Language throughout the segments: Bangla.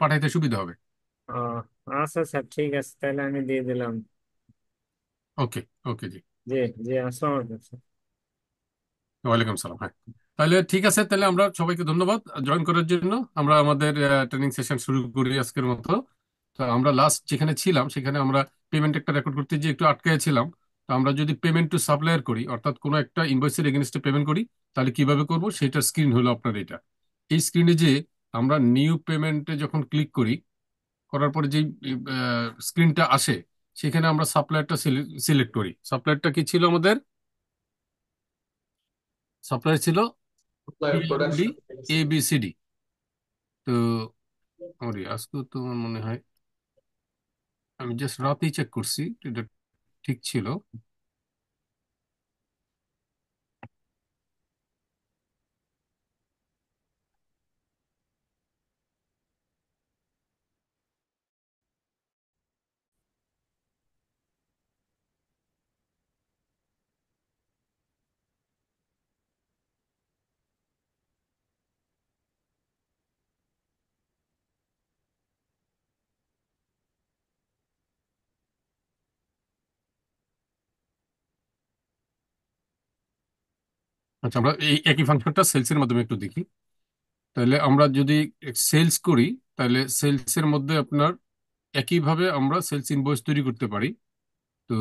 পাঠাইতে সুবিধা হবে। আচ্ছা স্যার ঠিক আছে তাহলে আমি দিয়ে দিলাম। ওকে ওকে জি। জি জি আসসালামু আলাইকুম। স্যার। ওয়ালাইকুম সালাম হ্যাঁ। তাহলে ঠিক আছে তাহলে আমরা সবাইকে ধন্যবাদ জয়েন করার জন্য। আমরা আমাদের ট্রেনিং সেশন শুরু করি আজকের মতো। তো আমরা লাস্ট যেখানে ছিলাম সেখানে আমরা পেমেন্ট একটা রেকর্ড করতে যে একটু আটকায় ছিলাম। তো আমরা যদি পেমেন্ট টু সাপ্লায়ার করি অর্থাৎ কোনো একটা ইনভয়েসের এগেনস্টে পেমেন্ট করি তাহলে কীভাবে করব? সেটার স্ক্রিন হলো আপনার এটা। এই স্ক্রিনে যে আমরা নিউ পেমেন্টে যখন ক্লিক করি করার পরে যে স্ক্রিনটা আসে সেখানে আমরা সাপ্লায়ারটা সিলেক্ট করি। সাপ্লায়ারটা কি ছিল আমাদের? সাপ্লায়ার ছিল এবিসিডি তো সরি আজকে তো মনে হয় আমি জাস্ট রাতেই চেক করছি এটা ঠিক ছিল। আচ্ছা আমরা এই একই ফাংশনটা সেলস এর মাধ্যমে একটু দেখি। তাহলে আমরা যদি সেলস করি তাহলে সেলস এর মধ্যে আপনার একইভাবে আমরা সেলস ইনভয়েস তৈরি করতে পারি। তো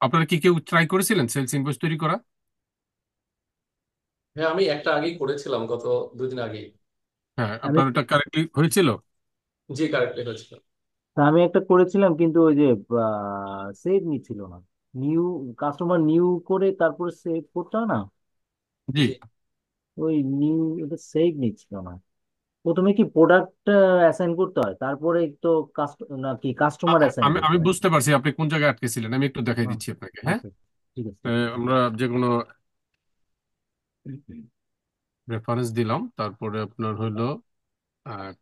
আপনারা কি কেউ ট্রাই করেছিলেন সেলস ইনভয়েস তৈরি করা? হ্যাঁ আমি একটা আগেই করেছিলাম গত দুই দিন আগেই। হ্যাঁ আমি আপনার এটা কারেক্টলি হয়েছিল? জি কারেক্টলি হয়েছিল। আমি একটা করেছিলাম কিন্তু ওই যে সেভ নিচ্ছিল না। নিউ কাস্টমার নিউ করে তারপরে সেভ করতে হয় না? জি। ওই নিউ এটা সেভ নিচ্ছিল না। প্রথমে কি প্রোডাক্ট অ্যাসাইন করতে হয় তারপরে তো কাস্ট না কি কাস্টমার আ- অ্যাসাইন আমি করতে আমি হয়। বুঝতে পারছি আপনি কোন জায়গায় আটকেছিলেন আমি একটু দেখাই হ্যাঁ দিচ্ছি আপনাকে হ্যাঁ? আচ্ছা ঠিক আছে। আমরা যে কোনো রেফারেন্স দিলাম তারপরে আপনার হলো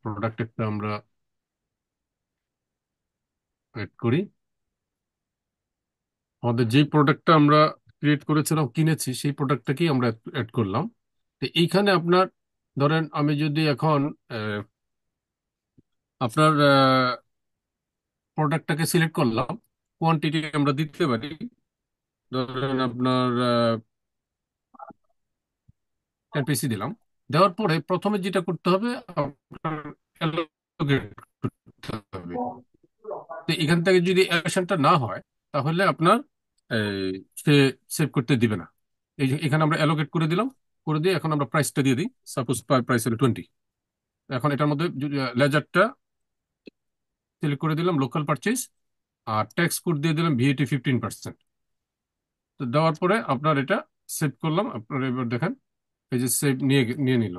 প্রোডাক্ট একটা আমরা এড করি। আমাদের যে প্রোডাক্টটা আমরা ক্রিয়েট করেছিলাম কিনেছি, সেই প্রোডাক্টটাকেই আমরা অ্যাড করলাম। তো এইখানে আপনার, ধরেন আমি যদি এখন আপনার প্রোডাক্টটাকে সিলেক্ট করলাম কোয়ান্টিটি আমরা দিতে পারি, ধরেন আপনার টেন পিসি দিলাম, দেওয়ার পরে প্রথমে যেটা করতে হবে তো এখান থেকে যদি অ্যালোকেশনটা না হয়, তাহলে আপনার সে সেভ করতে দিবে না। এই এখানে আমরা অ্যালোকেট করে দিলাম, করে দিয়ে এখন আমরা প্রাইসটা দিয়ে দিই। সাপোজ প্রাইস হলো টোয়েন্টি এখন এটার মধ্যে লেজারটা সিলেক্ট করে দিলাম লোকাল পারচেজ আর ট্যাক্স কোড দিয়ে দিলাম ভিএটি ফিফটিন পার্সেন্ট তো দেওয়ার পরে আপনার এটা সেভ করলাম। আপনার এবার দেখেন, এই যে সেভ নিয়ে নিয়ে নিল।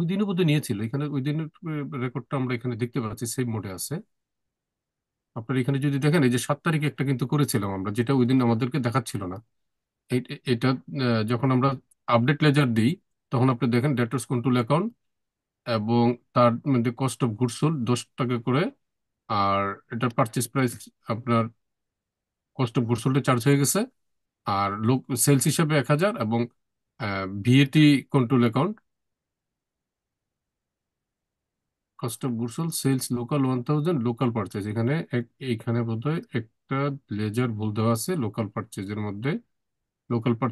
ওই দিনও বোধহয় নিয়েছিল। এখানে ওই দিনের রেকর্ডটা আমরা এখানে দেখতে পাচ্ছি সেভ মোডে আছে। আপনার এখানে যদি দেখেন, এই যে সাত তারিখে একটা কিন্তু করেছিলাম আমরা, যেটা ওই দিন আমাদেরকে দেখাচ্ছিল না। এটা যখন আমরা আপডেট লেজার দিই, তখন আপনি দেখেন ডেটর্স কন্ট্রোল অ্যাকাউন্ট এবং তার মধ্যে কস্ট অফ গুডস সোল্ড দশ টাকা করে, আর এটার পারচেস প্রাইস আপনার কস্ট অফ গুডস সোল্ডে চার্জ হয়ে গেছে। আর লোক সেলস হিসাবে এক হাজার এবং VAT control account cost of goods sold sales local one thousand local purchase এখানে এইখানে বোধহয় একটা লেজার ভুল দেওয়া আছে লোকাল পারচেজের মধ্যে। লোকাল পার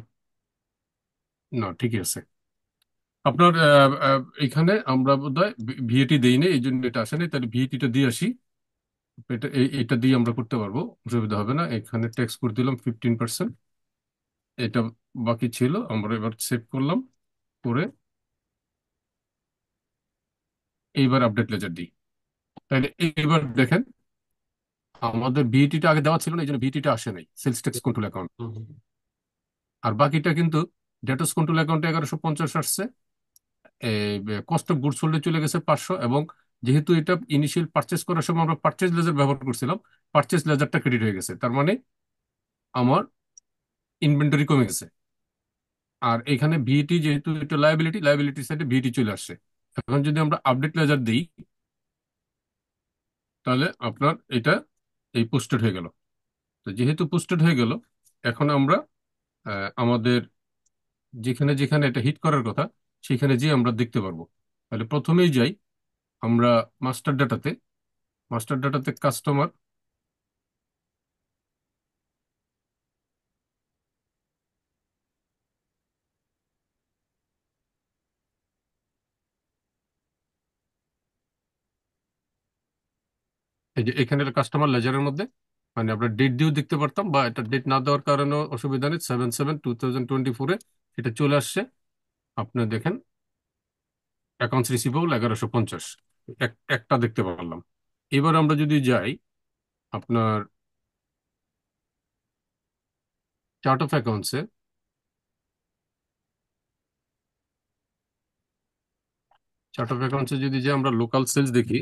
না, ঠিকই আছে। আপনার এখানে আমরা বোধহয় ভিএটি দেইনি এই জন্য এটা আসেনি তাহলে ভিএটিটা দিয়ে আসি। এটা এটা দিয়ে আমরা করতে পারব, অসুবিধা হবে না। এখানে ট্যাক্স করে দিলাম ফিফটিন পার্সেন্ট এটা বাকি ছিল, আমরা এবার সেভ করলাম, করে এইবার আপডেট লেজার দিই। তাহলে এইবার দেখেন আমাদের ভিএটিটা আগে দেওয়া ছিল না এই জন্য ভিএটিটা আসে নাই সেলস ট্যাক্স কন্ট্রোল অ্যাকাউন্ট। আর বাকিটা কিন্তু ডেটাস কন্ট্রোল অ্যাকাউন্টে এগারোশো পঞ্চাশ আসছে। কস্ট অফ গুডস সোল্ডে চলে গেছে পাঁচশো এবং যেহেতু এটা ইনিশিয়াল পারচেস করার সময় আমরা পারচেজ লেজার ব্যবহার করছিলাম পারচেজ লেজারটা ক্রেডিট হয়ে গেছে। তার মানে আমার ইনভেন্টরি কমে গেছে। আর এখানে ভিইটি যেহেতু এটা লায়াবিলিটি লায়াবিলিটি সাইডে ভিইটি চলে আসছে। এখন যদি আমরা আপডেট লেজার দিই, তাহলে আপনার এটা এই পোস্টেড হয়ে গেল। তো যেহেতু পোস্টেড হয়ে গেল, এখন আমরা আমাদের যেখানে যেখানে এটা হিট করার কথা, সেখানে যেয়ে আমরা দেখতে পারব। তাহলে প্রথমেই যাই আমরা মাস্টার ডাটাতে মাস্টার ডাটাতে কাস্টমার এই যে এখানে কাস্টমার লেজারের মধ্যে মানে আমরা ডেট দিয়েও দেখতে পারতাম, বা এটা ডেট না দেওয়ার কারণে অসুবিধা নেই seven seven two thousand twenty ফোরে এটা চলে আসছে। আপনি দেখেন অ্যাকাউন্টস রিসিভেবল এগারোশো পঞ্চাশ একটা দেখতে পারলাম। এবার আমরা যদি যাই, আপনার চার্ট অফ অ্যাকাউন্টসে চার্ট অফ অ্যাকাউন্টসে যদি যে আমরা লোকাল সেলস দেখি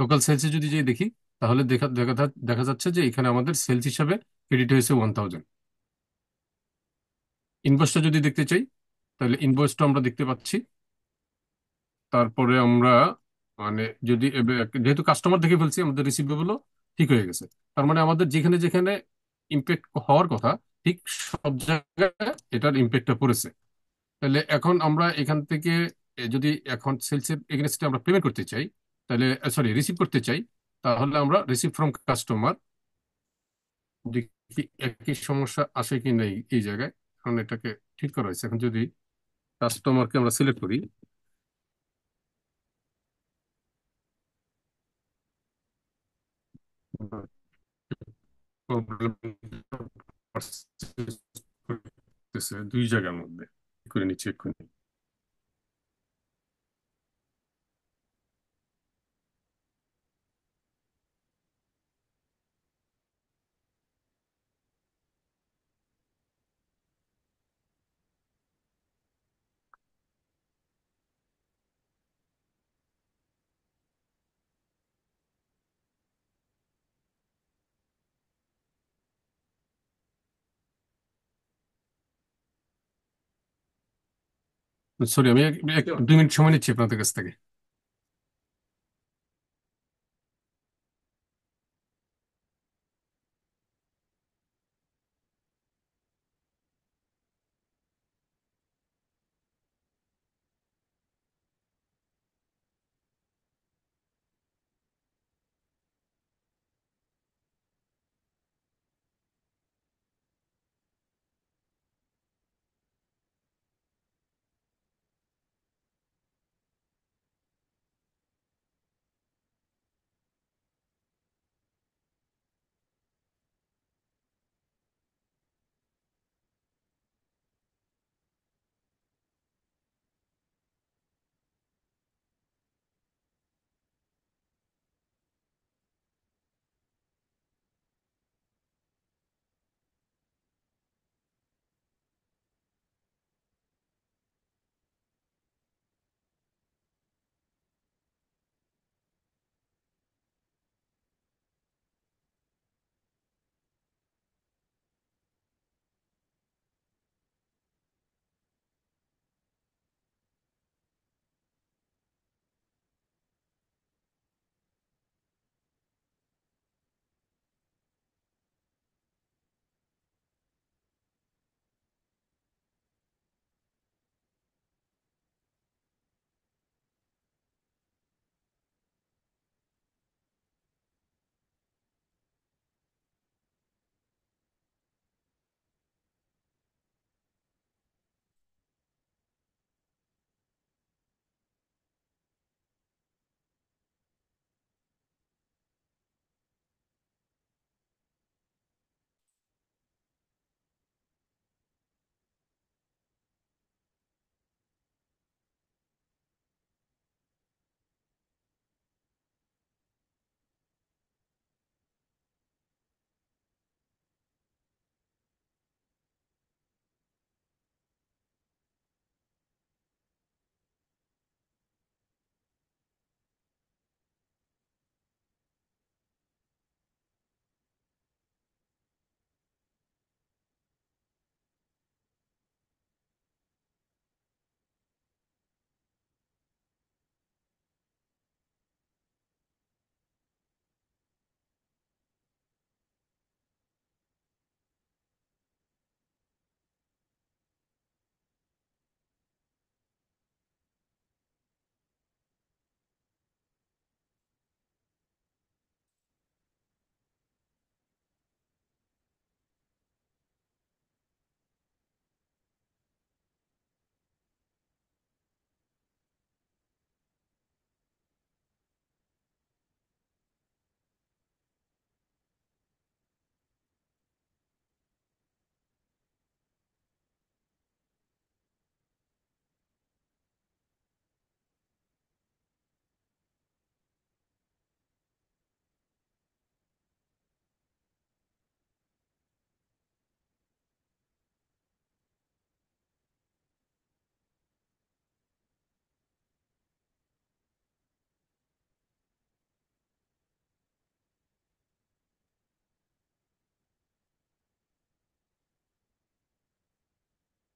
লোকাল সেলসে যদি যে দেখি, তাহলে দেখা দেখা দেখা যাচ্ছে যে এখানে আমাদের সেলস হিসাবে ক্রেডিট হয়েছে ওয়ান থাউজেন্ড ইনভয়েসটা যদি দেখতে চাই, তাহলে ইনভয়েসটা আমরা দেখতে পাচ্ছি। তারপরে আমরা মানে যদি যেহেতু কাস্টমার দেখে ফেলছি, আমাদের রিসিভেবলও ঠিক হয়ে গেছে। তার মানে আমাদের যেখানে যেখানে ইম্প্যাক্ট হওয়ার কথা, ঠিক সব জায়গায় এটার ইম্প্যাক্টটা পড়েছে। তাহলে এখন আমরা এখান থেকে যদি এখন সেলসের এগেনস্টে আমরা পেমেন্ট করতে চাই তাহলে সরি রিসিভ করতে চাই, তাহলে আমরা রিসিভ ফ্রম কাস্টমার দেখি একই সমস্যা আসে কি নেই এই জায়গায়, কারণ এটাকে ঠিক করা হয়েছে। এখন যদি কাস্টমারকে আমরা সিলেক্ট করি দুই জায়গার মধ্যে করে নিচ্ছি এক্ষুনি সরি আমি এক- এক- দুই মিনিট সময় নিচ্ছি আপনাদের কাছ থেকে।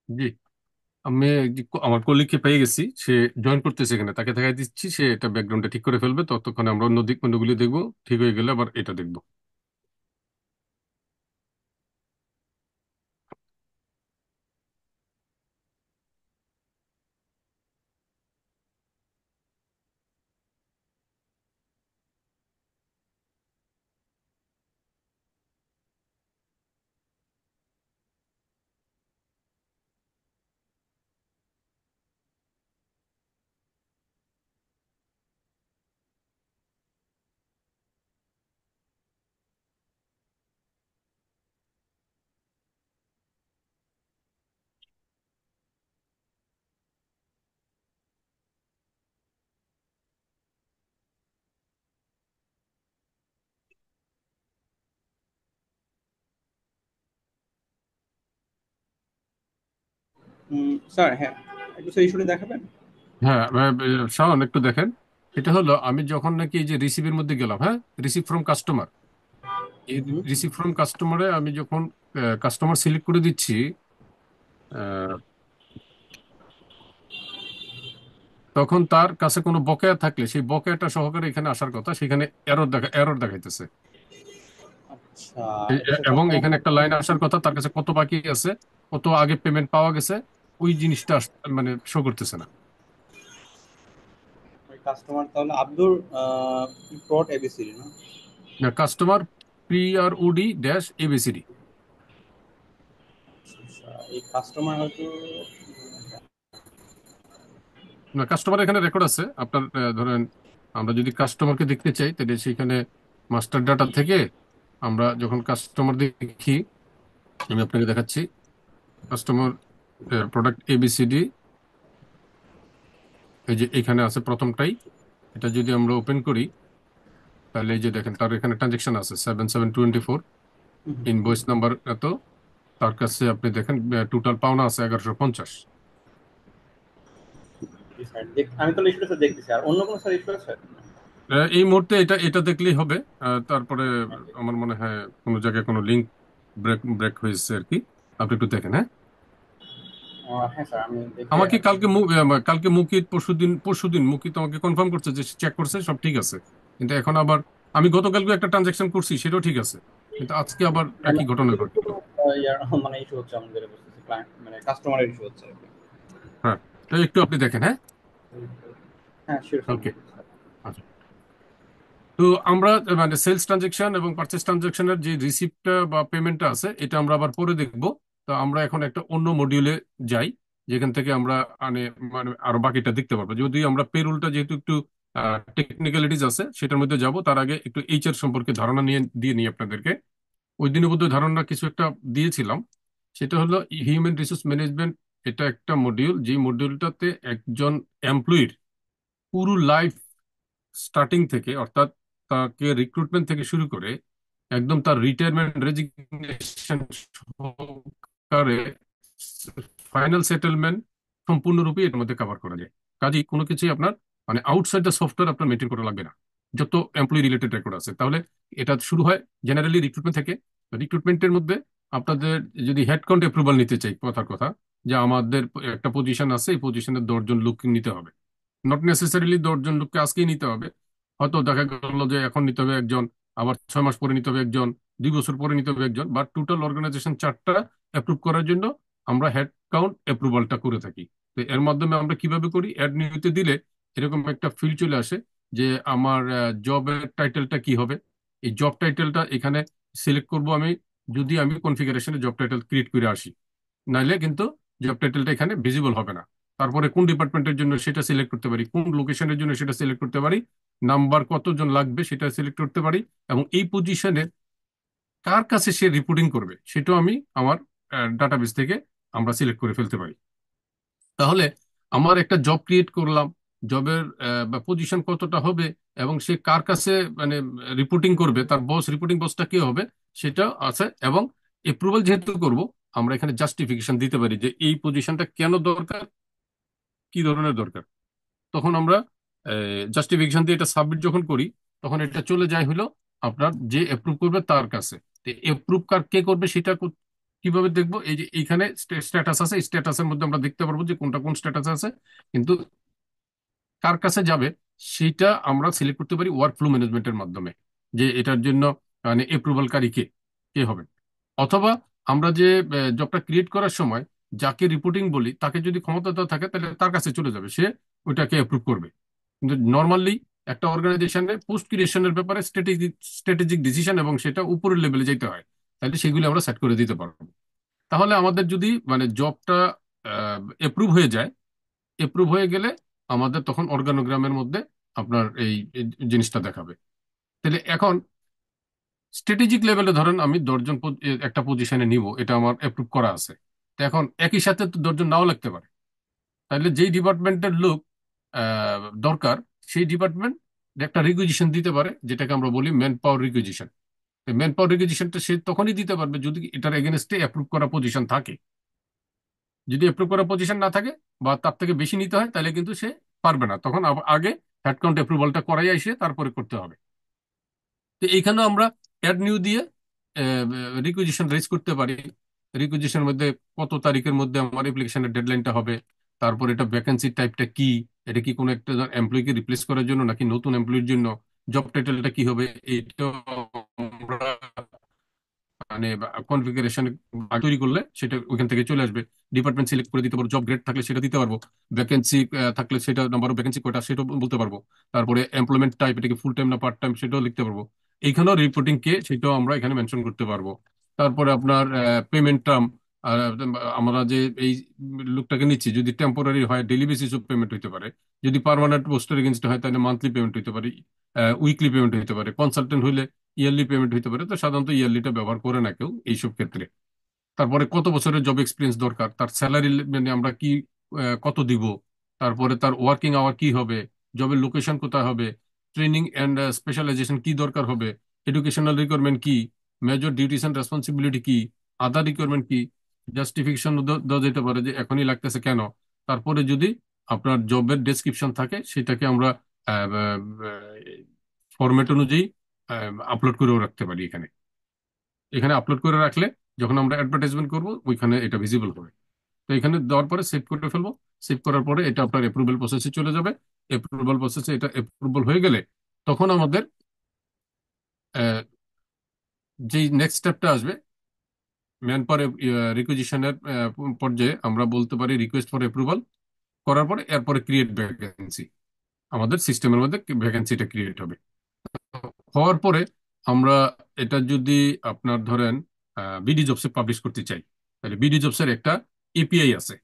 জি। আমি যে ক- আমার কলিগকে পেয়ে গেছি। সে জয়েন করতেছে এখানে। তাকে দেখাই দিচ্ছি। সে এটা ব্যাকগ্রাউন্ডটা ঠিক করে ফেলবে। ততক্ষণে আমরা অন্য দিক, অন্যগুলি দেখব। ঠিক হয়ে গেলে আবার এটা দেখব। স্যার হ্যাঁ একটু ইস্যুটা দেখাবেন? হ্যাঁ শাওন একটু দেখেন। এটা হলো আমি যখন নাকি এই যে রিসিভের মধ্যে গেলাম হ্যাঁ? রিসিভ ফ্রম কাস্টমার এই রিসিভ ফ্রম কাস্টমারে আমি যখন কাস্টমার সিলেক্ট করে দিচ্ছি তখন তার কাছে কোনো বকেয়া থাকলে সেই বকেয়াটা সহকারে এখানে আসার কথা সেখানে এরর দেখা এরর দেখাইতেছে। আচ্ছা স্যার এবং এখানে একটা লাইন আসার কথা তার কাছে কত বাকি আছে? কত আগে পেমেন্ট পাওয়া গেছে ওই জিনিসটা মানে শো করতেছে না। কাস্টমার তাহলে আব্দুর প্রট এবিসিডি না? Customer P R OD dash ABCD এই কাস্টমার হয়তো না কাস্টমার এখানে রেকর্ড আছে। আপনার ধরেন আমরা যদি কাস্টমারকে দেখতে চাই তাহলে সেখানে মাস্টার ডাটা থেকে আমরা যখন কাস্টমার দেখি আমি আপনাকে দেখাচ্ছি। কাস্টমার প্রোডাক্ট এবিসিডি এই যে এখানে আছে প্রথমটাই। এটা যদি আমরা ওপেন করি তাহলে এই যে দেখেন তার এখানে ট্রানজেকশন আছে seven seven twenty four invoice number এত তার কাছে আপনি দেখেন টোটাল পাওনা আছে এগারোশো পঞ্চাশ। আমি দেখতেছি আর অন্য কোনো এই মুহূর্তে এটা এটা দেখলেই হবে। তারপরে আমার মনে হয় কোনো জায়গায় কোনো লিঙ্ক ব্রেক ব্রেক হয়েছে আর কি। আপনি একটু দেখেন হ্যাঁ? হ্যাঁ আমাকে কালকে কালকে মুকিত পরশুদিন পরশুদিন মুকিত আমাকে কনফার্ম করছে যে চেক করছে সব ঠিক আছে। কিন্তু এখন আবার আমি গতকালকে একটা ট্রানজাকশন করছি সেটাও ঠিক আছে। কিন্তু আজকে আবার একই ঘটনা মানে ইস্যু হচ্ছে আমাদের মানে কাস্টমারের ইস্যু হচ্ছে। হ্যাঁ একটু আপনি দেখেন হ্যাঁ? হ্যাঁ ওকে আচ্ছা। তো আমরা মানে সেলস ট্রানজেকশন এবং পারচেস ট্রানজেকশনের যে রিসিপ্টটা বা পেমেন্টটা আছে এটা আমরা আবার পরে দেখব। তো আমরা এখন একটা অন্য মডিউলে যাই, যেখান থেকে আমরা মানে মানে আরও বাকিটা দেখতে পারব। যদি আমরা পেরুলটা যেহেতু একটু টেকনিক্যালিটিস আছে, সেটার মধ্যে যাব। তার আগে একটু এইচআর সম্পর্কে ধারণা নিয়ে, দিয়ে নিই আপনাদেরকে। ওই দিনে বোধহয় ধারণা কিছু একটা দিয়েছিলাম। সেটা হলো হিউম্যান রিসোর্স ম্যানেজমেন্ট এটা একটা মডিউল যে মডিউলটাতে একজন এমপ্লয়ির পুরো লাইফ স্টার্টিং থেকে, অর্থাৎ তাকে রিক্রুটমেন্ট থেকে শুরু করে, একদম তার রিটায়ারমেন্ট রেজিগনেশন সহকারে ফাইনাল সেটেলমেন্ট সম্পূর্ণরূপে এর মধ্যে কভার করা যায়। কাজেই কোনো কিছুই আপনার মানে আউটসাইড দ্য সফটওয়্যার আপনার মেনটেন করা লাগবে না। যত এমপ্লয়ি রিলেটেড রেকর্ড আছে। তাহলে এটা শুরু হয় জেনারেলি রিক্রুটমেন্ট থেকে। রিক্রুটমেন্টের মধ্যে আপনাদের যদি হেডকাউন্ট অ্যাপ্রুভাল নিতে চাই, কথার কথা, যে আমাদের একটা পজিশন আছে, এই পজিশনে দশজন লোক নিতে হবে। নট নেসেসারিলি দশজন লোককে আজকেই নিতে হবে। হয়তো দেখা গেল যে এখন নিতে হবে একজন, আবার ছয় মাস পরে নিতে হবে একজন, দুই বছর পরে নিতে হবে একজন বাট টোটাল অর্গানাইজেশন চার্টটা অ্যাপ্রুভ করার জন্য আমরা হেড কাউন্ট অ্যাপ্রুভালটা করে থাকি। তো এর মাধ্যমে আমরা কীভাবে করি? অ্যাড নিউতে দিলে এরকম একটা ফিল্ড চলে আসে যে আমার জবের টাইটেলটা কি হবে? এই জব টাইটেলটা এখানে সিলেক্ট করব আমি যদি আমি কনফিগারেশনে জব টাইটেল ক্রিয়েট করে আসি। নাইলে কিন্তু জব টাইটেলটা এখানে ভিজিবল হবে না। তারপরে কোন ডিপার্টমেন্টের জন্য সেটা সিলেক্ট করতে পারি, কোন লোকেশনের জন্য সেটা সিলেক্ট করতে পারি নাম্বার কতজন লাগবে সেটা সিলেক্ট করতে পারি, এবং এই পজিশনে কার কাছে সে রিপোর্টিং করবে, সেটাও আমি আমার ডাটাবেস থেকে আমরা সিলেক্ট করে ফেলতে পারি। তাহলে আমার একটা জব ক্রিয়েট করলাম জবের পজিশন কতটা হবে এবং সে কার কাছে মানে রিপোর্টিং করবে, তার বস রিপোর্টিং বসটা কে হবে সেটা আছে এবং এপ্রুভাল যেহেতু করব, আমরা এখানে জাস্টিফিকেশন দিতে পারি যে এই পজিশনটা কেন দরকার, কি ধরনের দরকার। তখন আমরা জাস্টিফিকেশন দিয়ে এটা সাবমিট যখন করি, তখন এটা চলে যায় হলো আপনার যে অ্যাপ্রুভ করবে তার কাছে। এপ্রুভ কার কে করবে সেটা কীভাবে দেখব? এই যে এখানে স্ট্যাটাস আছে স্ট্যাটাসের মধ্যে আমরা দেখতে পারব যে কোনটা কোন স্ট্যাটাস আছে। কিন্তু কার কাছে যাবে, সেটা আমরা সিলেক্ট করতে পারি ওয়ার্ক ফ্লো ম্যানেজমেন্টের মাধ্যমে, যে এটার জন্য মানে অ্যাপ্রুভালকারী কে কে হবে। অথবা আমরা যে জবটা ক্রিয়েট করার সময় যাকে রিপোর্টিং বলি, তাকে যদি ক্ষমতা দেওয়া থাকে, তাহলে তার কাছে চলে যাবে, সে ওইটাকে অ্যাপ্রুভ করবে। কিন্তু নর্মালি একটা অর্গানাইজেশনে পোস্ট ক্রিয়েশনের ব্যাপারে স্ট্র্যাটেজিক স্ট্র্যাটেজিক ডিসিশন এবং সেটা উপরের লেভেলে যেতে হয়। তাহলে সেগুলি আমরা সেট করে দিতে পারব। তাহলে আমাদের যদি মানে জবটা এপ্রুভ হয়ে যায় এপ্রুভ হয়ে গেলে আমাদের তখন অর্গানোগ্রামের মধ্যে আপনার এই জিনিসটা দেখাবে। তাহলে এখন স্ট্র্যাটেজিক লেভেলে ধরেন আমি দশজন একটা পজিশনে নিব, এটা আমার অ্যাপ্রুভ করা আছে। তো এখন একই সাথে তো দশজন নাও লাগতে পারে। তাহলে যেই ডিপার্টমেন্টের লোক দরকার, সেই ডিপার্টমেন্ট একটা রিকুইজিশন দিতে পারে, যেটাকে আমরা বলি man power requisition man power রিকুইজিশনটা সে তখনই দিতে পারবে যদি এটার এগেনস্টে অ্যাপ্রুভ করা পজিশন থাকে। যদি অ্যাপ্রুভ করা পজিশন না থাকে বা তার থেকে বেশি নিতে হয়, তাহলে কিন্তু সে পারবে না। তখন আগে হেড কাউন্ট অ্যাপ্রুভালটা করাই এসে তারপরে করতে হবে। তো এইখানে আমরা অ্যাড নিউ দিয়ে রিকুইজিশন রেজ করতে পারি। রিকুইজিশনের মধ্যে কত তারিখের মধ্যে আমার অ্যাপ্লিকেশনের ডেডলাইনটা হবে, তারপর এটা ভ্যাকেন্সি টাইপটা কি, এটা কি কোনো একটা এমপ্লয়িকে রিপ্লেস করার জন্য নাকি নতুন এমপ্লয়ির জন্য জব টাইটেলটা কি হবে এইটা আমরা মানে কনফিগারেশন তৈরি করলে সেটা ওইখান থেকে চলে আসবে। ডিপার্টমেন্ট সিলেক্ট করে দিতে পারব জব গ্রেড থাকলে সেটা দিতে পারব। ভ্যাকেন্সি থাকলে সেটা নাম্বার অফ ভ্যাকেন্সি কয়টা সেটাও বলতে পারব। তারপরে এমপ্লয়মেন্ট টাইপ এটাকে ফুল টাইম না পার্ট টাইম সেটাও লিখতে পারব। এইখানেও রিপোর্টিং কে সেটাও আমরা এখানে মেনশন করতে পারব। তারপরে আপনার পেমেন্ট টার্ম আমরা যে এই লোকটাকে নিচ্ছি, যদি টেম্পোরারি হয় ডেলি বেসিস অফ পেমেন্ট হইতে পারে। যদি পার্মানেন্ট পোস্টের এগেনস্ট হয়, তাহলে মান্থলি পেমেন্ট হইতে পারে উইকলি পেমেন্ট হইতে পারে। কনসালটেন্ট হইলে ইয়ারলি পেমেন্ট হইতে পারে। তো সাধারণত ইয়ারলিটা ব্যবহার করে না কেউ এইসব ক্ষেত্রে। তারপরে কত বছরের জব এক্সপিরিয়েন্স দরকার? তার স্যালারি মানে আমরা কি কত দিব? তারপরে তার ওয়ার্কিং আওয়ার কি হবে? জবের লোকেশন কোথায় হবে? ট্রেনিং অ্যান্ড স্পেশালাইজেশন কি দরকার হবে? এডুকেশনাল রিকোয়ারমেন্ট কি? মেজর ডিউটিস এন্ড রেসপন্সিবিলিটি কি? আদার রিকোয়ারমেন্ট কি? জাস্টিফিকেশন দেওয়া যেতে পারে যে এখনই লাগতেছে কেন? তারপরে যদি আপনার জবের ডেসক্রিপশন থাকে, সেটাকে আমরা ফরম্যাট অনুযায়ী আপলোড করেও রাখতে পারি এখানে। এখানে আপলোড করে রাখলে যখন আমরা অ্যাডভার্টাইজমেন্ট করব, ওইখানে এটা ভিজিবল হবে। তো এখানে দেওয়ার পরে সেভ করে ফেলব। সেভ করার পরে এটা আপনার অ্যাপ্রুভাল প্রসেসে চলে যাবে। অ্যাপ্রুভাল প্রসেসে এটা অ্যাপ্রুভাল হয়ে গেলে তখন আমাদের যেই নেক্সট স্টেপটা আসবে ম্যান রিকুইজিশনের পর্যায়ে আমরা বলতে পারি রিকোয়েস্ট ফর অ্যাপ্রুভাল করার পরে এরপরে ক্রিয়েট ভ্যাকেন্সি আমাদের সিস্টেমের মধ্যে ভ্যাকেন্সিটা ক্রিয়েট হবে। হওয়ার পরে আমরা এটা যদি আপনার ধরেন বিডি জবসে পাবলিশ করতে চাই, তাহলে বিডি জবসের একটা এপিআই আছে।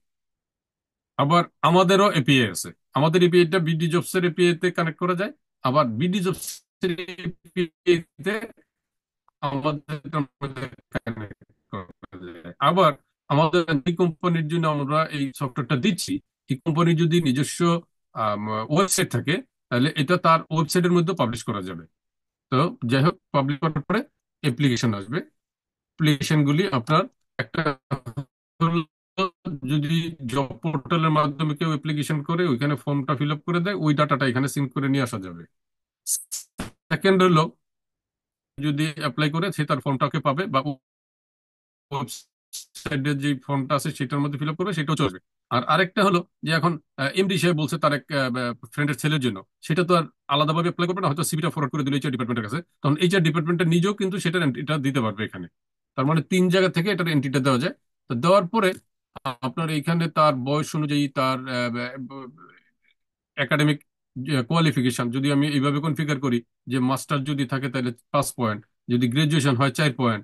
আবার আমাদেরও এপিআই আছে। আমাদের এপিআইটা বিডি জবসের এপিআই তে কানেক্ট করা যায়, আবার বিডি জবসের এপিআই তে আমাদের আবার আমাদের যে কোম্পানির জন্য আমরা এই সফটওয়্যারটা দিচ্ছি। এই কোম্পানির যদি নিজস্ব ওয়েবসাইট থাকে, তাহলে এটা তার ওয়েবসাইটের মধ্যে পাবলিশ করা যাবে। তো যাই হোক পাবলিশ করার পরে অ্যাপ্লিকেশন আসবে। অ্যাপ্লিকেশন গুলি আপনার একটা যদি জব পোর্টালের মাধ্যমে কেউ অ্যাপ্লিকেশন করে, ওইখানে ফর্মটা ফিল আপ করে দেয়, ওই ডাটাটা এখানে সিঙ্ক করে নিয়ে আসা যাবে। সেকেন্ড হলো, যদি অ্যাপ্লাই করে, সে তার ফর্মটাকে পাবে বা ওয়েবসাইটের যে ফর্মটা আছে সেটার মধ্যে ফিল আপ করবে, সেটাও চলবে। আর আরেকটা হলো যে এখন এমডি সাহেব বলছে তার এক ফ্রেন্ডের ছেলের জন্য। সেটা তো আর আলাদাভাবে অ্যাপ্লাই করবে না, হয়তো সিভিটা ফরওয়ার্ড করে দিল এইচআর ডিপার্টমেন্টের কাছে। তখন এইচআর ডিপার্টমেন্টের নিজেও কিন্তু সেটার এন্ট্রিটা দিতে পারবে এখানে। তার মানে তিন জায়গা থেকে এটার এন্ট্রিটা দেওয়া যায়। তো দেওয়ার পরে আপনার এখানে তার বয়স অনুযায়ী তার একাডেমিক কোয়ালিফিকেশন যদি আমি এইভাবে কনফিগার করি যে মাস্টার যদি থাকে তাহলে পাঁচ পয়েন্ট যদি গ্রাজুয়েশন হয় চার পয়েন্ট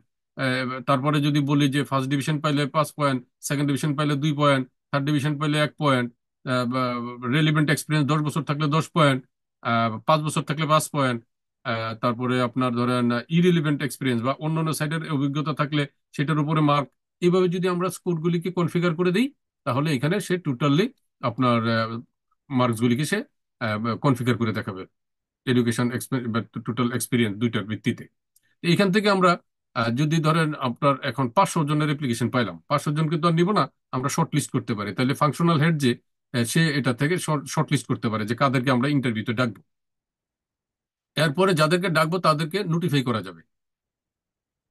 তারপরে যদি বলি যে ফার্স্ট ডিভিশন পাইলে পাঁচ পয়েন্ট সেকেন্ড ডিভিশন পাইলে দুই পয়েন্ট থার্ড ডিভিশন পাইলে এক পয়েন্ট রেলিভেন্ট এক্সপিরিয়েন্স দশ বছর থাকলে দশ পয়েন্ট পাঁচ বছর থাকলে পাঁচ পয়েন্ট তারপরে আপনার ধরেন ইরিলিভেন্ট এক্সপিরিয়েন্স বা অন্য অন্য সাইডের অভিজ্ঞতা থাকলে সেটার উপরে মার্ক এইভাবে যদি আমরা স্কোরগুলিকে কনফিগার করে দিই, তাহলে এখানে সে টোটালি আপনার মার্কস গুলিকে সে কনফিগার করে দেখাবে। এডুকেশন টোটাল এক্সপিরিয়েন্স দুইটার ভিত্তিতে। এইখান থেকে আমরা যদি ধরেন আপনার এখন পাঁচশো জনের অ্যাপ্লিকেশন পাইলাম, পাঁচশো জনকে তো আর নিব না, আমরা শর্ট লিস্ট করতে পারি। তাহলে ফাংশনাল হেড যে সে এটা থেকে শর্ট লিস্ট করতে পারে যে কাদেরকে আমরা ইন্টারভিউতে ডাকবো। এরপরে যাদেরকে ডাকবো, তাদেরকে নোটিফাই করা যাবে।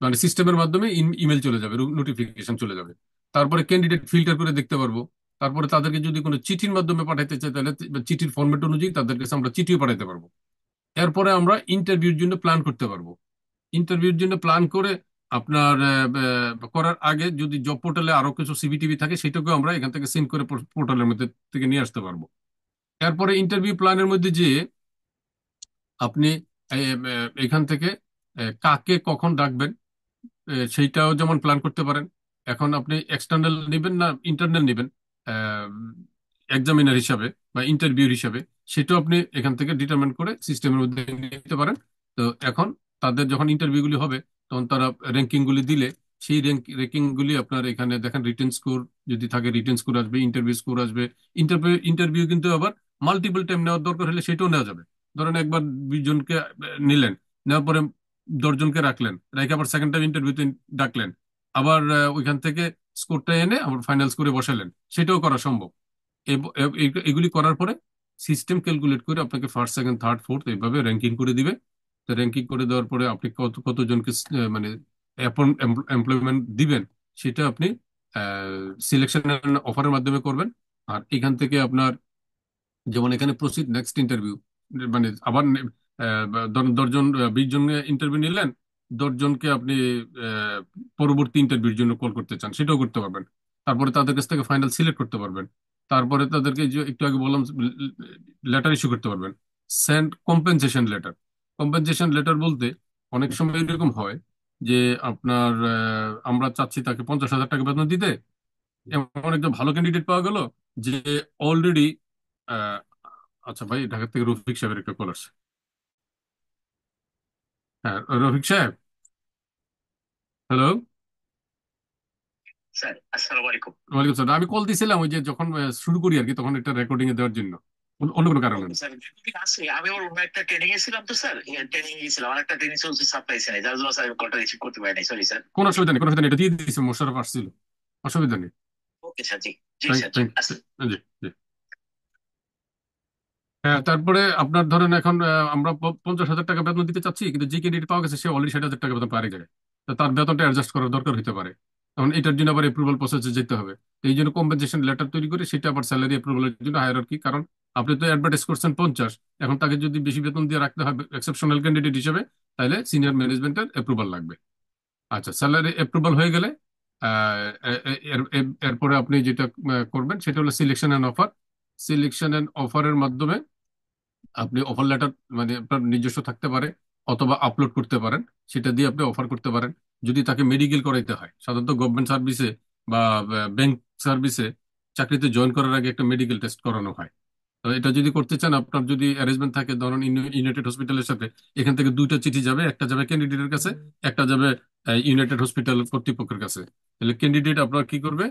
মানে সিস্টেমের মাধ্যমে ইমেল চলে যাবে নোটিফিকেশন চলে যাবে। তারপরে ক্যান্ডিডেট ফিল্টার করে দেখতে পারব। তারপরে তাদেরকে যদি কোনো চিঠির মাধ্যমে পাঠাইতে চাই তাহলে চিঠির ফরম্যাট অনুযায়ী তাদের কাছে আমরা চিঠিও পাঠাইতে পারব। এরপরে আমরা ইন্টারভিউর জন্য প্ল্যান করতে পারব। ইন্টারভিউর জন্য প্ল্যান করে আপনার করার আগে যদি জব পোর্টালে আরও কিছু সিভিটিভি থাকে, সেটাকেও আমরা এখান থেকে সেন্ড করে পোর্টালের মধ্যে থেকে নিয়ে আসতে পারব। এরপরে ইন্টারভিউ প্ল্যানের মধ্যে যে আপনি এখান থেকে কাকে কখন ডাকবেন সেইটাও যেমন প্ল্যান করতে পারেন। এখন আপনি এক্সটার্নাল নেবেন না ইন্টারনাল নেবেন এক্সামিনার হিসাবে বা ইন্টারভিউ হিসাবে, সেটাও আপনি এখান থেকে ডিটারমেন্ট করে সিস্টেমের মধ্যে নিতে পারেন। তো এখন তাদের যখন ইন্টারভিউ গুলি হবে, তখন তারা র্যাঙ্কিং গুলি দিলে, সেই র্যাঙ্কিং গুলি আপনার এখানে দেখেন রিটেন স্কোর যদি থাকে রিটেন স্কোর আসবে ইন্টারভিউ স্কোর আসবে। ইন্টারভিউ কিন্তু আবার মাল্টিপল টাইম নেওয়ার দরকার হলে সেটাও নেওয়া যাবে। ধরেন একবার বিশ জনকে নিলেন, নেওয়ার পরে দশজনকে রাখলেন, রেখে আবার সেকেন্ড টাইম ইন্টারভিউতে ডাকলেন। আবার ওইখান থেকে স্কোরটা এনে আবার ফাইনাল স্কোরে বসালেন। সেটাও করা সম্ভব। এগুলি করার পরে সিস্টেম ক্যালকুলেট করে আপনাকে ফার্স্ট সেকেন্ড থার্ড ফোর্থ এইভাবে র্যাঙ্কিং করে দিবে। র্যাঙ্কিং করে দেওয়ার পরে আপনি কত, কতজনকে মানে এমপ্লয়মেন্ট দিবেন, সেটা আপনি সিলেকশন অফারের মাধ্যমে করবেন। আর এখান থেকে আপনার যেমন এখানে প্রসিড নেক্সট ইন্টারভিউ মানে আবার দশজন বিশ জন ইন্টারভিউ নিলেন, দশজনকে আপনি পরবর্তী ইন্টারভিউর জন্য কল করতে চান, সেটাও করতে পারবেন। তারপরে তাদের কাছ থেকে ফাইনাল সিলেক্ট করতে পারবেন। তারপরে তাদেরকে যে একটু আগে বললাম, লেটার ইস্যু করতে পারবেন। Send compensation letter compensation letter বলতে অনেক সময় এরকম হয় যে আপনার আহ, আমরা চাচ্ছি তাকে পঞ্চাশ হাজার টাকা বেতন দিতে। এমন একটা ভালো ক্যান্ডিডেট পাওয়া গেল যে অলরেডি আচ্ছা ভাই ঢাকা থেকে রফিক সাহেবের একটা কল আসছে। হ্যাঁ রফিক সাহেব। হ্যালো স্যার আসসালামু আলাইকুম। ওয়ালাইকুম আসসালাম আমি কল দিছিলাম ওই যে যখন আহ, শুরু করি আর কি তখন এটা রেকর্ডিং এ দেওয়ার জন্য। অন্য কোনো কারণে আমি ওর একটা ট্রেনিং এ ছিলাম তো স্যার। ট্রেনিং এ ছিলাম আর একটা ট্রেনিং চলছে সাপ্লাই যার জন্য স্যার কলটা রিসিভ করতে পারি সরি স্যার। কোনো অসুবিধা নেই কোনো অসুবিধা নেই। এটা দিয়ে দিয়েছে মোশারফ আসছিল। অসুবিধা নেই। ওকে স্যার জি। জি স্যার জি জি হ্যাঁ তারপরে আপনার ধরেন এখন আমরা পঞ্চাশ হাজার টাকা বেতন দিতে চাচ্ছি কিন্তু যে ক্যান্ডিডেট পাওয়া গেছে সে অলরেডি ষাট হাজার টাকা বেতন পারে যায় তার বেতনটা অ্যাডজাস্ট করার দরকার হতে পারে। তখন এটার জন্য আবার এপ্রুভাল প্রসেসে যেতে হবে। তো এই জন্য কম্পেনসেশন লেটার তৈরি করে সেটা আবার স্যালারি এপ্রুভালের জন্য হায়ার কি কারণ আপনি তো অ্যাডভার্টাইজ করছেন পঞ্চাশ। এখন তাকে যদি বেশি বেতন দিয়ে রাখতে হবে এক্সেপশনাল ক্যান্ডিডেট হিসেবে, তাহলে সিনিয়র ম্যানেজমেন্টের অ্যাপ্রুভাল লাগবে। আচ্ছা স্যালারি এপ্রুভাল হয়ে গেলে এরপরে আপনি যেটা করবেন সেটা হলো selection and offer selection and অফারের মাধ্যমে আপনি অফার লেটার মানে আপনার নিজস্ব থাকতে পারে অথবা আপলোড করতে পারেন, সেটা দিয়ে আপনি অফার করতে পারেন। যদি তাকে মেডিকেল করাইতে হয়, সাধারণত গভর্নমেন্ট সার্ভিসে বা ব্যাংক সার্ভিসে চাকরিতে জয়েন করার আগে একটা মেডিকেল টেস্ট করানো হয়। এটা যদি করতে চান, আপনার যদি অ্যারেঞ্জমেন্ট থাকে ধরুন ইউনাইটেড হসপিটালের সাথে, এখান থেকে দুইটা চিঠি যাবে, একটা যাবে ক্যান্ডিডেটের কাছে, একটা যাবে ইউনাইটেড হসপিটাল কর্তৃপক্ষের কাছে। তাহলে ক্যান্ডিডেট আপনার কি করবে?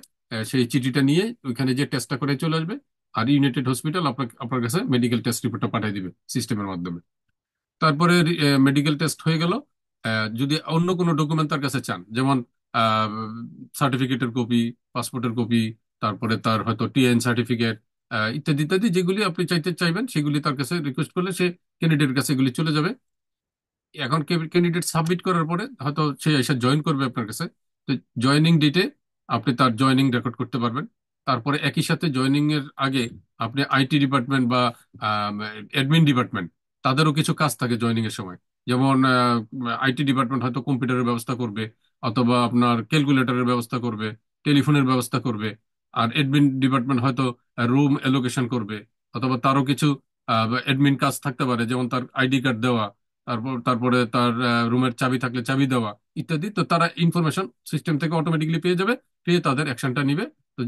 সেই চিঠিটা নিয়ে ওইখানে যে টেস্টটা করে চলে আসবে, আর ইউনাইটেড হসপিটাল আপনার আপনার কাছে মেডিকেল টেস্ট রিপোর্টটা পাঠিয়ে দিবে সিস্টেমের মাধ্যমে। তারপরে মেডিকেল টেস্ট হয়ে গেল। যদি অন্য কোনো ডকুমেন্ট তার কাছে চান, যেমন সার্টিফিকেটের কপি পাসপোর্টের কপি তারপরে তার হয়তো টিএন সার্টিফিকেট ইত্যাদি ইত্যাদি, যেগুলি আপনি চাইতে চাইবেন, সেগুলি তার কাছে রিকোয়েস্ট করলে সে ক্যান্ডিডেটের কাছে এগুলি চলে যাবে। এখন ক্যান্ডিডেট সাবমিট করার পরে হয়তো সে এসে জয়েন করবে আপনার কাছে। তো জয়েনিং ডেটে আপনি তার জয়েনিং রেকর্ড করতে পারবেন। তারপরে একই সাথে জয়েনিং এর আগে আপনি আইটি ডিপার্টমেন্ট বা অ্যাডমিন ডিপার্টমেন্ট তাদেরও কিছু কাজ থাকে জয়েনিং এর সময়। যেমন আইটি ডিপার্টমেন্ট হয়তো কম্পিউটারের ব্যবস্থা করবে, অথবা আপনার ক্যালকুলেটরের ব্যবস্থা করবে টেলিফোনের ব্যবস্থা করবে। আর এডমিন ডিপার্টমেন্ট হয়তো রুম এলোকেশন করবে, অথবা তারও কিছু এডমিন কাজ থাকতে পারে, যেমন তার আইডি কার্ড দেওয়া, তারপর, তারপরে তার রুমের চাবি থাকলে চাবি দেওয়া, ইত্যাদি। তো তারা ইনফরমেশন সিস্টেম থেকে অটোমেটিকলি পেয়ে যাবে, পেয়ে তাদের অ্যাকশনটা নিবে। তো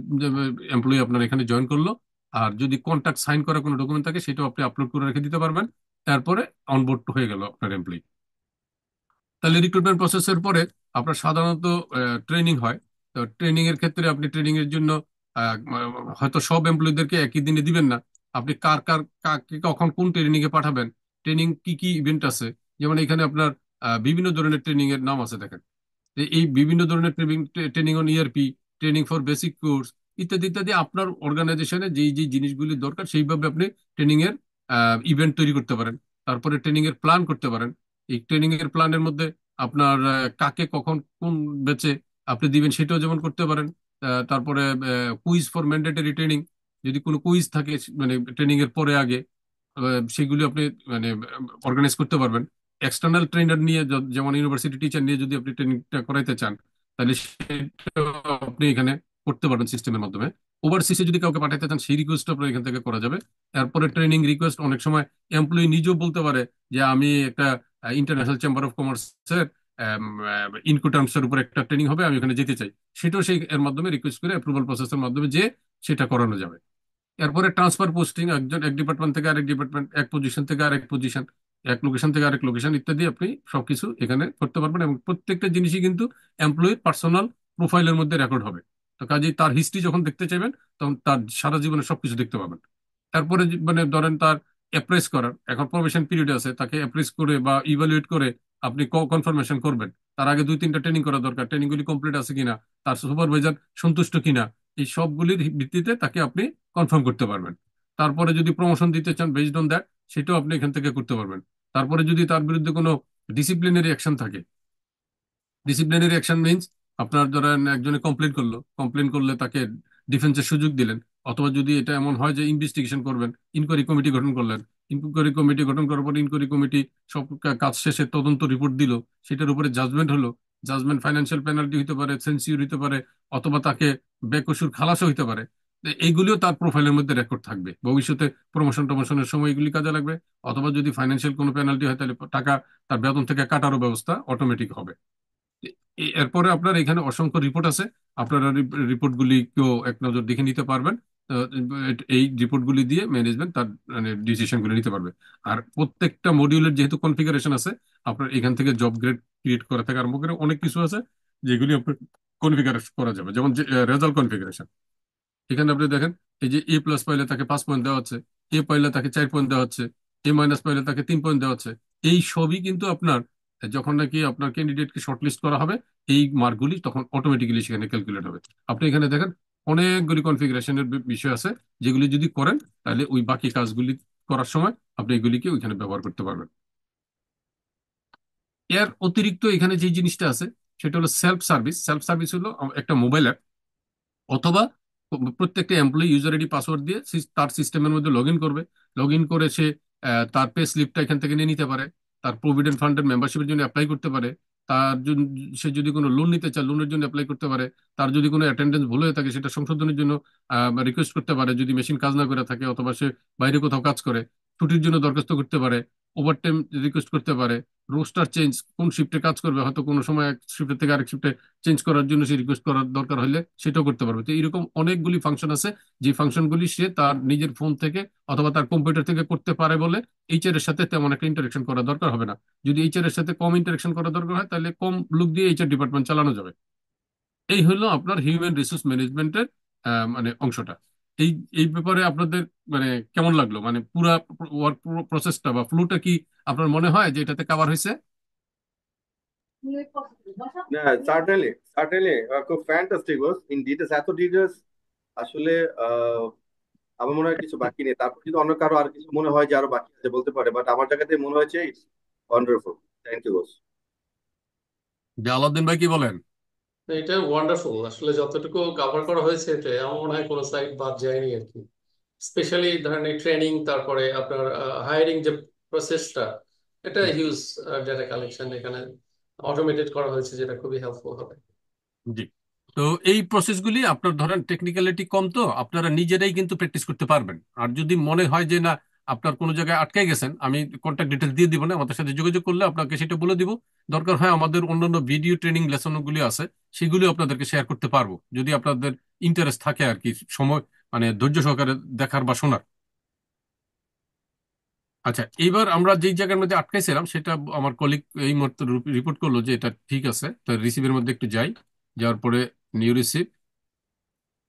এমপ্লয়ি আপনার এখানে জয়েন করল, আর যদি কন্ট্রাক্ট সাইন করা কোনো ডকুমেন্ট থাকে, সেটাও আপনি আপলোড করে রেখে দিতে পারবেন। তারপরে অনবোর্ড হয়ে গেল আপনার এমপ্লয়ি তাহলে রিক্রুটমেন্ট প্রসেসের পরে আপনার সাধারণত ট্রেনিং হয়। তো ট্রেনিং এর ক্ষেত্রে আপনি ট্রেনিং এর জন্য হয়তো সব এমপ্লয়ীদেরকে একই দিনে দিবেন না। আপনি কার কার, কাকে কখন কোন ট্রেনিং এ পাঠাবেন ট্রেনিং কি কি ইভেন্ট আছে? যেমন এখানে আপনার বিভিন্ন ধরনের ট্রেনিং এর নাম আছে, দেখেন। এই বিভিন্ন ধরনের training training on ERP training for basic course ইত্যাদি ইত্যাদি আপনার অর্গানাইজেশনে যেই যেই জিনিসগুলি দরকার, সেইভাবে আপনি ট্রেনিং এর ইভেন্ট তৈরি করতে পারেন। তারপরে ট্রেনিং এর প্ল্যান করতে পারেন। এই ট্রেনিং এর প্ল্যানের মধ্যে আপনার কাকে কখন কোন বেচে আপনি দিবেন, সেটাও যেমন করতে পারেন। তারপরে কুইজ ফর ম্যান্ডেটরি ট্রেনিং যদি কোনো কুইজ থাকে মানে ট্রেনিং এর পরে আগে সেগুলি আপনি মানে অর্গানাইজ করতে পারবেন। এক্সটার্নাল ট্রেনার নিয়ে যেমন ইউনিভার্সিটি টিচার নিয়ে যদি আপনি ট্রেনিংটা করাইতে চান, তাহলে আপনি এখানে করতে পারবেন সিস্টেমের মাধ্যমে। ওভারসিসে যদি কাউকে পাঠাতে চান, সেই রিকোয়েস্ট আপনার এখান থেকে করা যাবে। তারপরে ট্রেনিং রিকোয়েস্ট অনেক সময় এমপ্লয়ি নিজেও বলতে পারে যে, আমি একটা ইন্টারন্যাশনাল চেম্বার অফ কমার্সের ইনকোটার্মস এর উপর একটা ট্রেনিং হবে, আমি ওখানে যেতে চাই। সেটাও সেই এর মাধ্যমে রিকোয়েস্ট করে অ্যাপ্রুভাল প্রসেসের মাধ্যমে যে সেটা করানো যাবে। এরপরে ট্রান্সফার পোস্টিং একজন, এক ডিপার্টমেন্ট থেকে আরেক ডিপার্টমেন্ট এক পজিশন থেকে আরেক পজিশন এক লোকেশন থেকে আরেক লোকেশন ইত্যাদি আপনি সবকিছু এখানে করতে পারবেন এবং প্রত্যেকটা জিনিসই কিন্তু এমপ্লয়ির পার্সোনাল প্রোফাইলের মধ্যে রেকর্ড হবে। তো কাজেই তার হিস্ট্রি যখন দেখতে চাইবেন, তখন তার সারা জীবনে সবকিছু দেখতে পাবেন। তারপরে মানে ধরেন তার অ্যাপ্রেস করার। এখন প্রবেশন পিরিয়ড আছে, তাকে অ্যাপ্রেস করে বা ইভালুয়েট করে আপনি কনফার্মেশন করবেন। তার আগে দুই, তিনটা ট্রেনিং করা দরকার। ট্রেনিং গুলি কমপ্লিট আছে কিনা, তার সুপারভাইজার সন্তুষ্ট কিনা, এই সবগুলির ভিত্তিতে তাকে আপনি কনফার্ম করতে পারবেন। তারপরে যদি প্রমোশন দিতে চান বেসড অন দ্যাট সেটাও আপনি এখান থেকে করতে পারবেন। তারপরে যদি তার বিরুদ্ধে কোনো ডিসিপ্লিনারি অ্যাকশন থাকে ডিসিপ্লিনারি অ্যাকশন মিনস আপনার ধরেন একজনে কমপ্লেন করল। কমপ্লেন করলে তাকে ডিফেন্সের সুযোগ দিলেন। অথবা যদি এটা এমন হয় যে ইনভেস্টিগেশন করবেন ইনকোয়ারি কমিটি গঠন করলেন ইনকোয়ারি কমিটি গঠন করার পর ইনকোয়ারি কমিটি সব কাজ শেষে তদন্ত রিপোর্ট দিল, সেটার উপরে জাজমেন্ট হলো জাজমেন্ট ফাইন্যান্সিয়াল পেনাল্টি হতে পারে সেন্সিউর হতে পারে, অথবা তাকে বেকসুর খালাসও হতে পারে। এইগুলিও তার প্রোফাইলের মধ্যে রেকর্ড থাকবে। ভবিষ্যতে প্রমোশন টমোশনের সময় এগুলি কাজে লাগবে, অথবা যদি ফাইন্যান্সিয়াল কোনো পেনাল্টি হয় তাহলে টাকা তার বেতন থেকে কাটারও ব্যবস্থা অটোমেটিক হবে। এরপরে আপনার এখানে অসংখ্য রিপোর্ট আছে, আপনারা রিপোর্ট গুলিকেও এক নজর দেখে নিতে পারবেন। এই রিপোর্ট গুলি দিয়ে ম্যানেজমেন্ট তার মানে ডিসিশনগুলো নিতে পারবে। আর প্রত্যেকটা মডিউলের যেহেতু কনফিগারেশন আছে, আপনার এখান থেকে জব গ্রেড ক্রিয়েট করা থেকে আরম্ভ করে অনেক কিছু আছে, যেগুলি আপনার কনফিগারেশন করা যাবে। যেমন রেজাল্ট কনফিগারেশন এখানে আপনি দেখেন, এই যে এ প্লাস পাইলে তাকে পাঁচ পয়েন্ট দেওয়া হচ্ছে এ পাইলে তাকে চার পয়েন্ট দেওয়া হচ্ছে এ মাইনাস পাইলে তাকে তিন পয়েন্ট দেওয়া হচ্ছে। এই সবই কিন্তু আপনার, যখন নাকি আপনার ক্যান্ডিডেটকে শর্টলিস্ট করা হবে, এই মার্কগুলি তখন অটোমেটিক্যালি সেখানে ক্যালকুলেট হবে। আপনি এখানে দেখেন অনেকগুলি কনফিগারেশনের বিষয় আছে, যেগুলি যদি করেন, তাহলে ওই বাকি কাজগুলি করার সময় আপনি এগুলিকে ওইখানে ব্যবহার করতে পারবেন। এর অতিরিক্ত এখানে যে জিনিসটা আছে, সেটা হলো সেলফ সার্ভিস সেলফ সার্ভিস হলো একটা মোবাইল অ্যাপ অথবা প্রত্যেকটা এমপ্লয়ি ইউজার আইডি পাসওয়ার্ড দিয়ে তার সিস্টেমের মধ্যে লগ ইন করবে। লগ ইন করে সে তার পে স্লিপটা এখান থেকে নিয়ে নিতে পারে। তার প্রভিডেন্ট ফান্ডের মেম্বারশিপের জন্য অ্যাপ্লাই করতে পারে। তার সে যদি কোনো লোন নিতে চায় লোনের জন্য অ্যাপ্লাই করতে পারে, তার যদি কোনো অ্যাটেন্ডেন্স ভুল হয়ে থাকে, সেটা সংশোধনের জন্য রিকোয়েস্ট করতে পারে, যদি মেশিন কাজ না করে থাকে, অথবা সে বাইরে কোথাও কাজ করে, ছুটির জন্য দরখাস্ত করতে পারে ওভারটাইম রিকোয়েস্ট করতে পারে। রোস্টার চেঞ্জ কোন শিফটে কাজ করবে, হয়তো কোনো সময় এক শিফটের থেকে আরেক শিফটে চেঞ্জ করার জন্য সে রিকোয়েস্ট করার দরকার হলে সেটাও করতে পারবে। তো এরকম অনেকগুলি ফাংশন আছে, যে ফাংশনগুলি সে তার নিজের ফোন থেকে অথবা তার কম্পিউটার থেকে করতে পারে বলে এইচআর এর সাথে তেমন একটা ইন্টারেকশন করা দরকার হবে না। যদি এইচআর এর সাথে কম ইন্টারেকশন করা দরকার হয়, তাহলে কম লোক দিয়ে এইচআর ডিপার্টমেন্ট চালানো যাবে। এই হলো আপনার হিউম্যান রিসোর্স ম্যানেজমেন্টের মানে অংশটা। এই এই ব্যাপারে আপনাদের মানে কেমন লাগল? মানে পুরা ওয়ার্ক প্রসেসটা বা ফ্লোটা কি আপনার মনে হয় যে এটাতে কভার হয়েছে? হ্যাঁ সার্টেনলি সার্টেনলি খুব ফ্যান্টাস্টিক বস ইন ডিটেলস এত ডিটেলস আসলে আমার মনে হয় কিছু বাকি নেই। তারপর যদি অন্য কারও আর কিছু মনে হয় যে আরও বাকি আছে বলতে পারে বাট আমার জায়গাতে মনে হয়েছে it's wonderful thank you boss যে আলাউদ্দিন ভাই কি বলেন? এটা ওয়ান্ডারফুল আসলে যতটুকু কভার করা হয়েছে এটা আমার মনে হয় কোনো সাইট বাদ যায়নি আর কি। স্পেশালি ধরেন ট্রেনিং তারপরে আপনার হায়ারিং যে প্রসেসটা এটা হিউজ ডেটা কালেকশন এখানে অটোমেটেড করা হয়েছে যেটা খুবই হেল্পফুল হবে। জি। তো এই প্রসেসগুলি আপনার ধরেন টেকনিক্যালিটি কম তো আপনারা নিজেরাই কিন্তু প্র্যাকটিস করতে পারবেন। আর যদি মনে হয় যে না আপনার কোনো জায়গায় আটকে গেছেন, আমি কন্ট্যাক্ট ডিটেলস দিয়ে দিব না, আমাদের সাথে যোগাযোগ করলে আপনাকে সেটা বলে দিব। দরকার হয় আমাদের অন্যান্য ভিডিও ট্রেনিং লেসনগুলি আছে, সেগুলি আপনাদেরকে শেয়ার করতে পারব, যদি আপনাদের ইন্টারেস্ট থাকে আর কি, সময় মানে ধৈর্য সহকারে দেখার বা শোনার। আচ্ছা এইবার আমরা যেই জায়গার মধ্যে আটকাইছিলাম সেটা আমার কলিগ এই মুহূর্তে রিপোর্ট করল যে এটা ঠিক আছে তো রিসিভের মধ্যে একটু যাই, যাওয়ার পরে নিউ রিসিভ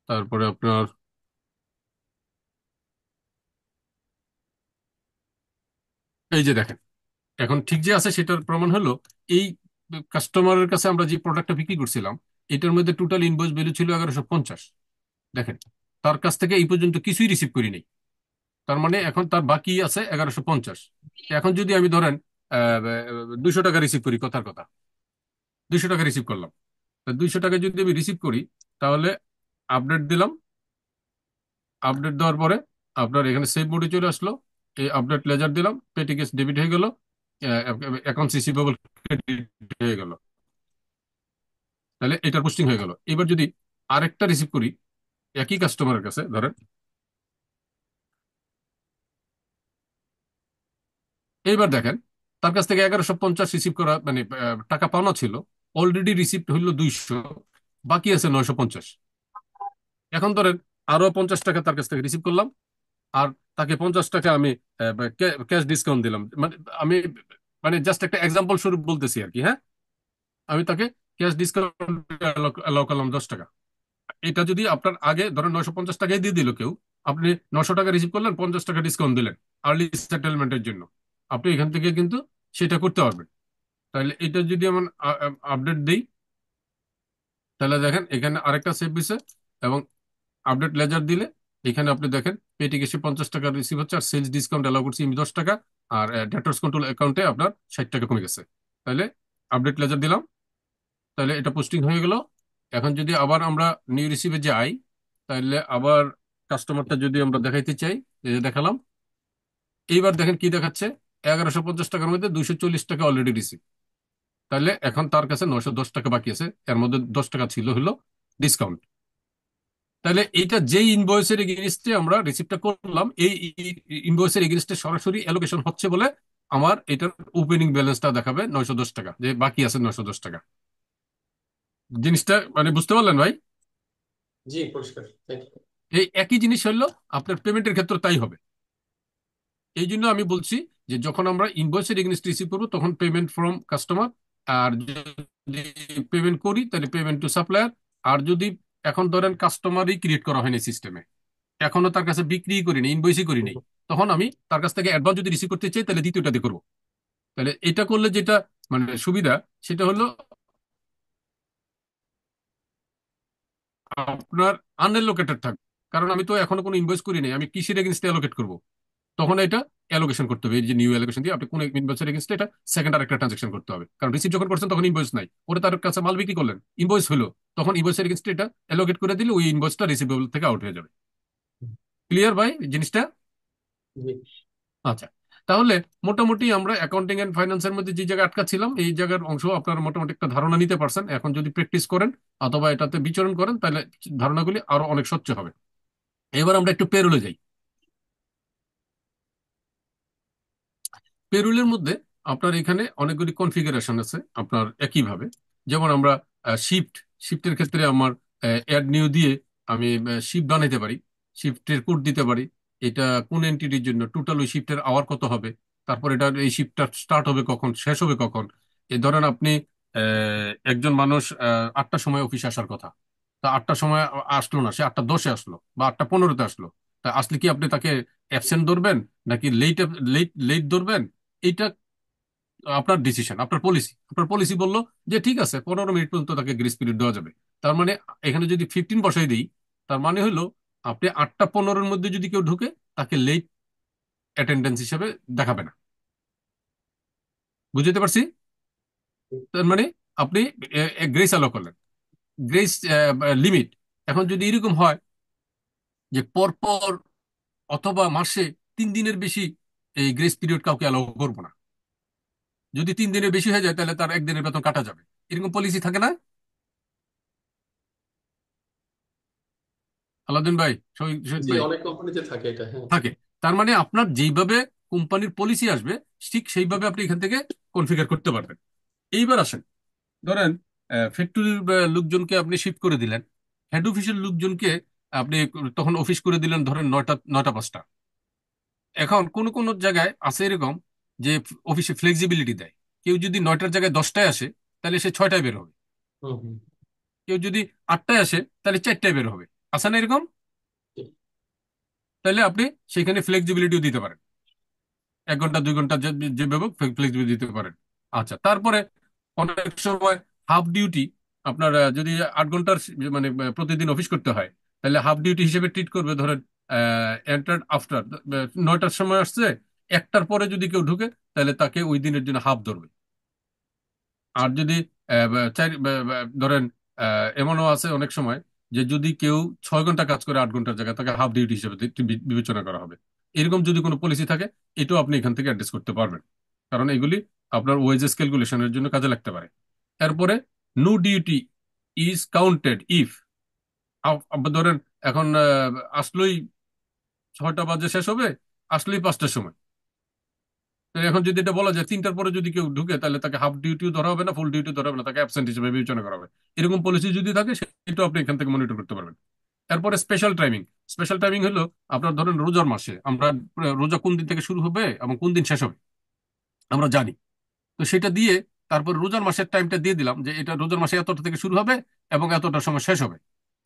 তারপরে আপনার এই যে দেখেন, এখন ঠিক যে আছে সেটার প্রমাণ হলো, এই কাস্টমারের কাছে আমরা যে প্রোডাক্টটা বিক্রি করছিলাম, এটার মধ্যে টোটাল ইনভয়েস ভ্যালু ছিল এগারোশো পঞ্চাশ। দেখেন, তার কাছ থেকে এই পর্যন্ত কিছুই রিসিভ করি নাই। তার মানে এখন তার বাকি আছে এগারোশো পঞ্চাশ। এখন যদি আমি ধরেন দুশো টাকা রিসিভ করি, কথার কথা। দুইশো টাকা রিসিভ করলাম। দুইশো টাকা যদি আমি রিসিভ করি, তাহলে আপডেট দিলাম। আপডেট দেওয়ার পরে আপনার এখানে সেভ মোডে চলে আসলো। আপডেট লেজার দিলাম পেটিকেস ডেবিট হয়ে গেল অ্যাকাউন্ট রিসিভেবল হয়ে গেল। তাহলে এটার পোস্টিং হয়ে গেল। এবার যদি আরেকটা রিসিভ করি, একই কাস্টমারের কাছে, ধরেন। এইবার দেখেন, তার কাছ থেকে এগারোশো পঞ্চাশ রিসিভ করা মানে টাকা পাওনা ছিল অলরেডি রিসিভ হইল দুইশো, বাকি আছে নয়শো পঞ্চাশ। এখন ধরেন আরও পঞ্চাশ টাকা তার কাছ থেকে রিসিভ করলাম আর তাকে পঞ্চাশ টাকা আমি ক্যাশ ডিসকাউন্ট দিলাম। মানে আমি মানে জাস্ট একটা এক্সাম্পল স্বরূপ বলতেছি আর কি হ্যাঁ? আমি তাকে ক্যাশ ডিসকাউন্ট অ্যালাউ করলাম দশ টাকা। এটা যদি আপনার আগে ধরেন নয়শো পঞ্চাশ টাকায় দিয়ে দিল কেউ, আপনি নশো টাকা রিসিভ করলেন, পঞ্চাশ টাকা ডিসকাউন্ট দিলেন আর্লি সেটেলমেন্টের জন্য। আপনি এখান থেকে কিন্তু সেটা করতে পারবেন। তাহলে এটা যদি আমার আপডেট দিই, তাহলে দেখেন এখানে আরেকটা সেভ দিছে এবং আপডেট লেজার দিলে এখানে আপনি দেখেন, পেটি পেটিকেশে পঞ্চাশ টাকা রিসিভ হচ্ছে, আর সেলস ডিসকাউন্ট অ্যালাউ করছি দশ টাকা, আর ডেটার্স কন্ট্রোল অ্যাকাউন্টে আপনার ষাট টাকা কমে গেছে। তাহলে আপডেট লেজার দিলাম। তাহলে এটা পোস্টিং হয়ে গেল। এখন যদি আবার আমরা নিউ রিসিভে যাই, তাহলে আবার কাস্টমারটা যদি আমরা দেখাইতে চাই দেখালাম। এইবার দেখেন কি দেখাচ্ছে, এগারোশো পঞ্চাশ টাকার মধ্যে দুইশো চল্লিশ টাকা অলরেডি রিসিভ তাহলে এখন তার কাছে নয়শো দশ টাকা বাকি আছে, এর মধ্যে দশ টাকা ছিল হলো ডিসকাউন্ট তাহলে এইটা যেই ইনভয়েসের এগেনস্টে আমরা রিসিভটা করলাম এই ইনভয়েসের এগেনস্টে সরাসরি অ্যালোকেশন হচ্ছে বলে আমার এটার ওপেনিং ব্যালেন্সটা দেখাবে নয়শো দশ টাকা যে বাকি আছে নয়শো দশ টাকা। জিনিসটা মানে বুঝতে পারলেন ভাই? জি পরিষ্কার। এই একই জিনিস হলো আপনার পেমেন্টের ক্ষেত্রে তাই হবে। এই জন্য আমি বলছি যে যখন আমরা ইনভয়েসের এগেনস্ট রিসিভ করব তখন পেমেন্ট ফ্রম কাস্টমার আর যদি পেমেন্ট করি তাহলে পেমেন্ট টু সাপ্লায়ার আর যদি এখন ধরেন কাস্টমারই ক্রিয়েট করা হয়নি সিস্টেমে এখনও তার কাছে বিক্রি করিনি ইনভয়েসই করিনি। তখন আমি তার কাছ থেকে অ্যাডভান্স যদি রিসিভ করতে চাই, তাহলে দ্বিতীয়টা দিয়ে করব। তাহলে এটা করলে যেটা মানে সুবিধা, সেটা হলো আপনার আনএলোকেটেড থাকবে। কারণ আমি তো এখনও কোনো ইনভয়েস করি নাই আমি কিসের এগেনস্টে অ্যালোকেট করব? তখন এটা অ্যালোকেশন করতে হবে এই যে নিউ অ্যালোকেশন দিয়ে আপনি কোন ইনভয়েসের এগেনস্টে এটা সেকেন্ড আর একটা ট্রানজাকশন করতে হবে। কারণ রিসিভ যখন করছেন তখন ইনভয়েস নাই। ওটা তার কাছে মাল বিক্রি করলেন ইনভয়েস হলো তখন ইনভয়েসের এগেনস্টে এটা অ্যালোকেট করে দিলে ওই ইনভয়েসটা রিসিভেবল থেকে আউট হয়ে যাবে। ক্লিয়ার ভাই জিনিসটা? আচ্ছা তাহলে মোটামুটি আমরা অ্যাকাউন্টিং এন্ড ফাইন্যান্সের মধ্যে যে জায়গায় আটকা ছিলাম এই জায়গার অংশ আপনারা মোটামুটি একটা ধারণা নিতে পারছেন। এখন যদি প্র্যাকটিস করেন অথবা এটাতে বিচরণ করেন তাহলে ধারণাগুলি আরও অনেক স্বচ্ছ হবে। এবার আমরা একটু পেরোলে যাই। পেরুলের মধ্যে আপনার এখানে অনেকগুলি কনফিগারেশন আছে, আপনার একইভাবে। যেমন আমরা শিফট শিফটের ক্ষেত্রে আমার অ্যাড নিউ দিয়ে আমি শিফট বানাইতে পারি শিফটের কোড দিতে পারি। এটা কোন এন্টিটির জন্য টোটাল ওই শিফটের আওয়ার কত হবে, তারপর এটা এই শিফটটা স্টার্ট হবে কখন, শেষ হবে কখন। এ ধরেন আপনি একজন মানুষ আটটার সময় অফিসে আসার কথা। তা আটটার সময় আসলো না, সে আটটা দশে আসলো বা আটটা পনেরোতে আসলো। তা আসলে কি আপনি তাকে অ্যাবসেন্ট ধরবেন, নাকি লেট লেট লেট ধরবেন? এইটা আপনার ডিসিশন আপনার পলিসি আপনার পলিসি বলল যে, ঠিক আছে, পনেরো মিনিট পর্যন্ত তাকে গ্রেস পিরিয়ড দেওয়া যাবে। তার মানে এখানে যদি ফিফটিন বসাই দিই, তার মানে হলো আপনি আটটা পনেরোর মধ্যে যদি কেউ ঢুকে, তাকে লেট অ্যাটেন্ডেন্স হিসেবে দেখাবে না। বুঝতে পারছি? তার মানে আপনি গ্রেস অ্যালো করলেন। গ্রেস লিমিট এখন যদি এরকম হয় যে, পরপর অথবা মাসে তিন দিনের বেশি এই গ্রেস পিরিয়ড কাউকে অ্যালাউ করব না। যদি তিন দিনের বেশি হয়ে যায় তাহলে তার একদিনের বেতন কাটা যাবে। এরকম পলিসি থাকে না? আলাউদ্দিন ভাই অনেক কোম্পানিতে থাকে এটা হ্যাঁ। থাকে। তার মানে আপনার যেইভাবে কোম্পানির পলিসি আসবে ঠিক সেইভাবে আপনি এখান থেকে কনফিগার করতে পারবেন। এইবার আসেন। ধরেন ফ্যাক্টরির লোকজনকে আপনি শিফট করে দিলেন। হেড অফিসের লোকজনকে আপনি তখন অফিস করে দিলেন ধরেন নয়টা নয়টা পাঁচটা। এখন কোন কোন জায়গায় আছে এরকম যে অফিসে ফ্লেক্সিবিলিটি দেয়। কেউ যদি নয়টার জায়গায় দশটায় আসে তাহলে সে ছয়টায় বের হবে। কেউ যদি আটটায় আসে তাহলে চারটায় বের হবে। আসে না এরকম? তাহলে আপনি সেখানে ফ্লেক্সিবিলিটিও দিতে পারেন। এক ঘণ্টা দুই ঘণ্টা যে- ব্যাপক ফ্লেক্সিবিলিটি দিতে পারেন। আচ্ছা তারপরে অনেক সময় হাফ ডিউটি আপনার যদি আট ঘণ্টার মানে প্রতিদিন অফিস করতে হয় তাহলে হাফ ডিউটি হিসেবে ট্রিট করবে ধরেন এন্টার আফটার নয়টার সময় আসছে, একটার পরে যদি কেউ ঢুকে, তাহলে তাকে ওই দিনের জন্য হাফ ধরবে। আর যদি ধরেন এমনও আছে অনেক সময় যে যদি কেউ ছয় ঘণ্টা কাজ করে আট ঘণ্টার জায়গায়, তাকে হাফ ডিউটি হিসেবে বিবেচনা করা হবে। এরকম যদি কোনো পলিসি থাকে, এটাও আপনি এখান থেকে অ্যাডজাস্ট করতে পারবেন। কারণ এগুলি আপনার ওয়েজেস ক্যালকুলেশনের জন্য কাজে লাগতে পারে। এরপরে no duty is counted if ধরেন, এখন আসলেই ছয়টা বাজে শেষ হবে, আসলেই পাঁচটার সময়। এখন যদি এটা বলা যায়, তিনটার পরে যদি কেউ ঢুকে, তাহলে তাকে হাফ ডিউটিও ধরা হবে না ফুল ডিউটি ধরা হবে না, তাকে অ্যাবসেন্ট হিসেবে বিবেচনা করা হবে। এরকম পলিসি যদি থাকে, সেটাও আপনি এখান থেকে মনিটর করতে পারবেন। তারপরে স্পেশাল টাইমিং স্পেশাল টাইমিং হলো, আপনার ধরেন রোজার মাসে, আমরা, রোজা কোন দিন থেকে শুরু হবে এবং কোন দিন শেষ হবে? আমরা জানি। তো সেটা দিয়ে তারপর রোজার মাসের টাইমটা দিয়ে দিলাম যে এটা রোজার মাসে এতটা থেকে শুরু হবে এবং এতটা সময় শেষ হবে।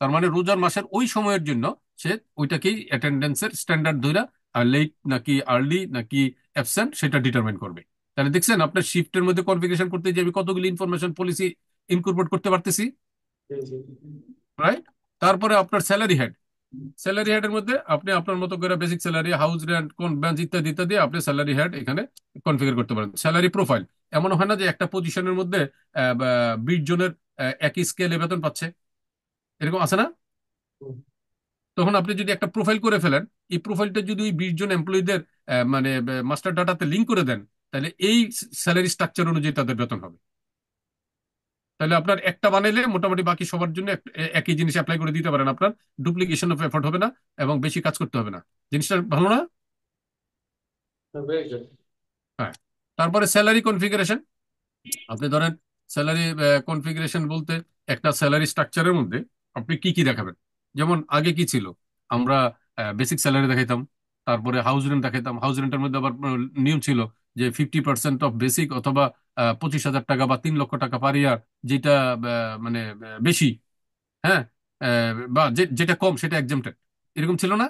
তার মানে রোজার মাসের ওই সময়ের জন্য সে ওইটাকেই অ্যাটেন্ডেন্সের স্ট্যান্ডার্ড ধইরা লেট নাকি আর্লি নাকি অ্যাবসেন্ট সেটা ডিটারমাইন করবে। তাহলে দেখছেন আপনার শিফটের মধ্যে কনফিগারেশন করতে যে আমি কতগুলি ইনফরমেশন পলিসি ইনকর্পোরেট করতে পারতেছি? রাইট তারপরে আপনার স্যালারি হেড স্যালারি হেডের মধ্যে আপনি আপনার মতো করে basic salary house rent conveyance ইত্যাদি ইত্যাদি আপনি স্যালারি হেড এখানে কনফিগার করতে পারেন। স্যালারি প্রোফাইল এমন হয় না যে একটা পজিশনের মধ্যে বিশ জনের একই স্কেলে বেতন পাচ্ছে। এরকম আছে না? তখন আপনি যদি একটা প্রোফাইল করে ফেলেন এই প্রোফাইলটা যদি ওই বিশ জন এমপ্লয়ীদের মানে মাস্টার ডাটাতে লিঙ্ক করে দেন তাহলে এই স্যালারি স্ট্রাকচার অনুযায়ী তাদের বেতন হবে। তাহলে আপনার একটা বানাইলে মোটামুটি বাকি সবার জন্য একই জিনিস অ্যাপ্লাই করে দিতে পারেন আপনার। ডুপ্লিকেশন অফ এফোর্ট হবে না এবং বেশি কাজ করতে হবে না। জিনিসটা ভালো না? হ্যাঁ তারপরে স্যালারি কনফিগারেশন আপনি ধরেন স্যালারি কনফিগারেশন বলতে একটা স্যালারি স্ট্রাকচারের মধ্যে আপনি কি কি দেখাবেন? যেমন আগে কি ছিল? আমরা বেসিক স্যালারি দেখাইতাম, তারপরে হাউস রেন্ট দেখাইতাম। হাউস রেন্টের মধ্যে আবার নিয়ম ছিল যে ফিফটি পার্সেন্ট অফ বেসিক অথবা পঁচিশ হাজার টাকা বা তিন লক্ষ টাকা পার ইয়ার যেটা মানে বেশি হ্যাঁ? বা যেটা কম সেটা এক্সামটেড এরকম ছিল না?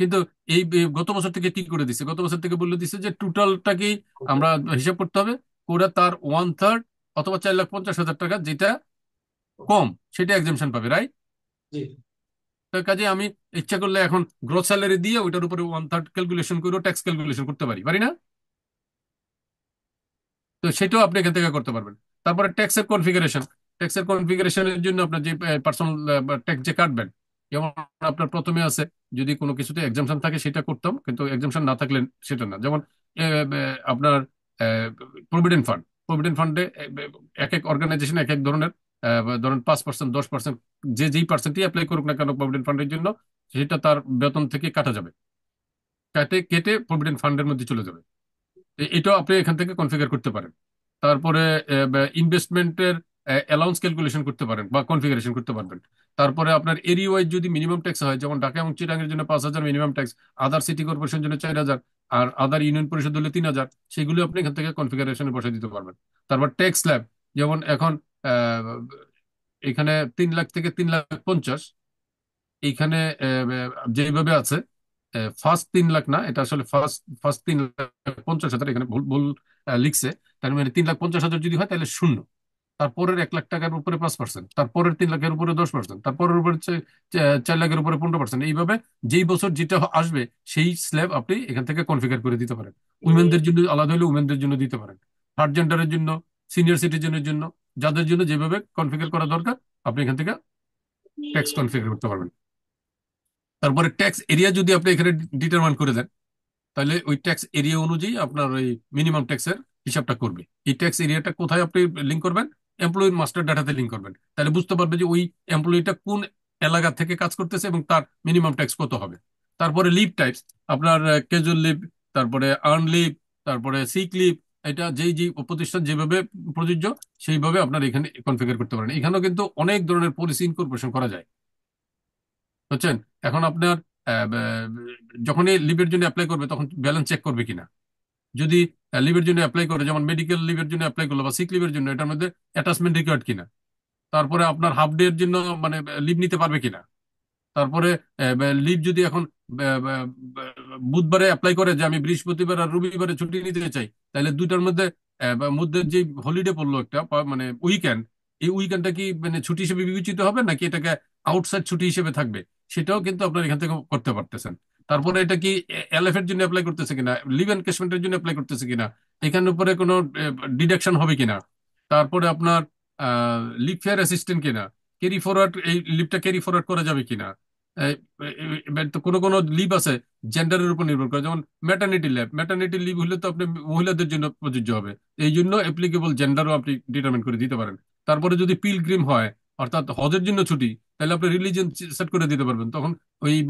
কিন্তু এই গত বছর থেকে কি করে দিছে? গত বছর থেকে বলে দিছে যে টোটালটাকেই আমরা হিসাব করতে হবে? করে তার ওয়ান থার্ড অথবা চার লাখ পঞ্চাশ হাজার টাকা যেটা কম সেটা এক্সামশন পাবে রাইট তো কাজে আমি ইচ্ছা করলে এখন গ্রোথ স্যালারি দিয়ে ওইটার উপরে ওয়ান থার্ড ক্যালকুলেশন করে ট্যাক্স ক্যালকুলেশন করতে পারি পারি না? তো সেটাও আপনি এখান থেকে করতে পারবেন। তারপরে ট্যাক্সের কনফিগারেশন ট্যাক্সের কনফিগারেশনের জন্য আপনার যে পার্সোনাল ট্যাক্স যে কাটবেন যেমন আপনার প্রথমে আছে যদি কোনো কিছুতে এক্সামশন থাকে সেটা করতাম কিন্তু এক্সামশন না থাকলে সেটা না। যেমন আপনার প্রভিডেন্ট ফান্ড প্রভিডেন্ট ফান্ডে এক এক অর্গানাইজেশন এক এক ধরনের ধরেন পাঁচ পার্সেন্ট দশ পার্সেন্ট যে যেই পার্সেন্টই অ্যাপ্লাই করুক না কেন প্রভিডেন্ট ফান্ডের জন্য, সেটা তার বেতন থেকে কাটা যাবে। কাটে, কেটে প্রভিডেন্ট ফান্ডের মধ্যে চলে যাবে। এটাও আপনি এখান থেকে কনফিগার করতে পারেন। তারপরে ইনভেস্টমেন্টের অ্যালাউন্স ক্যালকুলেশন করতে পারেন বা কনফিগারেশন করতে পারবেন। তারপরে আপনার এরিয়া ওয়াইজ যদি মিনিমাম ট্যাক্স হয়, যেমন ঢাকা এবং চিটাঙ্গের জন্য পাঁচ হাজার minimum tax other city corporation জন্য চার হাজার, আর আদার ইউনিয়ন পরিষদ হলে তিন হাজার, সেগুলো আপনি এখান থেকে কনফিগারেশনে বসে দিতে পারবেন। তারপর ট্যাক্স স্ল্যাব যেমন এখন এখানে তিন লাখ থেকে তিন লাখ পঞ্চাশ। এইখানে যেভাবে আছে ফার্স্ট তিন লাখ না এটা আসলে ফার্স্ট ফার্স্ট তিন লাখ পঞ্চাশ হাজার এখানে ভুল ভুল লিখছে। তার মানে তিন লাখ পঞ্চাশ হাজার যদি হয় তাহলে শূন্য। তারপরের এক লাখ টাকার উপরে পাঁচ পার্সেন্ট তারপরের তিন লাখের উপরে দশ পার্সেন্ট তারপরের উপরে চার লাখের উপরে পনেরো পার্সেন্ট এইভাবে যেই বছর যেটা আসবে সেই স্ল্যাব আপনি এখান থেকে কনফিগার করে দিতে পারেন। উইমেনদের জন্য আলাদা হলে উইমেনদের জন্য দিতে পারেন। থার্ড জেন্ডারের জন্য সিনিয়র সিটিজেনের জন্য যাদের জন্য যেভাবে কনফিগার করা দরকার আপনি এখান থেকে ট্যাক্স কনফিগার করতে পারবেন। তারপরে ট্যাক্স এরিয়া যদি আপনি এখানে ডিটারমাইন করে দেন তাহলে ওই ট্যাক্স এরিয়া অনুযায়ী আপনার ওই মিনিমাম ট্যাক্সের হিসাবটা করবে। এই ট্যাক্স এরিয়াটা কোথায় আপনি লিঙ্ক করবেন? এমপ্লয়ির মাস্টার ডাটাতে লিঙ্ক করবেন। তাহলে বুঝতে পারবে যে ওই এমপ্লয়িটা কোন এলাকা থেকে কাজ করতেছে এবং তার মিনিমাম ট্যাক্স কত হবে। তারপরে লিভ টাইপস আপনার ক্যাজুয়াল লিভ তারপরে আর্ন লিভ তারপরে সিক লিভ এটা যেই যে প্রতিষ্ঠান যেভাবে প্রযোজ্য, সেইভাবে আপনার এখানে কনফিগার করতে পারেন। এখানেও কিন্তু অনেক ধরনের পলিসি ইনকর্পোরেশন করা যায়। বুঝছেন? এখন আপনার যখনই লিভের জন্য অ্যাপ্লাই করবে, তখন ব্যালেন্স চেক করবে কিনা? যদি লিভের জন্য অ্যাপ্লাই করে, যেমন মেডিকেল লিভের জন্য অ্যাপ্লাই করল বা সিক লিভের জন্য, এটার মধ্যে অ্যাটাচমেন্ট রিকোয়ার্ড কিনা? তারপরে আপনার হাফ ডে এর জন্য মানে লিভ নিতে পারবে কিনা? তারপরে লিভ যদি এখন বুধবারে অ্যাপ্লাই করে যে আমি বৃহস্পতিবার আর রবিবারে ছুটি নিতে চাই, তাহলে দুইটার মধ্যে মধ্যে যে হলিডে পড়ল একটা মানে উইকেন্ড এই উইকেন্ডটা কি মানে ছুটি হিসেবে বিবেচিত হবে নাকি এটাকে আউটসাইড ছুটি হিসেবে থাকবে? সেটাও কিন্তু আপনার এখান থেকে করতে পারতেছেন। তারপরে এটা কি এলএফ এর জন্য অ্যাপ্লাই করতেছে কিনা লিভ এনকেশমেন্টের জন্য অ্যাপ্লাই করতেছে কিনা এখানের উপরে কোনো ডিডাকশন হবে কিনা? তারপরে আপনার লিভ ফেয়ার অ্যাসিস্ট্যান্ট কিনা ক্যারি ফরওয়ার্ড এই লিভটা ক্যারি ফরওয়ার্ড করা যাবে কিনা? তো কোনো কোনো লিভ আছে জেন্ডারের উপর নির্ভর করে। যেমন ম্যাটার্নিটি লিভ ম্যাটার্নিটি লিভ হলে তো আপনি মহিলাদের জন্য প্রযোজ্য হবে। এই জন্য অ্যাপ্লিকেবল জেন্ডারও আপনি ডিটারমিন করে দিতে পারেন। তারপরে যদি পিলগ্রিম হয় অর্থাৎ হজের জন্য ছুটি তাহলে আপনি রিলিজিয়ন সেট করে দিতে পারবেন। তখন ওই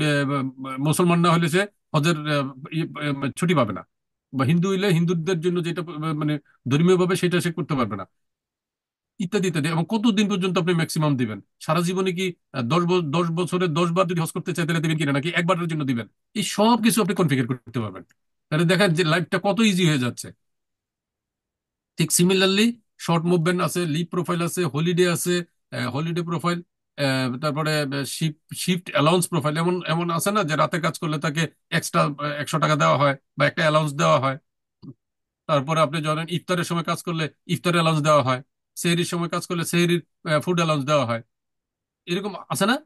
মুসলমান না হলে সে হজের আহ, ই- আহ, ছুটি পাবে না। বা হিন্দু হইলে হিন্দুদের জন্য যেটা মানে ধর্মীয় ভাবে সেটা সে করতে পারবে না। ইত্যাদি ইত্যাদি। এবং কতদিন পর্যন্ত আপনি ম্যাক্সিমাম দিবেন? সারা জীবনে কি দশ দশ বছরে দশ বার যদি হজ করতে চাই, তাহলে দিবেন কিনা? নাকি একবারের জন্য দিবেন? এই সব কিছু আপনি কনফিগার করতে পারবেন। তাহলে দেখেন যে লাইফটা কত ইজি হয়ে যাচ্ছে। ঠিক সিমিলারলি শর্ট মুভমেন্ট আছে লিপ প্রোফাইল আছে হলিডে আছে হলিডে প্রোফাইল তারপরে শিফট অ্যালাউন্স প্রোফাইল এমন এমন আছে না যে রাতে কাজ করলে তাকে এক্সট্রা একশো টাকা দেওয়া হয় বা একটা অ্যালাউন্স দেওয়া হয়। তারপরে আপনি জানেন ইফতারের সময় কাজ করলে ইফতার অ্যালাউন্স দেওয়া হয়। সেহরির সময় কাজ করলে সেহরির ফুড অ্যালাউন্স দেওয়া হয়। এরকম আছে না?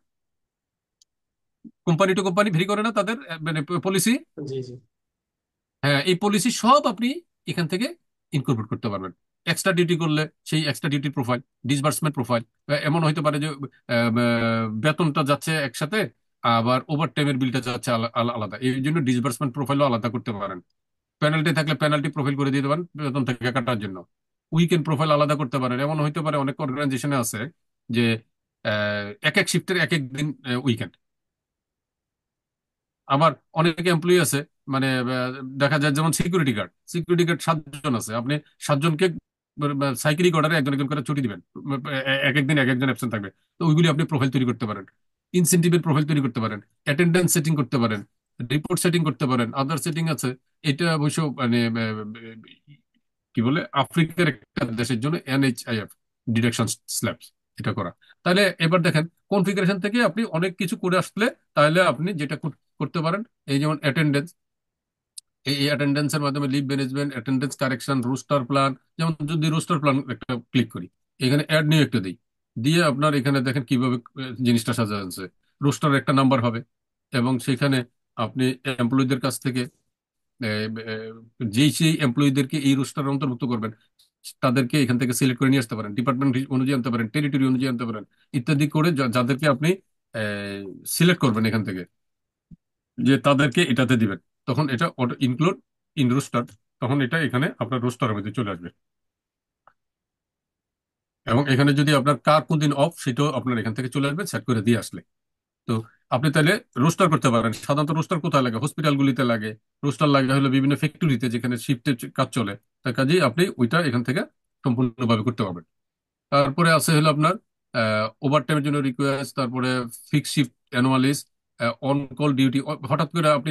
কোম্পানি টু কোম্পানি ভেরি করে না তাদের মানে পলিসি হ্যাঁ এই পলিসি সব আপনি এখান থেকে ইনকর্পোরেট করতে পারবেন। এক্সট্রা ডিউটি করলে সেই extra duty profile disbursement profile এমন হইতে পারে যে বেতনটা যাচ্ছে একসাথে আবার ওভার টাইমের বিলটা যাচ্ছে আলা- আলা- আলাদা। এই জন্য ডিসবার্সমেন্ট প্রোফাইলও আলাদা করতে পারেন। পেনাল্টি থাকলে পেনাল্টি প্রোফাইল করে দিতে পারেন বেতন থেকে কাটার জন্য। উইকেন্ড প্রোফাইল আলাদা করতে পারেন। এমন হইতে পারে অনেক অর্গানাইজেশনে আছে যে এক এক শিফটের এক এক দিন উইকেন্ড আবার অনেক এমপ্লয়ি আছে মানে দেখা যায় যেমন সিকিউরিটি গার্ড সিকিউরিটি গার্ড সাতজন আছে। আপনি সাতজনকে সাইকেলিক অর্ডারে একজন একজন করে ছুটি দিবেন। এক একদিন এক একজন অ্যাবসেন্ট থাকবে। তো ওইগুলি আপনি প্রোফাইল তৈরি করতে পারেন। ইনসেন্টিভের প্রোফাইল তৈরি করতে পারেন। অ্যাটেন্ডেন্স সেটিং করতে পারেন। রিপোর্ট সেটিং করতে পারেন। আদার সেটিং আছে। এটা অবশ্য মানে কি বলে, আফ্রিকার একটা দেশের জন্য এনএইচআইএফ ডিডাকশন স্ল্যাবস, এটা করা। তাহলে এবার দেখেন, কনফিগারেশন থেকে আপনি অনেক কিছু করে আসলে তাহলে আপনি যেটা করতে পারেন, এই যেমন অ্যাটেন্ডেন্স। এই অ্যাটেন্ডেন্সের মাধ্যমে leave management attendance correction roster plan যেমন যদি রোস্টার প্ল্যান একটা ক্লিক করি, এখানে অ্যাড নিউ একটা দিই। দিয়ে আপনার এখানে দেখেন কীভাবে জিনিসটা সাজা আছে। রোস্টার একটা নাম্বার হবে এবং সেখানে আপনি এমপ্লয়ীদের কাছ থেকে যেই সেই এমপ্লয়ীদেরকে এই রোস্টার অন্তর্ভুক্ত করবেন, তাদেরকে এখান থেকে সিলেক্ট করে নিয়ে আসতে পারেন ডিপার্টমেন্ট অনুযায়ী আনতে পারেন টেরিটরি অনুযায়ী আনতে পারেন, ইত্যাদি করে যাদেরকে আপনি সিলেক্ট করবেন এখান থেকে, যে তাদেরকে এটাতে দিবেন। তখন এটা ইনক্লুড ইন রোস্টার তখন এটা এখানে আপনার রোস্টারের মধ্যে চলে আসবে। এবং এখানে যদি আপনার কার কোন দিন অফ সেটাও আপনার এখান থেকে চলে আসবে সেট করে দিয়ে আসলে। তো আপনি তাহলে রোস্টার করতে পারেন। সাধারণত রোস্টার কোথায় লাগে? হসপিটালগুলিতে লাগে। রোস্টার লাগে হলো বিভিন্ন ফ্যাক্টরিতে যেখানে শিফটের কাজ চলে। তার কাজেই আপনি ওইটা এখান থেকে সম্পূর্ণভাবে করতে পারবেন। তারপরে আছে হলো আপনার ওভার টাইমের জন্য রিকোয়েস্ট তারপরে ফিক্স শিফট অ্যানুয়ালিস অন কল ডিউটি হঠাৎ করে আপনি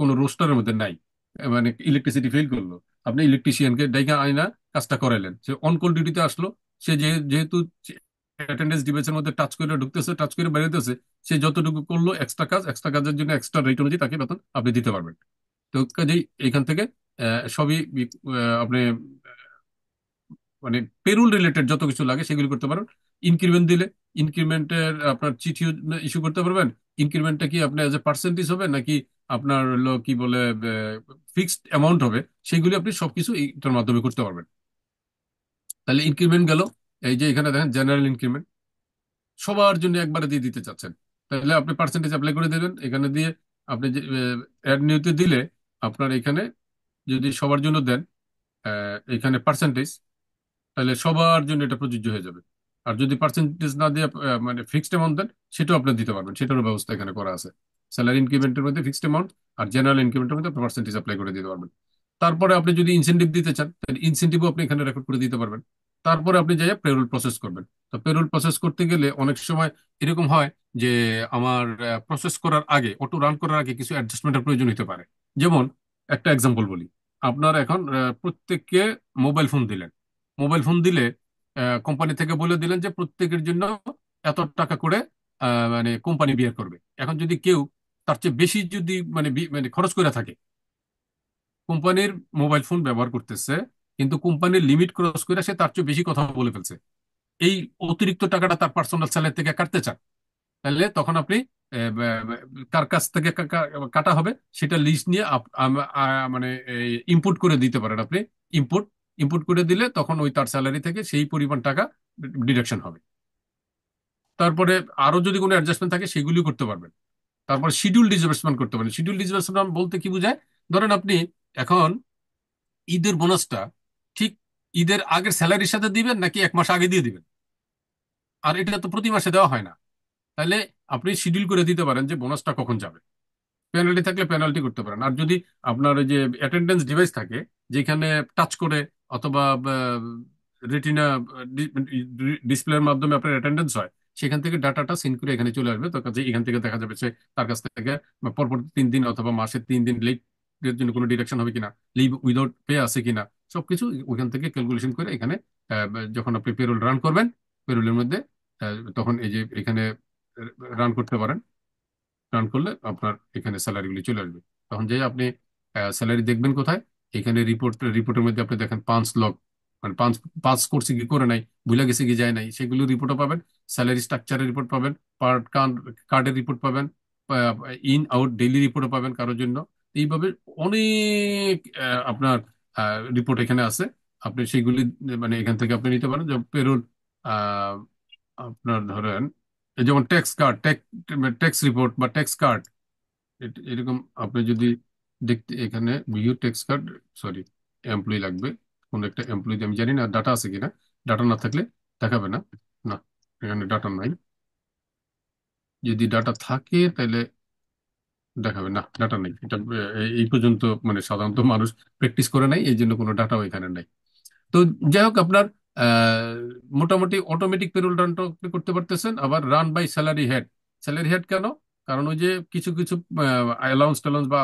কোনো রোস্টারের মধ্যে নাই মানে ইলেকট্রিসিটি ফেল করল। আপনি ইলেকট্রিশিয়ানকে ডাইকা আইনা কাজটা করাইলেন। সে অন কল ডিউটিতে আসলো। সে যেহেতু অ্যাটেন্ডেন্স ডিভাইসের মধ্যে টাচ করে ঢুকতেছে টাচ করে বেরোতেছে সে যতটুকু করল এক্সট্রা কাজ এক্সট্রা কাজের জন্য এক্সট্রা রেট অনুযায়ী তাকে বেতন আপনি দিতে পারবেন। তো কাজেই এখান থেকে সবই আপনি মানে পেরুল রিলেটেড যত কিছু লাগে সেগুলো করতে পারেন ইনক্রিমেন্ট দিলে ইনক্রিমেন্টের আপনার চিঠি ইস্যু করতে পারবেন। ইনক্রিমেন্টটা কি আপনার এজ এ পার্সেন্টেজ হবে নাকি আপনার হলো কি বলে ফিক্সড অ্যামাউন্ট হবে, সেগুলি আপনি সবকিছু এইটার মাধ্যমে করতে পারবেন। তাহলে ইনক্রিমেন্ট গেল এই যে এখানে দেখেন জেনারেল ইনক্রিমেন্ট সবার জন্য একবারে দিয়ে দিতে চাচ্ছেন। তাহলে আপনি পার্সেন্টেজ অ্যাপ্লাই করে দেবেন। এখানে দিয়ে আপনি অ্যাড নিউতে দিলে আপনার এখানে যদি সবার জন্য দেন এখানে পার্সেন্টেজ তাহলে সবার জন্য এটা প্রযোজ্য হয়ে যাবে। আর যদি পার্সেন্টেজ না দিয়ে মানে ফিক্সড অ্যামাউন্ট দেন, সেটাও আপনি দিতে পারবেন। সেটারও ব্যবস্থা এখানে করা আছে। স্যালারি ইনক্রিমেন্টের মধ্যে ফিক্সড অ্যামাউন্ট আর জেনারেল ইনক্রিমেন্টের মধ্যে পার্সেন্টেজ অ্যাপ্লাই করে দিতে পারবেন। তারপরে আপনি যদি ইনসেন্টিভ দিতে চান, তাহলে ইনসেন্টিভও আপনি এখানে রেকর্ড করে দিতে পারবেন। তারপরে আপনি যাই পেরোল প্রসেস করবেন। তো পেরোল প্রসেস করতে গেলে অনেক সময় এরকম হয় যে আমার প্রসেস করার আগে অটো রান করার আগে কিছু অ্যাডজাস্টমেন্টের প্রয়োজন হতে পারে। যেমন একটা এক্সাম্পল বলি। আপনার এখন প্রত্যেককে মোবাইল ফোন দিলেন। মোবাইল ফোন দিলে কোম্পানি থেকে বলে দিলেন যে প্রত্যেকের জন্য এত টাকা করে মানে কোম্পানি বিয়ার করবে। এখন যদি কেউ তার চেয়ে বেশি যদি মানে মানে খরচ করে থাকে কোম্পানির মোবাইল ফোন ব্যবহার করতেছে কিন্তু কোম্পানির লিমিট ক্রস করে সে তার চেয়ে বেশি কথা বলে ফেলছে। এই অতিরিক্ত টাকাটা তার পার্সোনাল স্যালারি থেকে কাটতে চান তাহলে তখন আপনি কার কাছ থেকে কাটা হবে সেটা লিস্ট নিয়ে মানে ইনপুট করে দিতে পারেন আপনি। ইনপুট ইনপুট করে দিলে তখন ওই তার স্যালারি থেকে সেই পরিমাণ টাকা ডিডাকশন হবে। তারপরে আরও যদি কোনো অ্যাডজাস্টমেন্ট থাকে সেগুলিও করতে পারবেন। তারপর শিডিউল ডিসবার্সমেন্ট করতে পারেন। শিডিউল ডিসবার্সমেন্ট বলতে কি বোঝায়? ধরেন আপনি এখন ঈদের বোনাসটা ঠিক ঈদের আগের স্যালারির সাথে দিবেন নাকি এক মাস আগে দিয়ে দিবেন? আর এটা তো প্রতি মাসে দেওয়া হয় না। তাহলে আপনি শিডিউল করে দিতে পারেন যে বোনাসটা কখন যাবে। পেনাল্টি থাকলে পেনাল্টি করতে পারেন। আর যদি আপনার যে অ্যাটেন্ডেন্স ডিভাইস থাকে, যেখানে টাচ করে অথবা রেটিনা ডিসপ্লের মাধ্যমে আপনার অ্যাটেন্ডেন্স হয়, সেখান থেকে ডাটাটা সিন করে এখানে চলে আসবে। তার কাছে এখান থেকে দেখা যাবে সে তার কাছ থেকে পরপর তিন দিন অথবা মাসে তিন দিন লেট এর জন্য কোনো ডিডাকশন হবে কিনা? লিভ উইদাউট পে আছে কিনা? সবকিছু ওইখান থেকে ক্যালকুলেশন করে এখানে যখন আপনি পেরোল রান করবেন পেরোলের মধ্যে তখন এই যে এখানে রান করতে পারেন। রান করলে আপনার এখানে স্যালারিগুলি চলে আসবে। তখন যে আপনি স্যালারি দেখবেন কোথায়? এখানে রিপোর্ট রিপোর্টের মধ্যে আপনি দেখেন পাঁচ লগ মানে পাঁচ পাঁচ করছে কি করে নাই, ভুলে গেছে কি যায় নাই, সেগুলো রিপোর্টও পাবেন স্যালারি স্ট্রাকচারের রিপোর্ট পাবেন পার কার্ডের রিপোর্ট পাবেন ইন আউট ডেইলি রিপোর্টও পাবেন কারোর জন্য। এইভাবে অনেক আপনার রিপোর্ট এখানে আছে। আপনি সেগুলি মানে এখান থেকে আপনি নিতে পারেন। যেমন পেরোল আপনার ধরেন যেমন ট্যাক্স কার্ড ট্যাক্স রিপোর্ট বা ট্যাক্স কার্ড এরকম আপনি যদি দেখতে, এখানে view tax card sorry employee লাগবে। কোন একটা এমপ্লয়ি আমি জানি না ডাটা আছে কিনা। ডাটা না থাকলে দেখাবে না। না, এখানে ডাটা নাই। যদি ডাটা থাকে, তাহলে দেখাবে না ডাটা নেই। এটা এই পর্যন্ত মানে সাধারণত মানুষ প্র্যাকটিস করে নাই এই জন্য কোনো ডাটাও এখানে নাই। তো যাই হোক আপনার আহ, মোটামুটি অটোমেটিক পেরোল রানটা আপনি করতে পারতেছেন আবার run by salary head salary head কেন? কারণ ওই যে কিছু কিছু অ্যালাউন্স ট্যালাউন্স বা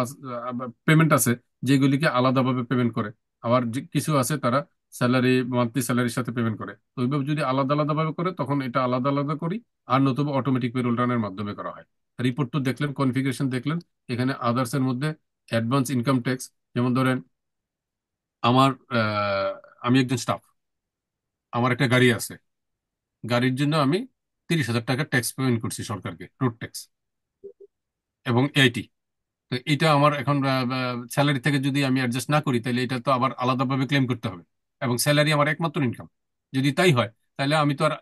পেমেন্ট আছে যেগুলিকে আলাদাভাবে পেমেন্ট করে। আবার যে কিছু আছে তারা স্যালারি মান্থলি স্যালারির সাথে পেমেন্ট করে। তো ওইভাবে যদি আলাদা আলাদা ভাবে করে তখন এটা আলাদা আলাদা করি আর নতুবা অটোমেটিক পেরোল রানের মাধ্যমে করা হয়। রিপোর্ট তো দেখলেন কনফিগারেশন দেখলেন, এখানে আদার্স এর মধ্যে অ্যাডভান্স ইনকাম ট্যাক্স যেমন ধরেন আমার আমি একজন স্টাফ আমার একটা গাড়ি আছে, গাড়ির জন্য আমি তিরিশ হাজার টাকা ট্যাক্স পেমেন্ট করছি সরকারকে রোড ট্যাক্স এবং এআইটি তো এটা আমার এখন স্যালারি থেকে যদি আমি অ্যাডজাস্ট না করি, তাহলে এটা তো আবার আলাদাভাবে ক্লেম করতে হবে এবং স্যালারি আমার একমাত্র ইনকাম যদি তাই হয়, তাহলে আমি তো আর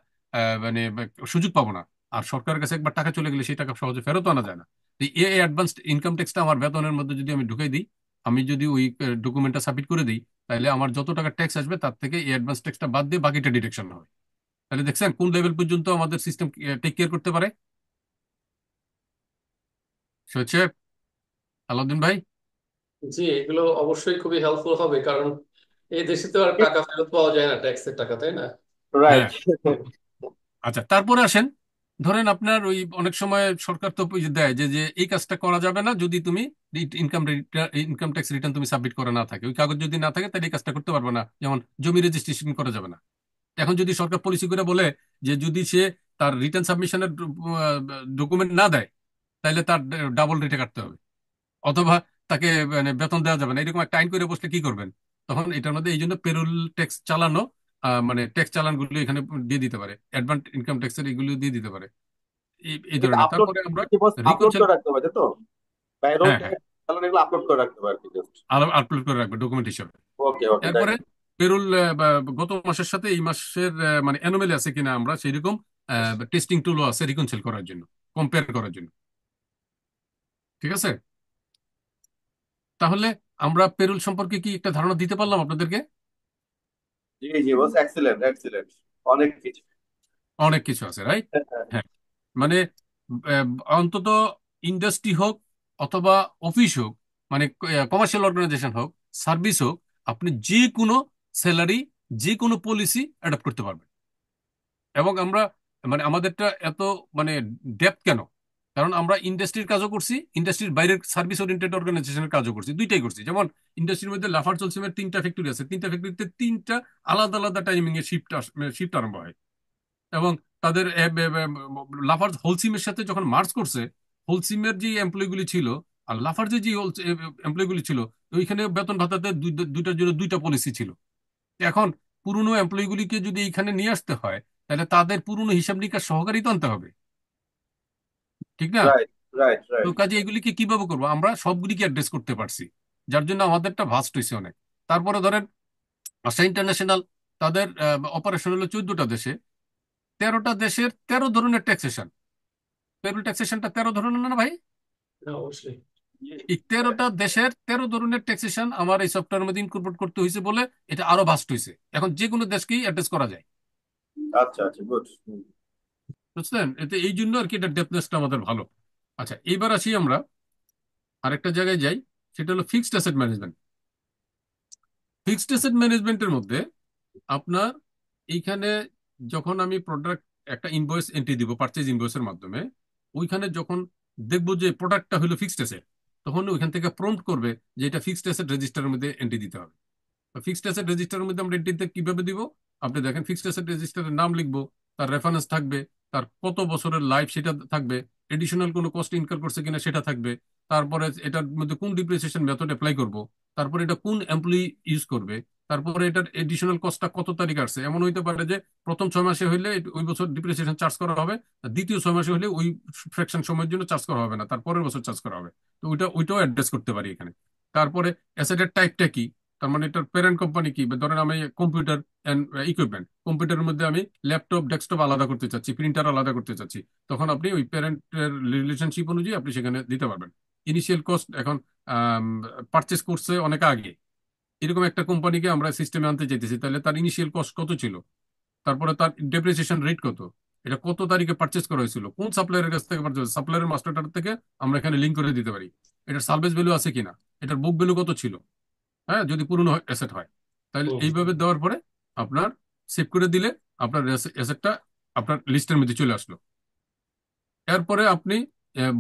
মানে সুযোগ পাবো না। আর সরকারের কাছে একবার টাকা চলে গেলে সেই টাকা সহজে ফেরত আনা যায় না। এই অ্যাডভান্স ইনকাম ট্যাক্সটা আমার বেতনের মধ্যে যদি আমি ঢুকাই দিই আমি যদি ওই ডকুমেন্টটা সাবমিট করে দিই তাহলে আমার যত টাকা ট্যাক্স আসবে তার থেকে এই অ্যাডভান্স ট্যাক্সটা বাদ দিয়ে বাকিটা ডিডাকশন হবে। তাহলে দেখছেন কোন লেভেল পর্যন্ত আমাদের সিস্টেম টেক কেয়ার করতে পারে? আলাউদ্দিন ভাই? জি এগুলো অবশ্যই খুবই হেল্পফুল হবে কারণ এই দেশে তো আর টাকা ফেরত পাওয়া যায় না ট্যাক্সের টাকা তাই না? রাইট হ্যাঁ। আচ্ছা তারপরে আসেন ধরেন আপনার ওই অনেক সময় সরকার তো দেয় যে যে এই কাজটা করা যাবে না যদি তুমি ইনকাম ইনকাম ট্যাক্স রিটার্ন তুমি সাবমিট করা না থাকে। ওই কাগজ যদি না থাকে তাহলে এই কাজটা করতে পারবে না। যেমন জমি রেজিস্ট্রেশন করা যাবে না। এখন যদি সরকার পলিসি করে বলে যে যদি সে তার রিটার্ন সাবমিশনের ডকুমেন্ট না দেয়, তাহলে তার ডাবল রেটে কাটতে হবে। অথবা তাকে মানে বেতন দেওয়া যাবে না। এরকম একটা আইন করে বসলে কি করবেন? তখন এটার মধ্যে এই জন্য পেরোল ট্যাক্স চালানো মানে ট্যাক্স চালানগুলো এখানে দিয়ে দিতে পারে। অ্যাডভান্স ইনকাম ট্যাক্সের এগুলো দিয়ে দিতে পারে। এই ধরনের। তারপরে আমরা আপলোড করে রাখতে হবে তো? হ্যাঁ হ্যাঁ। আপলোড করে রাখতে হবে আর কি জাস্ট আপলোড করে রাখবে ডকুমেন্ট হিসাবে। ওকে ওকে এরপরে পেরোল গত মাসের সাথে এই মাসের মানে অ্যানোমেলি আছে কিনা আমরা সেইরকম টেস্টিং টুলও আছে রিকনসাইল করার জন্য কম্পেয়ার করার জন্য। ঠিক আছে? তাহলে আমরা পেরুল সম্পর্কে কি একটা ধারণা দিতে পারলাম আপনাদেরকে? জি জি বস এক্সিলেন্ট এক্সিলেন্ট অনেক কিছু। অনেক কিছু আছে রাইট হ্যাঁ মানে অন্তত ইন্ডাস্ট্রি হোক অথবা অফিস হোক মানে কমার্শিয়াল অর্গানাইজেশন হোক সার্ভিস হোক আপনি যে কোনো স্যালারি যে কোনো পলিসি অ্যাডাপ্ট করতে পারবেন। এবং আমরা মানে আমাদেরটা এত মানে ডেপথ কেন? কারণ আমরা ইন্ডাস্ট্রির কাজও করছি ইন্ডাস্ট্রির বাইরের সার্ভিস ওরিয়েন্টেড অর্গানাইজেশনের কাজও করছি, দুইটাই করছি। যেমন ইন্ডাস্ট্রির মধ্যে লাফার্জ হোলসিমের তিনটা ফ্যাক্টরি আছে। তিনটা ফ্যাক্টরিতে তিনটা আলাদা আলাদা টাইমিং এ শিফট শিফট আরম্ভ হয়। এবং তাদের লাফার্জ হোলসিমের সাথে যখন মার্চ করছে হোলসিমের যে এমপ্লয়িগুলি ছিল আর লাফার যে এমপ্লয়িগুলি ছিল, ওইখানে বেতন ভাতাতে দুই- দুইটার জন্য দুইটা পলিসি ছিল। এখন পুরনো এমপ্লয়িগুলিকে যদি এইখানে নিয়ে আসতে হয়, তাহলে তাদের পুরনো হিসাব নিকাশ সহকারী তো আনতে হবে। ঠিক না? রাইট রাইট তো রাইট কাজে এগুলিকে কীভাবে করব? আমরা সবগুলিকে অ্যাড্রেস করতে পারছি। যার জন্য আমাদেরটা ভাস্ট হয়েছে অনেক। তারপরে ধরেন আশা ইন্টারন্যাশনাল তাদের অপারেশন হলো চোদ্দটা দেশে। তেরোটা দেশের তেরো ধরনের ট্যাক্সেশন পেরোল ট্যাক্সেশনটা তেরো ধরনের না ভাই? অবশ্যই। এই তেরোটা দেশের তেরো ধরনের ট্যাক্সেশন আমার এই সফটওয়্যার মধ্যে ইনকর্পোরেট করতে হয়েছে বলে এটা আরও ভাস্ট হয়েছে এখন যে কোনো দেশকেই অ্যাড্রেস করা যায়। আচ্ছা আচ্ছা গুড বুঝলেন? এতে এই জন্য আর কি এটা ডেপনেসটা আমাদের ভালো। আচ্ছা এবার আসি আমরা। আরেকটা জায়গায় যাই, সেটা হলো fixed asset management fixed asset ম্যানেজমেন্টের মধ্যে আপনার এইখানে যখন আমি প্রোডাক্ট একটা ইনভয়েস এন্ট্রি দিব পারচেজ ইনভয়েসের মাধ্যমে, ওইখানে যখন দেখব যে প্রোডাক্টটা হলো ফিক্সড অ্যাসেট তখন ওইখান থেকে প্রম্পট করবে যে এটা ফিক্সড অ্যাসেট রেজিস্টারের মধ্যে এন্ট্রি দিতে হবে। ফিক্সড অ্যাসেট রেজিস্টারের মধ্যে আমরা এন্ট্রিতে কীভাবে দিব? আপনি দেখেন ফিক্সড অ্যাসেট রেজিস্টারের নাম লিখব, তার রেফারেন্স থাকবে তার কত বছরের লাইফ সেটা থাকবে এডিশনাল কোনো কস্ট ইনকার করছে কিনা সেটা থাকবে, তারপরে এটার মধ্যে কোন ডিপ্রিসিয়েশন মেথড অ্যাপ্লাই করব, তারপরে এটা কোন এমপ্লয়ি ইউজ করবে, তারপরে এটার এডিশনাল কস্টটা কত তারিখ আসছে। এমন হইতে পারে যে প্রথম ছয় মাসে হইলে ওই বছর ডিপ্রিসিয়েশন চার্জ করা হবে দ্বিতীয় ছয় মাসে হলে ওই ফ্র্যাকশন সময়ের জন্য চার্জ করা হবে না, তারপরের বছর চার্জ করা হবে। তো ওইটা ওইটাও অ্যাড্রেস করতে পারি এখানে। তারপরে অ্যাসেটের টাইপটা কি? তার মানে এটার প্যারেন্ট কোম্পানি কি? ধরেন আমি কম্পিউটার অ্যান্ড ইকুইপমেন্ট কম্পিউটারের মধ্যে আমি ল্যাপটপ ডেস্কটপ আলাদা করতে চাচ্ছি প্রিন্টার আলাদা করতে চাচ্ছি, তখন আপনি ওই প্যারেন্টের রিলেশনশিপ অনুযায়ী আপনি সেখানে দিতে পারবেন। ইনিশিয়াল কস্ট এখন পারচেস করছে অনেক আগে। এরকম একটা কোম্পানিকে আমরা সিস্টেমে আনতে চাইতেছি, তাহলে তার ইনিশিয়াল কস্ট কত ছিল? তারপরে তার ডেপ্রিসিয়েশন রেট কত? এটা কত তারিখে পারচেস করা হয়েছিল? কোন সাপ্লায়ারের কাছ থেকে পারচেস সাপ্লায়ারের মাস্টারটার থেকে আমরা এখানে লিঙ্ক করে দিতে পারি। এটার সার্ভিস ভ্যালু আছে কিনা? এটার বুক ভ্যালু কত ছিল? হ্যাঁ যদি পুরনো অ্যাসেট হয়। তাহলে এইভাবে দেওয়ার পরে আপনার সেভ করে দিলে আপনার অ্যাসেটটা আপনার লিস্টের মধ্যে চলে আসলো। এরপরে আপনি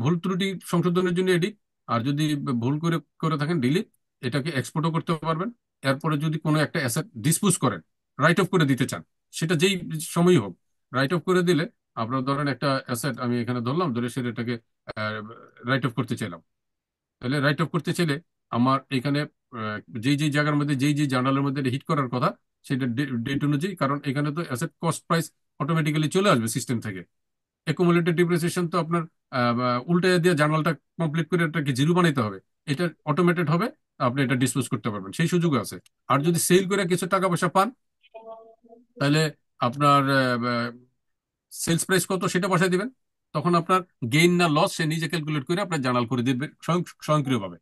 ভুল ত্রুটি সংশোধনের জন্য এডিট আর যদি ভুল করে করে থাকেন ডিলিট এটাকে এক্সপোর্টও করতে পারবেন। এরপরে যদি কোনো একটা অ্যাসেট ডিসপোজ করেন রাইট অফ করে দিতে চান সেটা যেই সময়ই হোক রাইট অফ করে দিলে আপনার ধরেন একটা অ্যাসেট আমি এখানে ধরলাম ধরে সেটা এটাকে রাইট অফ করতে চাইলাম। তাহলে রাইট অফ করতে চাইলে আমার এখানে যেই যেই জায়গার মধ্যে, যেই যেই জার্নালের মধ্যে হিট করার কথা, সেটা ডেট অনুযায়ী, কারণ এখানে তো অ্যাসেট কস্ট প্রাইস অটোমেটিক্যালি চলে আসবে সিস্টেম থেকে। অ্যাকুমুলেটেড ডিপ্রিসিয়েশন তো আপনার উল্টে দিয়ে জার্নালটা কমপ্লিট করে এটাকে জিরো বানাইতে হবে। এটা অটোমেটেড হবে, আপনি এটা ডিসপোজ করতে পারবেন। সেই সুযোগ আছে। আর যদি সেল করে কিছু টাকা পয়সা পান, তাহলে আপনার সেলস প্রাইস কত সেটা বসাই দিবেন। তখন আপনার গেইন না লস সে নিজে ক্যালকুলেট করে আপনার জার্নাল করে দিবে স্বয়ংক্রিয়ভাবে।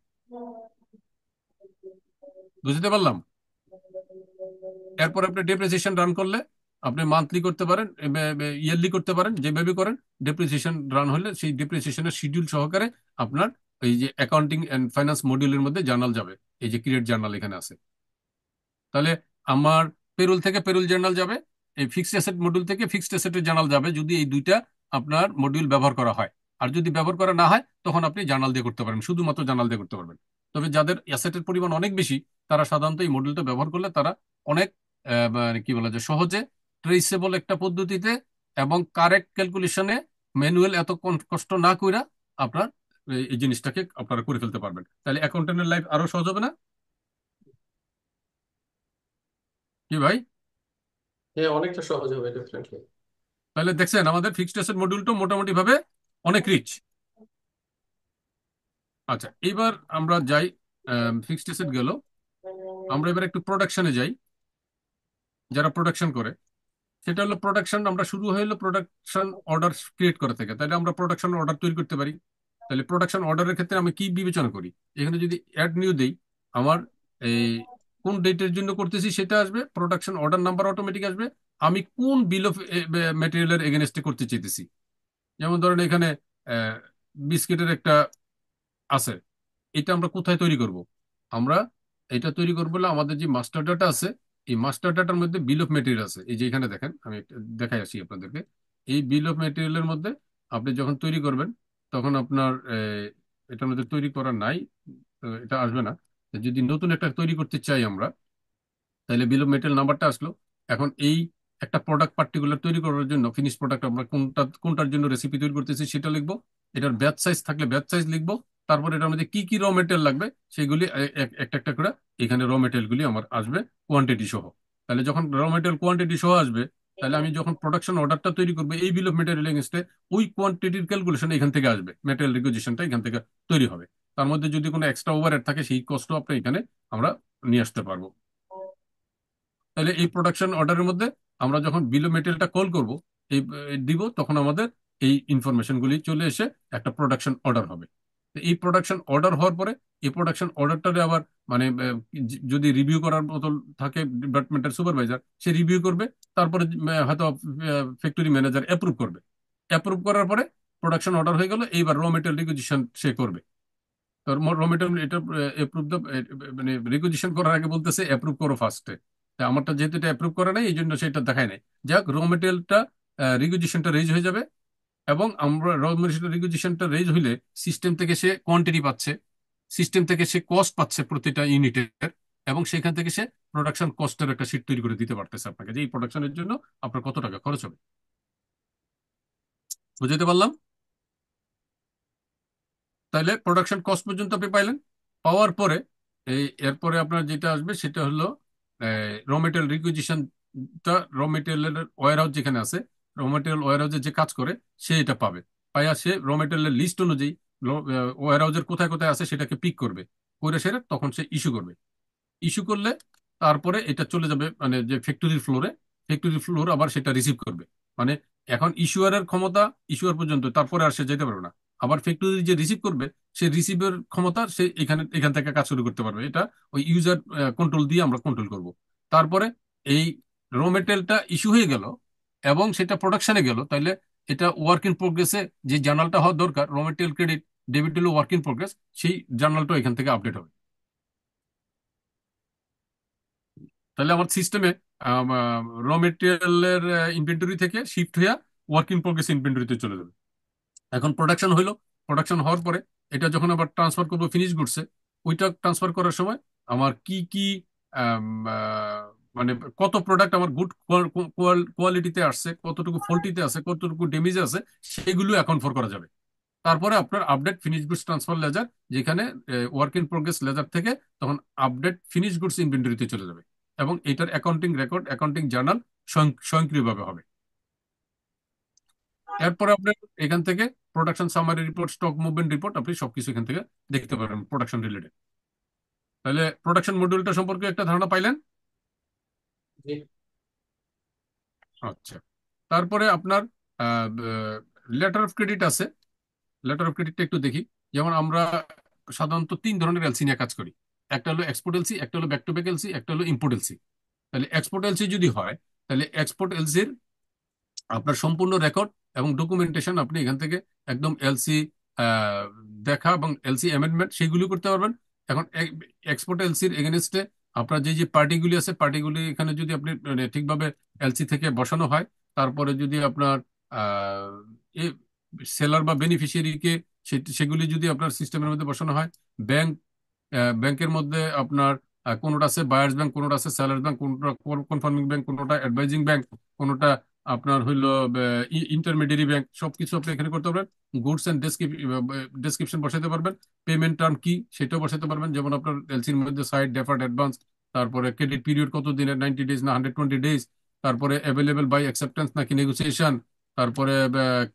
বুঝতে পারলাম? এরপর আপনি ডেপ্রিসিয়েশন রান করলে আপনি মান্থলি করতে পারেন ইয়ারলি করতে পারেন, যেভাবে করেন ডেপ্রিসিয়েশন রান হলে সেই ডেপ্রিসিয়েশনের শিডিউল সহকারে আপনার এই যে অ্যাকাউন্টিং এন্ড ফাইন্যান্স মডিউলের মধ্যে জার্নাল যাবে, এই যে ক্রিয়েট জার্নাল এখানে আছে। তাহলে আমার পেরুল থেকে পেরুল জার্নাল যাবে, এই ফিক্সড অ্যাসেট মডিউল থেকে ফিক্সড অ্যাসেটের জার্নাল যাবে, যদি এই দুইটা আপনার মডিউল ব্যবহার করা হয়। আর যদি ব্যবহার করা না হয়, তখন আপনি জার্নাল দিয়ে করতে পারবেন শুধুমাত্র জার্নাল দিয়ে করতে পারবেন। তবে যাদের অ্যাসেটের পরিমাণ অনেক বেশি তারা সাধারণত এই মডেলটা ব্যবহার করলে তারা অনেক মানে কি বলা যায় সহজে ট্রেসেবল একটা পদ্ধতিতে এবং কারেক্ট ক্যালকুলেশনে ম্যানুয়াল এত কষ্ট না কইরা আপনার এই- এই জিনিসটাকে আপনারা করে ফেলতে পারবেন। তাহলে অ্যাকাউন্টেন্টের লাইফ আরও সহজ হবে না? কি ভাই? হ্যাঁ অনেকটা সহজ হবে ডেফিনেটলি তাহলে দেখছেন আমাদের ফিক্সড অ্যাসেট মডিউলটা মোটামুটি ভাবে অনেক রিচ আচ্ছা এবার আমরা যাই ফিক্সড অ্যাসেট গেল। আমরা এবার একটু প্রোডাকশনে যাই, যারা প্রোডাকশন করে। সেটা হলো প্রোডাকশন আমরা শুরু হলো প্রোডাকশন অর্ডার ক্রিয়েট করে থেকে। তাহলে আমরা প্রোডাকশন অর্ডার তৈরি করতে পারি। তাহলে প্রোডাকশন অর্ডারের ক্ষেত্রে আমি কি বিবেচনা করি? এখানে যদি অ্যাড নিউ দেই, আমার এই কোন ডেটের জন্য করতেছি সেটা আসবে প্রোডাকশন অর্ডার নাম্বার অটোমেটিক আসবে। আমি কোন বিল অফ ম্যাটেরিয়ালের এগেনস্টে করতে চাইতেছি? যেমন ধরেন এখানে বিস্কিটের একটা আছে। এটা আমরা কোথায় তৈরি করব? আমরা এটা তৈরি করব বলে আমাদের যে মাস্টার ডাটা আছে, এই মাস্টার ডাটার মধ্যে বিল অফ মেটেরিয়াল আছে। এই যে এখানে দেখেন, আমি দেখাই আসি আপনাদেরকে। এই বিল অফ মেটেরিয়ালের মধ্যে আপনি যখন তৈরি করবেন, তখন আপনার এটার মধ্যে তৈরি করা নাই এটা আসবে না। যদি নতুন একটা তৈরি করতে চাই আমরা, তাহলে বিল অফ মেটেরিয়াল নাম্বারটা আসলো। এখন এই একটা প্রোডাক্ট পার্টিকুলার তৈরি করার জন্য ফিনিশ প্রোডাক্ট আমরা কোনটা, কোনটার জন্য রেসিপি তৈরি করতেছি সেটা লিখব। এটার ব্যাচ সাইজ থাকলে ব্যাচ সাইজ লিখব। তারপর এটার মধ্যে কি কি র মেটেরিয়াল লাগবে, সেগুলি একটা একটা করে এখানে র মেটেরিয়াল গুলি আমার আসবে কোয়ান্টিটি সহ। তাহলে যখন র মেটেরিয়াল কোয়ান্টিটি সহ আসবে, তাহলে আমি যখন প্রোডাকশন অর্ডারটা তৈরি করব, এই বিল অফ মেটেরিয়াল ওই কোয়ান্টিটির ক্যালকুলেশন এখান থেকে আসবে মেটেরিয়াল রিকুইজিশনটা এখান থেকে তৈরি হবে। তার মধ্যে যদি কোনো এক্সট্রা ওভারহেড থাকে, সেই কষ্ট আপনি এখানে আমরা নিয়ে আসতে পারব। তাহলে এই প্রোডাকশন অর্ডারের মধ্যে আমরা যখন বিল মেটেরিয়ালটা কল করব, এই দিব, তখন আমাদের এই ইনফরমেশন গুলি চলে এসে একটা প্রোডাকশন অর্ডার হবে। এই প্রোডাকশন অর্ডার হওয়ার পরে, এই প্রোডাকশন অর্ডারটারে আবার মানে যদি রিভিউ করার মতো থাকে ডিপার্টমেন্টের সুপারভাইজার সে রিভিউ করবে, তারপরে হয়তো ফ্যাক্টরি ম্যানেজার অ্যাপ্রুভ করবে। অ্যাপ্রুভ করার পরে প্রোডাকশন অর্ডার হয়ে গেল, এইবার র মেটেরিয়াল রিকুইজিশন সে করবে। তো র মেটেরিয়াল এটা অ্যাপ্রুভ মানে রিকুইজিশন করার আগে বলতেছে অ্যাপ্রুভ করো ফার্স্টে আমারটা যেহেতু এটা অ্যাপ্রুভ করা নাই, এই জন্য সেটা দেখায় নাই। যাক র মেটেরিয়ালটা রিকুইজিশনটা রেজ হয়ে যাবে। এবং আমরা র মেটেরিয়াল রিকুইজিশনটা রেজ হইলে সিস্টেম থেকে সে কোয়ান্টিটি পাচ্ছে সিস্টেম থেকে সে কস্ট পাচ্ছে প্রতিটা ইউনিটের এবং সেখান থেকে সে প্রোডাকশন কস্টের একটা শিট তৈরি করে দিতে পারতেছে আপনাকে, যে এই প্রোডাকশনের জন্য আপনার কত টাকা খরচ হবে। বুঝতে পারলাম? তাহলে প্রোডাকশন কস্ট পর্যন্ত আপনি পাইলেন। পাওয়ার পরে, এই এরপরে আপনার যেটা আসবে সেটা হলো র মেটেরিয়াল রিকুইজিশনটা র মেটেরিয়ালের ওয়ার হাউস যেখানে আছে র মেটেরিয়াল ওয়ার যে কাজ করে, সে এটা পাবে। পাইয়া সে র মেটেরিয়ালের লিস্ট অনুযায়ী ওয়ার হাউসের কোথায় কোথায় আছে সেটাকে পিক করবে। করে সেরে তখন সে ইস্যু করবে। ইস্যু করলে তারপরে এটা চলে যাবে মানে যে ফ্যাক্টরি ফ্লোরে ফ্যাক্টরি ফ্লোর আবার সেটা রিসিভ করবে। মানে এখন ইস্যুয়ারের ক্ষমতা ইস্যুয়ার পর্যন্ত, তারপরে আর সে যেতে পারবে না। আবার ফ্যাক্টরি যে রিসিভ করবে, সে রিসিভের ক্ষমতা সে এখানে, এখান থেকে কাজ শুরু করতে পারবে। এটা ওই ইউজার কন্ট্রোল দিয়ে আমরা কন্ট্রোল করব। তারপরে এই র মেটেরিয়ালটা ইস্যু হয়ে গেল এবং সেটা প্রোডাকশনে গেল। তাইলে এটা ওয়ার্ক ইন প্রোগ্রেসে যে জার্নালটা হওয়ার দরকার র মেটেরিয়াল ক্রেডিট ডেবিট হলো ওয়ার্ক ইন প্রোগ্রেস সেই জার্নালটা এখান থেকে আপডেট হবে। তাহলে আমার সিস্টেমে র মেটেরিয়ালের ইনভেন্টরি থেকে শিফট হয়ে ওয়ার্ক ইন প্রোগ্রেস ইনভেন্টরিতে চলে যাবে। এখন প্রোডাকশন হইল। প্রোডাকশন হওয়ার পরে এটা যখন আবার ট্রান্সফার করব ফিনিশ গুডসে ওইটা ট্রান্সফার করার সময় আমার কি কি মানে কত প্রোডাক্ট আমার গুড কোয়ালিটিতে আসছে, কতটুকু ফল্টিতে আছে, কতটুকু ড্যামেজ আছে, সেগুলো এখন ফোর করা যাবে। তারপরে আপনার update finish goods transfer ledger যেখানে ওয়ার্ক ইন প্রোগ্রেস লেজার থেকে তখন আপডেট ফিনিশ গুডস ইনভেন্টরিতে চলে যাবে এবং এটার অ্যাকাউন্টিং রেকর্ড অ্যাকাউন্টিং জার্নাল স্বয়ংক্রিয়ভাবে হবে। এরপরে আপনার এখান থেকে production summary report stock movement report আপনি সবকিছু এখান থেকে দেখতে পারেন প্রোডাকশন রিলেটেড তাহলে প্রোডাকশন মডিউলটা সম্পর্কে একটা ধারণা পাইলেন? আচ্ছা। তারপরে আপনার লেটার অফ ক্রেডিট আছে। লেটার অফ ক্রেডিটটা একটু দেখি। যেমন আমরা সাধারণত তিন ধরনের এলসি নিয়ে কাজ করি। একটা হলো এক্সপোর্ট এলসি একটা হলো ব্যাক টু ব্যাক এলসি একটা হলো ইম্পোর্ট এলসি তাহলে এক্সপোর্ট এলসি যদি হয়, তাহলে এক্সপোর্ট এলসির আপনার সম্পূর্ণ রেকর্ড এবং ডকুমেন্টেশন আপনি এখান থেকে একদম এলসি দেখা এবং এলসি অ্যামেন্ডমেন্ট সেগুলি করতে পারবেন। এখন এক্সপোর্ট এলসির এগেনস্টে আপনার যে যে পার্টিগুলি আছে পার্টিগুলি এখানে যদি আপনি মানে ঠিকভাবে এলসি থেকে বসানো হয়, তারপরে যদি আপনার সেলার বা বেনিফিশিয়ারিকে সেগুলি যদি আপনার সিস্টেমের মধ্যে বসানো হয় ব্যাংক ব্যাংকের মধ্যে আপনার কোনোটা আছে বায়ার্স ব্যাংক কোনোটা আছে স্যালার্স ব্যাংক কোনোটা কনফার্মিং ব্যাংক কোনোটা অ্যাডভাইজিং ব্যাংক কোনোটা আপনার হইল ইন্টারমিডিয়ারি ব্যাংক সবকিছু আপনি এখানে করতে পারবেন। গুডস এন্ড ডেসক্রিপশন বসাতে পারবেন। পেমেন্ট টার্ম কি, সেটাও বসাতে পারবেন। যেমন আপনার এলসির মধ্যে সাইড ডেফার্ড অ্যাডভান্স তারপরে ক্রেডিট পিরিয়ড কত দিনের নাইনটি ডেজ না হান্ড্রেড টোয়েন্টি ডেজ তারপরে অ্যাভেলেবেল বাই অ্যাকসেপ্টেন্স নাকি নেগোসিয়েশন তারপরে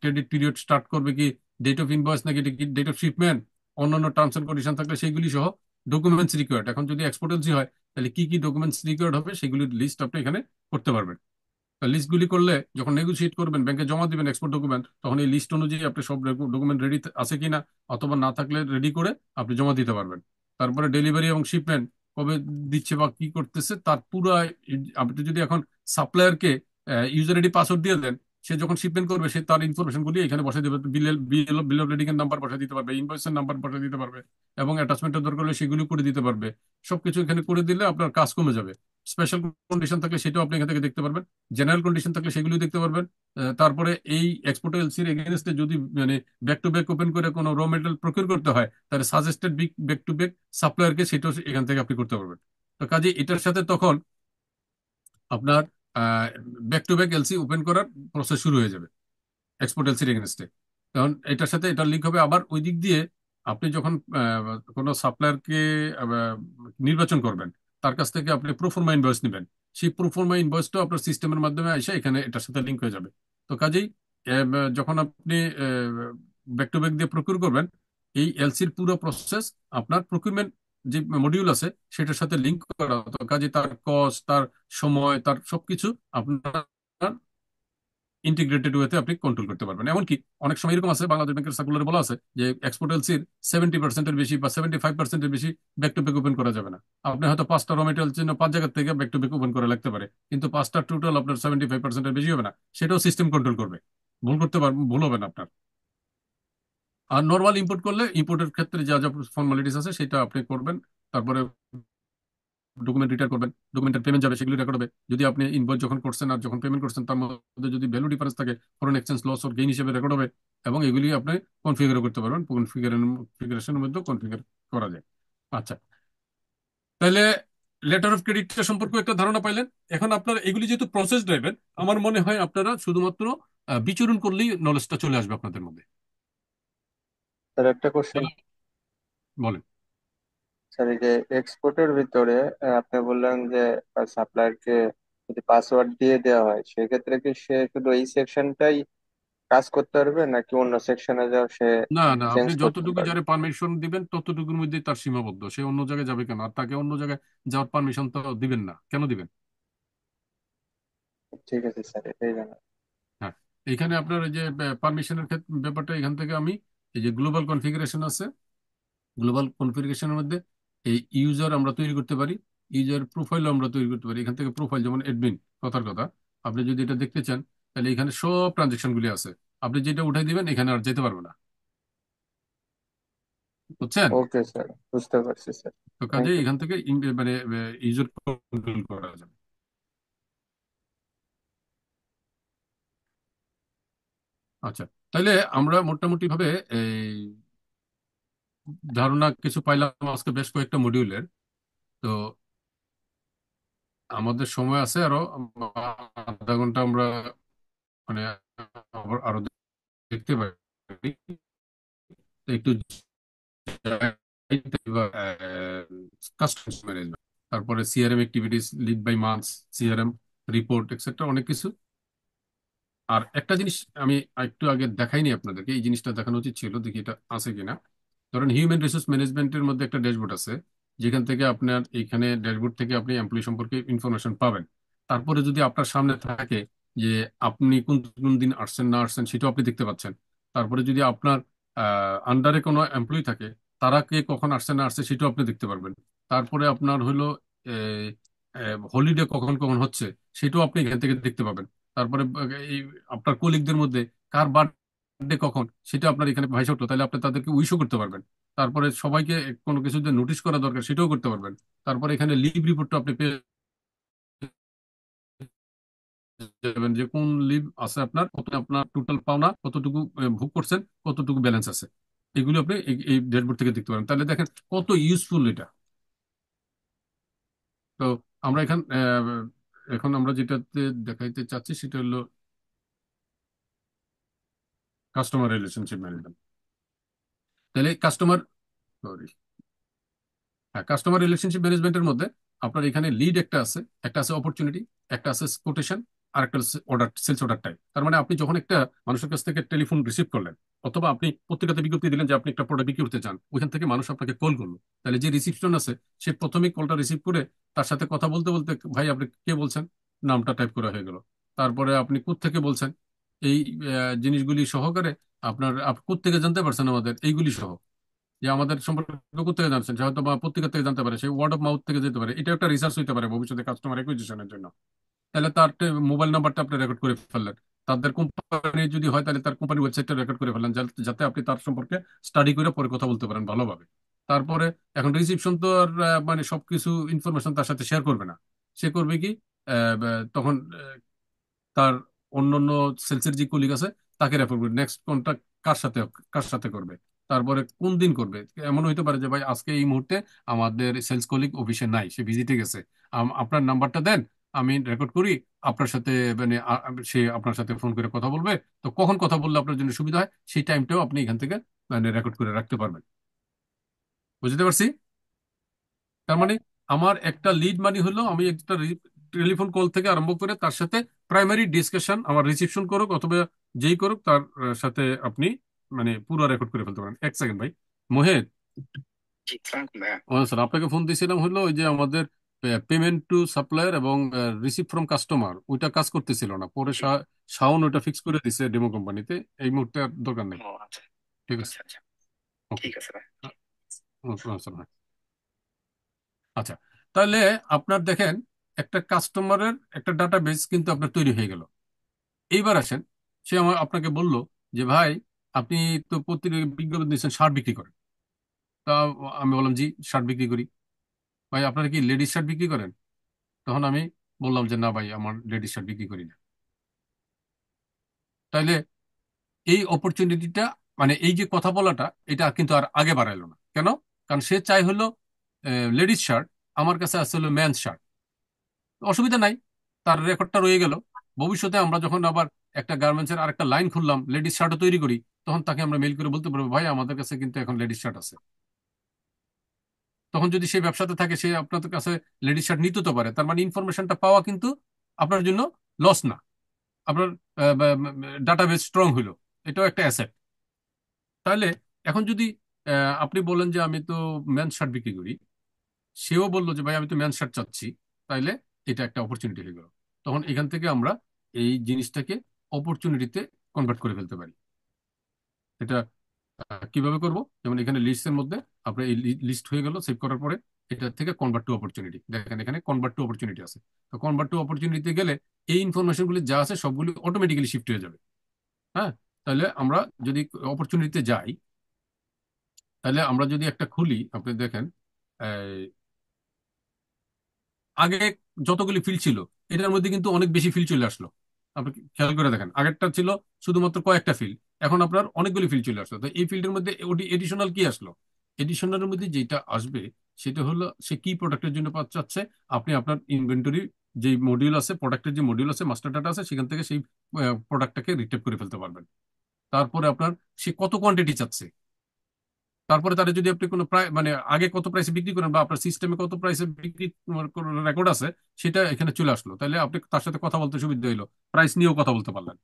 ক্রেডিট পিরিয়ড স্টার্ট করবে কি ডেট অফ ইনভয়েস নাকি ডেট অফ শিপমেন্ট অন্যান্য টার্মস এন্ড কন্ডিশন থাকলে সেগুলি সহ ডকুমেন্টস রিকোয়ার্ড এখন যদি এক্সপোর্টেন্সি হয়, তাহলে কি কি ডকুমেন্টস রিকোয়ার্ড হবে, সেগুলির লিস্ট আপনি এখানে করতে পারবেন। লিস্টগুলি করলে যখন নেগোসিয়েট করবেন ব্যাংকে জমা দিবেন এক্সপোর্ট ডকুমেন্ট তখন এই লিস্ট অনুযায়ী আপনি সব ডকুমেন্ট রেডি আছে কিনা, অথবা না থাকলে রেডি করে আপনি জমা দিতে পারবেন। তারপরে ডেলিভারি এবং শিপমেন্ট কবে দিচ্ছে বা কি করতেছে, তার পুরো আপনি যদি এখন সাপ্লায়ারকে ইউজার আইডি পাসওয়ার্ড দিয়ে দেন সে যখন শিপমেন্ট করবে, সে তার ইনফরমেশন গুলি এখানে বসে দেবে। বিল অফ লেডিং এর নাম্বার বসে দিতে পারবে ইনভয়েসের নাম্বার বসে দিতে পারবে এবং অ্যাটাচমেন্টের দরকার হলে সেগুলি করে দিতে পারবে। সবকিছু এখানে করে দিলে আপনার কাজ কমে যাবে। স্পেশাল কন্ডিশন থাকলে সেটাও আপনি এখান থেকে দেখতে পারবেন। জেনারেল কন্ডিশন থাকলে সেগুলো দেখতে পারবেন। তারপরে এই এক্সপোর্ট এলসির এগেনস্টে যদি মানে ব্যাক টু ব্যাক ওপেন করে কোনো র মেটেরিয়াল প্রকিউর করতে হয়, তাহলে suggested big back to back সাপ্লায়ারকে সেটাও এখান থেকে আপনি করতে পারবেন। তো কাজে এটার সাথে তখন আপনার back to back LC open করার প্রসেস শুরু হয়ে যাবে এক্সপোর্ট এলসির এগেনস্টে কারণ এটার সাথে এটা লিঙ্ক হবে। আবার ওই দিক দিয়ে আপনি যখন কোনো সাপ্লায়ারকে নির্বাচন করবেন, তার কাছ থেকে আপনি প্রোফর্মা ইনভয়েস নেবেন। সেই প্রোফর্মা ইনভয়েসটাও আপনার সিস্টেমের মাধ্যমে এসে এখানে এটার সাথে লিঙ্ক হয়ে যাবে। তো কাজেই যখন আপনি ব্যাক টু ব্যাক দিয়ে প্রকিউর করবেন, এই এলসির পুরো প্রসেস আপনার প্রকিউরমেন্ট যে মডিউল আছে, সেটার সাথে লিঙ্ক করা তো কাজে তার কস্ট তার সময়, তার সবকিছু আপনার ইন্টিগ্রেটেড ওয়েতে আপনি কন্ট্রোল করতে পারবেন। এমনকি অনেক সময় এরকম আছে, বাংলাদেশ ব্যাংকের সার্কুলারে বলা আছে যে এক্সপোর্ট এলসির সেভেন্টি পার্সেন্টের বেশি বা সেভেন্টি ফাইভ পার্সেন্টের বেশি ব্যাক টু ব্যাক ওপেন করা যাবে না। আপনি হয়তো পাঁচটা র মেটেরিয়াল জন্য পাঁচ জায়গা থেকে ব্যাক টু ব্যাক ওপেন করা লাগতে পারে, কিন্তু পাঁচটা টোটাল আপনার সেভেন্টি ফাইভ পার্সেন্টের বেশি হবে না। সেটাও সিস্টেম কন্ট্রোল করবে। ভুল করতে পারবেন ভুল হবে না আপনার। আর নর্মাল ইম্পোর্ট করলে ইম্পোর্টের ক্ষেত্রে যা যা ফর্মালিটিস আছে সেটা আপনি করবেন, তারপরে ডকুমেন্ট রিটার্ন করবেন ডকুমেন্টের পেমেন্ট যাবে সেগুলি রেকর্ড হবে। যদি আপনি ইনভয়েস যখন করছেন আর যখন পেমেন্ট করছেন, তার মধ্যে যদি ভ্যালু ডিফারেন্স থাকে foreign exchange loss or gain হিসেবে রেকর্ড হবে এবং এগুলি আপনি কনফিগার করতে পারবেন কনফিগারেশনের মধ্যে কনফিগার করা যায়। আচ্ছা। তাহলে লেটার অফ ক্রেডিটটা সম্পর্কে একটা ধারণা পাইলেন। এখন আপনার এগুলি যেহেতু প্রসেস ড্রাইভেন আমার মনে হয় আপনারা শুধুমাত্র বিচরণ করলেই নলেজটা চলে আসবে আপনাদের মধ্যে। স্যার একটা কোশ্চেন বলেন। স্যার এই যে এক্সপোর্টের ভিতরে আহ, আপনি বললেন যে সাপ্লায়ারকে যদি পাসওয়ার্ড দিয়ে দেওয়া হয় সেক্ষেত্রে কি সে শুধু এই সেকশনটাই কাজ করতে পারবে নাকি অন্য সেকশনে যাও সে না না চেঞ্জ আপনি করতে যতটুকু পারবে? যারা পারমিশন দিবেন ততটুকুর মধ্যে তার সীমাবদ্ধ। সে অন্য জায়গায় যাবে কেন? আর তাকে অন্য জায়গায় যাওয়ার পারমিশন তো দিবেন না। কেন দিবেন? ঠিক আছে স্যার এটাই জানা হ্যাঁ এখানে আপনার এই যে পারমিশনের ক্ষেত্রে ব্যাপারটা এখান থেকে আমি এই যে গ্লোবাল কনফিগারেশন আছে গ্লোবাল কনফিগারেশনের মধ্যে এই ইউজার আমরা তৈরি করতে পারি ইউজার প্রোফাইল আমরা তৈরি করতে পারি। এখান থেকে প্রোফাইল যেমন অ্যাডমিন কথার কথা। আপনি যদি এটা দেখতে চান তাহলে এখানে সব ট্রানজেকশন গুলি আছে। আপনি যেটা উঠাই দিবেন এখানে আর যেতে পারবে না। বুঝছেন? ওকে স্যার বুঝতে পারছি স্যার তো কাজে এখান থেকে মানে ইউজার কন্ট্রোল করা যাবে। আচ্ছা। তাহলে আমরা মোটামুটি ভাবে এই ধারণা কিছু পাইলাম আজকে বেশ কয়েকটা মডিউলের তো আমাদের সময় আছে আরও, আধা ঘণ্টা আমরা মানে আরও দেখতে পারি। একটু কাস্টমার ম্যানেজমেন্ট তারপরে CRM activities lead by months CRM report extra অনেক কিছু। আর একটা জিনিস আমি একটু আগে দেখাইনি আপনাদেরকে, এই জিনিসটা দেখানো উচিত ছিল, দেখি এটা আছে কিনা। ধরেন হিউম্যান রিসোর্স ম্যানেজমেন্টের মধ্যে একটা ড্যাশবোর্ড আছে, যেখান থেকে আপনার এখানে ড্যাশবোর্ড থেকে আপনি এমপ্লয়ি সম্পর্কে ইনফরমেশন পাবেন। তারপরে যদি আপনার সামনে থাকে যে আপনি কোন কোন দিন আসছেন, না আসছেন, সেটাও আপনি দেখতে পাচ্ছেন। তারপরে যদি আপনার আন্ডারে কোনো এমপ্লয়ি থাকে, তারা কে কখন আসছে, না আসছে, সেটাও আপনি দেখতে পারবেন। তারপরে আপনার হলো হলিডে কখন কখন হচ্ছে, সেটাও আপনি এখান থেকে দেখতে পাবেন। তারপরে এই আপনার কলিগদের মধ্যে কার বার্থডে কখন, সেটা আপনার এখানে ভাইসা উঠল তাহলে আপনি তাদেরকে উইশও করতে পারবেন। তারপরে সবাইকে কোনো কিছু যে নোটিশ করা দরকার, সেটাও করতে পারবেন। তারপরে এখানে লিভ রিপোর্টটা আপনি পেয়ে যাবেন যে কোন লিভ আছে আপনার কত আপনার টোটাল পাওনা, কতটুকু ভোগ করছেন, কতটুকু ব্যালেন্স আছে। এগুলো আপনি এই ড্যাশবোর্ড থেকে দেখতে পারেন। তাহলে দেখেন কত ইউজফুল এটা। তো আমরা এখান এখন আমরা যেটাতে দেখাইতে চাচ্ছি সেটা হলো কাস্টমার রিলেশনশিপ ম্যানেজমেন্ট তাহলে কাস্টমার সরি হ্যাঁ কাস্টমার রিলেশনশিপ ম্যানেজমেন্টের মধ্যে আপনার এখানে লিড একটা আছে একটা আছে অপরচুনিটি একটা আছে কোটেশন আর একটা অর্ডার সেলস অর্ডার টাইপ তার মানে আপনি যখন একটা মানুষের কাছ থেকে টেলিফোন রিসিভ করলেন অথবা আপনি পত্রিকাতে বিজ্ঞপ্তি দিলেন যে আপনি একটা প্রোডাক্ট বিক্রি করতে চান, ওইখান থেকে মানুষ আপনাকে কল করল। তাহলে যে রিসিপশন আছে, সে প্রথমেই কলটা রিসিভ করে তার সাথে কথা বলতে বলতে, ভাই, আপনি কে বলছেন? নামটা টাইপ করা হয়ে গেল। তারপরে আপনি কোত্থেকে বলছেন? এই জিনিসগুলি সহকারে আপনার আপনি কোত্থেকে জানতে পারছেন আমাদের? এইগুলি সহ। যে আমাদের সম্পর্কে কোথেকে জানছেন? সে হয়তো বা পত্রিকা থেকে জানতে পারে, সে ওয়ার্ড অফ মাউথ থেকে যেতে পারে। এটা একটা রিসার্চ হইতে পারে ভবিষ্যতে কাস্টমার অ্যাকুইজিশনের জন্য। তাহলে তার মোবাইল নাম্বারটা আপনি রেকর্ড করে ফেললেন। তাদের কোম্পানি যদি হয় তাহলে তার কোম্পানির ওয়েবসাইটটা রেকর্ড করে ফেলেন, যাতে আপনি তার সম্পর্কে স্টাডি করে পরে কথা বলতে পারেন ভালোভাবে। তারপরে এখন রিসিপশন তো আর মানে সবকিছু ইনফরমেশন তার সাথে শেয়ার করবে না। সে করবে কি তখন তার অন্যান্য সেলসের যে কলিগ আছে, তাকে রেফার করবে। নেক্সট কন্ট্যাক্ট কার সাথে কার সাথে করবে? তারপরে কোন দিন করবে? এমন হইতে পারে যে, ভাই, আজকে এই মুহূর্তে আমাদের সেলস কলিগ অফিসে নাই, সে ভিজিটে গেছে। আপনার নাম্বারটা দেন আমি রেকর্ড করি আপনার সাথে মানে সে আপনার সাথে ফোন করে কথা বলবে। তো কখন কথা বললে আপনার জন্য সুবিধা হয় সেই টাইমটাও আপনি এখান থেকে মানে রেকর্ড করে রাখতে পারবেন। বুঝতে পারছি? তার মানে আমার একটা লিড মানি হলো আমি একটা টেলিফোন কল থেকে আরম্ভ করে তার সাথে প্রাইমারি ডিসকাশন আমার রিসিপশন করুক অথবা যেই করুক তার সাথে আপনি মানে পুরো রেকর্ড করে ফেলতে পারেন। এক সেকেন্ড ভাই। মোহেদ আপনাকে ফোন দিয়েছিলাম হলো ওই যে আমাদের পেমেন্ট টু সাপ্লায়ার এবং রিসিভ ফ্রম কাস্টমার ওইটা কাজ করতেছিল না। পরে শাওন ওইটা ফিক্স করে দিছে ডেমো কোম্পানিতে এই মুহূর্তে আর দরকার নেই। আচ্ছা। ঠিক আছে। আচ্ছা আচ্ছা। ঠিক আছে আচ্ছা তাহলে আপনার দেখেন একটা কাস্টমারের একটা ডাটাবেস কিন্তু আপনার তৈরি হয়ে গেল। এইবার আসেন সে আমার আপনাকে বলল যে ভাই আপনি তো প্রতি বিজ্ঞাপন দিচ্ছেন সার বিক্রি করেন। তা আমি বললাম জি সার বিক্রি করি। ভাই, আপনারা কি লেডিস শার্ট বিক্রি করেন? তখন আমি বললাম যে, না ভাই, আমার লেডিস শার্ট বিক্রি করি না। তাইলে এই অপরচুনিটিটা মানে এই যে কথা বলাটা, এটা কিন্তু আর আগে বাড়াইলো না। কেন? কারণ সে চাই হলো লেডিস শার্ট, আমার কাছে আছে হলো ম্যান শার্ট। অসুবিধা নাই, তার রেকর্ডটা রয়ে গেল। ভবিষ্যতে আমরা যখন আবার একটা গার্মেন্টসের আরেকটা লাইন খুললাম, লেডিস শার্টও তৈরি করি, তখন তাকে আমরা মেল করে বলতে পারব, ভাই, আমাদের কাছে কিন্তু এখন লেডিস শার্ট আছে। তখন যদি সে ব্যবসাতে থাকে, সে আপনাদের কাছে লেডিস শার্ট নিতে তো পারে। তার মানে ইনফরমেশনটা পাওয়া কিন্তু আপনার জন্য লস না। আপনার ডাটাবেস স্ট্রং হইল। এটাও একটা অ্যাসেট তাহলে এখন যদি আপনি বলেন যে আমি তো ম্যান শার্ট বিক্রি করি, সেও বলল যে, ভাই, আমি তো ম্যান শার্ট চাচ্ছি। তাইলে এটা একটা অপরচুনিটি হয়ে গেল। তখন এখান থেকে আমরা এই জিনিসটাকে অপরচুনিটিতে কনভার্ট করে ফেলতে পারি। এটা কীভাবে করব? যেমন এখানে লিস্টের মধ্যে আপনার এই লিস্ট হয়ে গেল সেভ করার পরে এটা থেকে কনভার্ট টু অপরচুনিটি দেখেন এখানে কনভার্ট টু অপরচুনিটি আছে। তো কনভার্ট টু অপরচুনিটিতে গেলে এই ইনফরমেশন ইনফরমেশনগুলি যা আছে সবগুলি অটোমেটিক্যালি শিফট হয়ে যাবে। হ্যাঁ? তাহলে আমরা যদি অপরচুনিটিতে যাই, তাহলে আমরা যদি একটা খুলি, আপনি দেখেন আগে যতগুলি ফিল্ড ছিল, এটার মধ্যে কিন্তু অনেক বেশি ফিল্ড চলে আসলো। আপনি খেয়াল করে দেখেন, আগেরটা ছিল শুধুমাত্র কয়েকটা ফিল্ড এখন আপনার অনেকগুলি ফিল্ড চলে আসলো। তো এই ফিল্ডের মধ্যে ওটি এডিশনাল কি আসলো? এডিশনালের মধ্যে যেটা আসবে, সেটা হলো সে কি প্রোডাক্টের জন্য চাচ্ছে? আপনি আপনার ইনভেন্টরি যে মডিউল আছে প্রোডাক্টের যে মডিউল আছে মাস্টার ডাটা আছে, সেখান থেকে সেই প্রোডাক্টটাকে রিটেপ করে ফেলতে পারবেন। তারপরে আপনার সে কত কোয়ান্টিটি চাচ্ছে? তারপরে তারা যদি আপনি কোনো প্রায় মানে আগে কত প্রাইসে বিক্রি করেন বা আপনার সিস্টেমে কত প্রাইসে বিক্রি রেকর্ড আছে, সেটা এখানে চলে আসলো। তাহলে আপনি তার সাথে কথা বলতে সুবিধা হইল। প্রাইস নিয়েও কথা বলতে পারলেন।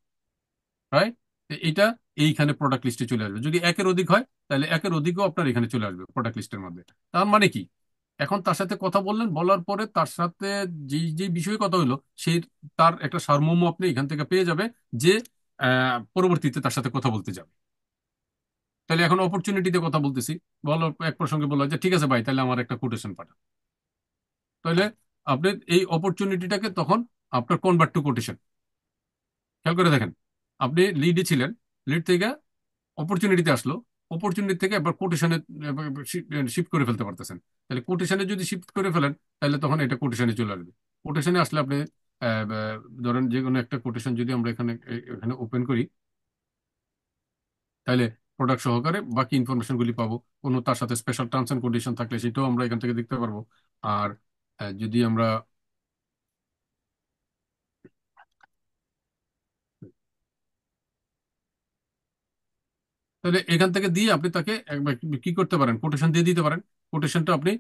রাইট এইটা এইখানে প্রোডাক্ট লিস্টে চলে আসবে। যদি একের অধিক হয়, তাহলে একের অধিকও আপনার এখানে চলে আসবে প্রোডাক্ট লিস্টের মধ্যে। তার মানে কি? এখন তার সাথে কথা বললেন, বলার পরে তার সাথে যে যে বিষয়ে কথা হলো সেই তার একটা সারমর্ম আপনি এখান থেকে পেয়ে যাবে যে পরবর্তীতে তার সাথে কথা বলতে যাবে। তাহলে এখন অপরচুনিটিতে কথা বলতেছি। বলো এক প্রসঙ্গে বলল যে, ঠিক আছে ভাই, তাহলে আমার একটা কোটেশন পাঠা তাহলে আপনি এই অপরচুনিটিটাকে তখন আপনার কনভার্ট টু কোটেশন খেয়াল করে দেখেন। আপনি লিডে ছিলেন লিড থেকে অপরচুনিটিতে আসলো অপরচুনিটি থেকে এবার কোটেশনে শিফট করে ফেলতে পারতেছেন। তাহলে কোটেশনে যদি শিফট করে ফেলেন, তাহলে তখন এটা কোটেশনে চলে আসবে। কোটেশনে আসলে আপনি ধরেন যে কোনো একটা কোটেশন যদি আমরা এখানে এখানে ওপেন করি, তাহলে প্রোডাক্ট সহকারে বাকি ইনফরমেশন গুলি পাবো। কোনো তার সাথে স্পেশাল টার্মস এন্ড কন্ডিশন থাকলে সেটাও আমরা এখান থেকে দেখতে পারব। আর যদি আমরা তাহলে এখান থেকে দিয়ে আপনি তাকে কি করতে পারেন? কোটেশন দিয়ে দিতে পারেন। কোটেশনটা আপনি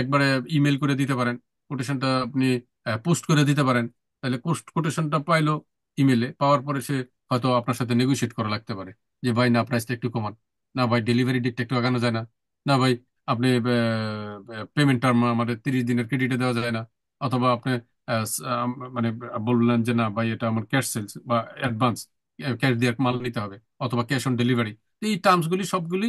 একবারে ইমেল করে দিতে পারেন। কোটেশনটা আপনি পোস্ট করে দিতে পারেন। তাহলে পোস্ট কোটেশনটা পাইলো ইমেলে পাওয়ার পরে সে হয়তো আপনার সাথে নেগোশিয়েট করা লাগতে পারে। যে, ভাই, না প্রাইসটা একটু কমান। না, ভাই ডেলিভারি ডেটটা একটু আগানো যায় না। না, ভাই, আপনি পেমেন্ট টার্ম আমাদের তিরিশ দিনের ক্রেডিটে দেওয়া যায় না। অথবা আপনি মানে বললেন যে, না, ভাই, এটা আমার ক্যাশ সেলস বা অ্যাডভান্স ক্যাশ দিয়ে মাল নিতে হবে। অথবা ক্যাশ অন ডেলিভারি এই টার্মস গুলি সবগুলি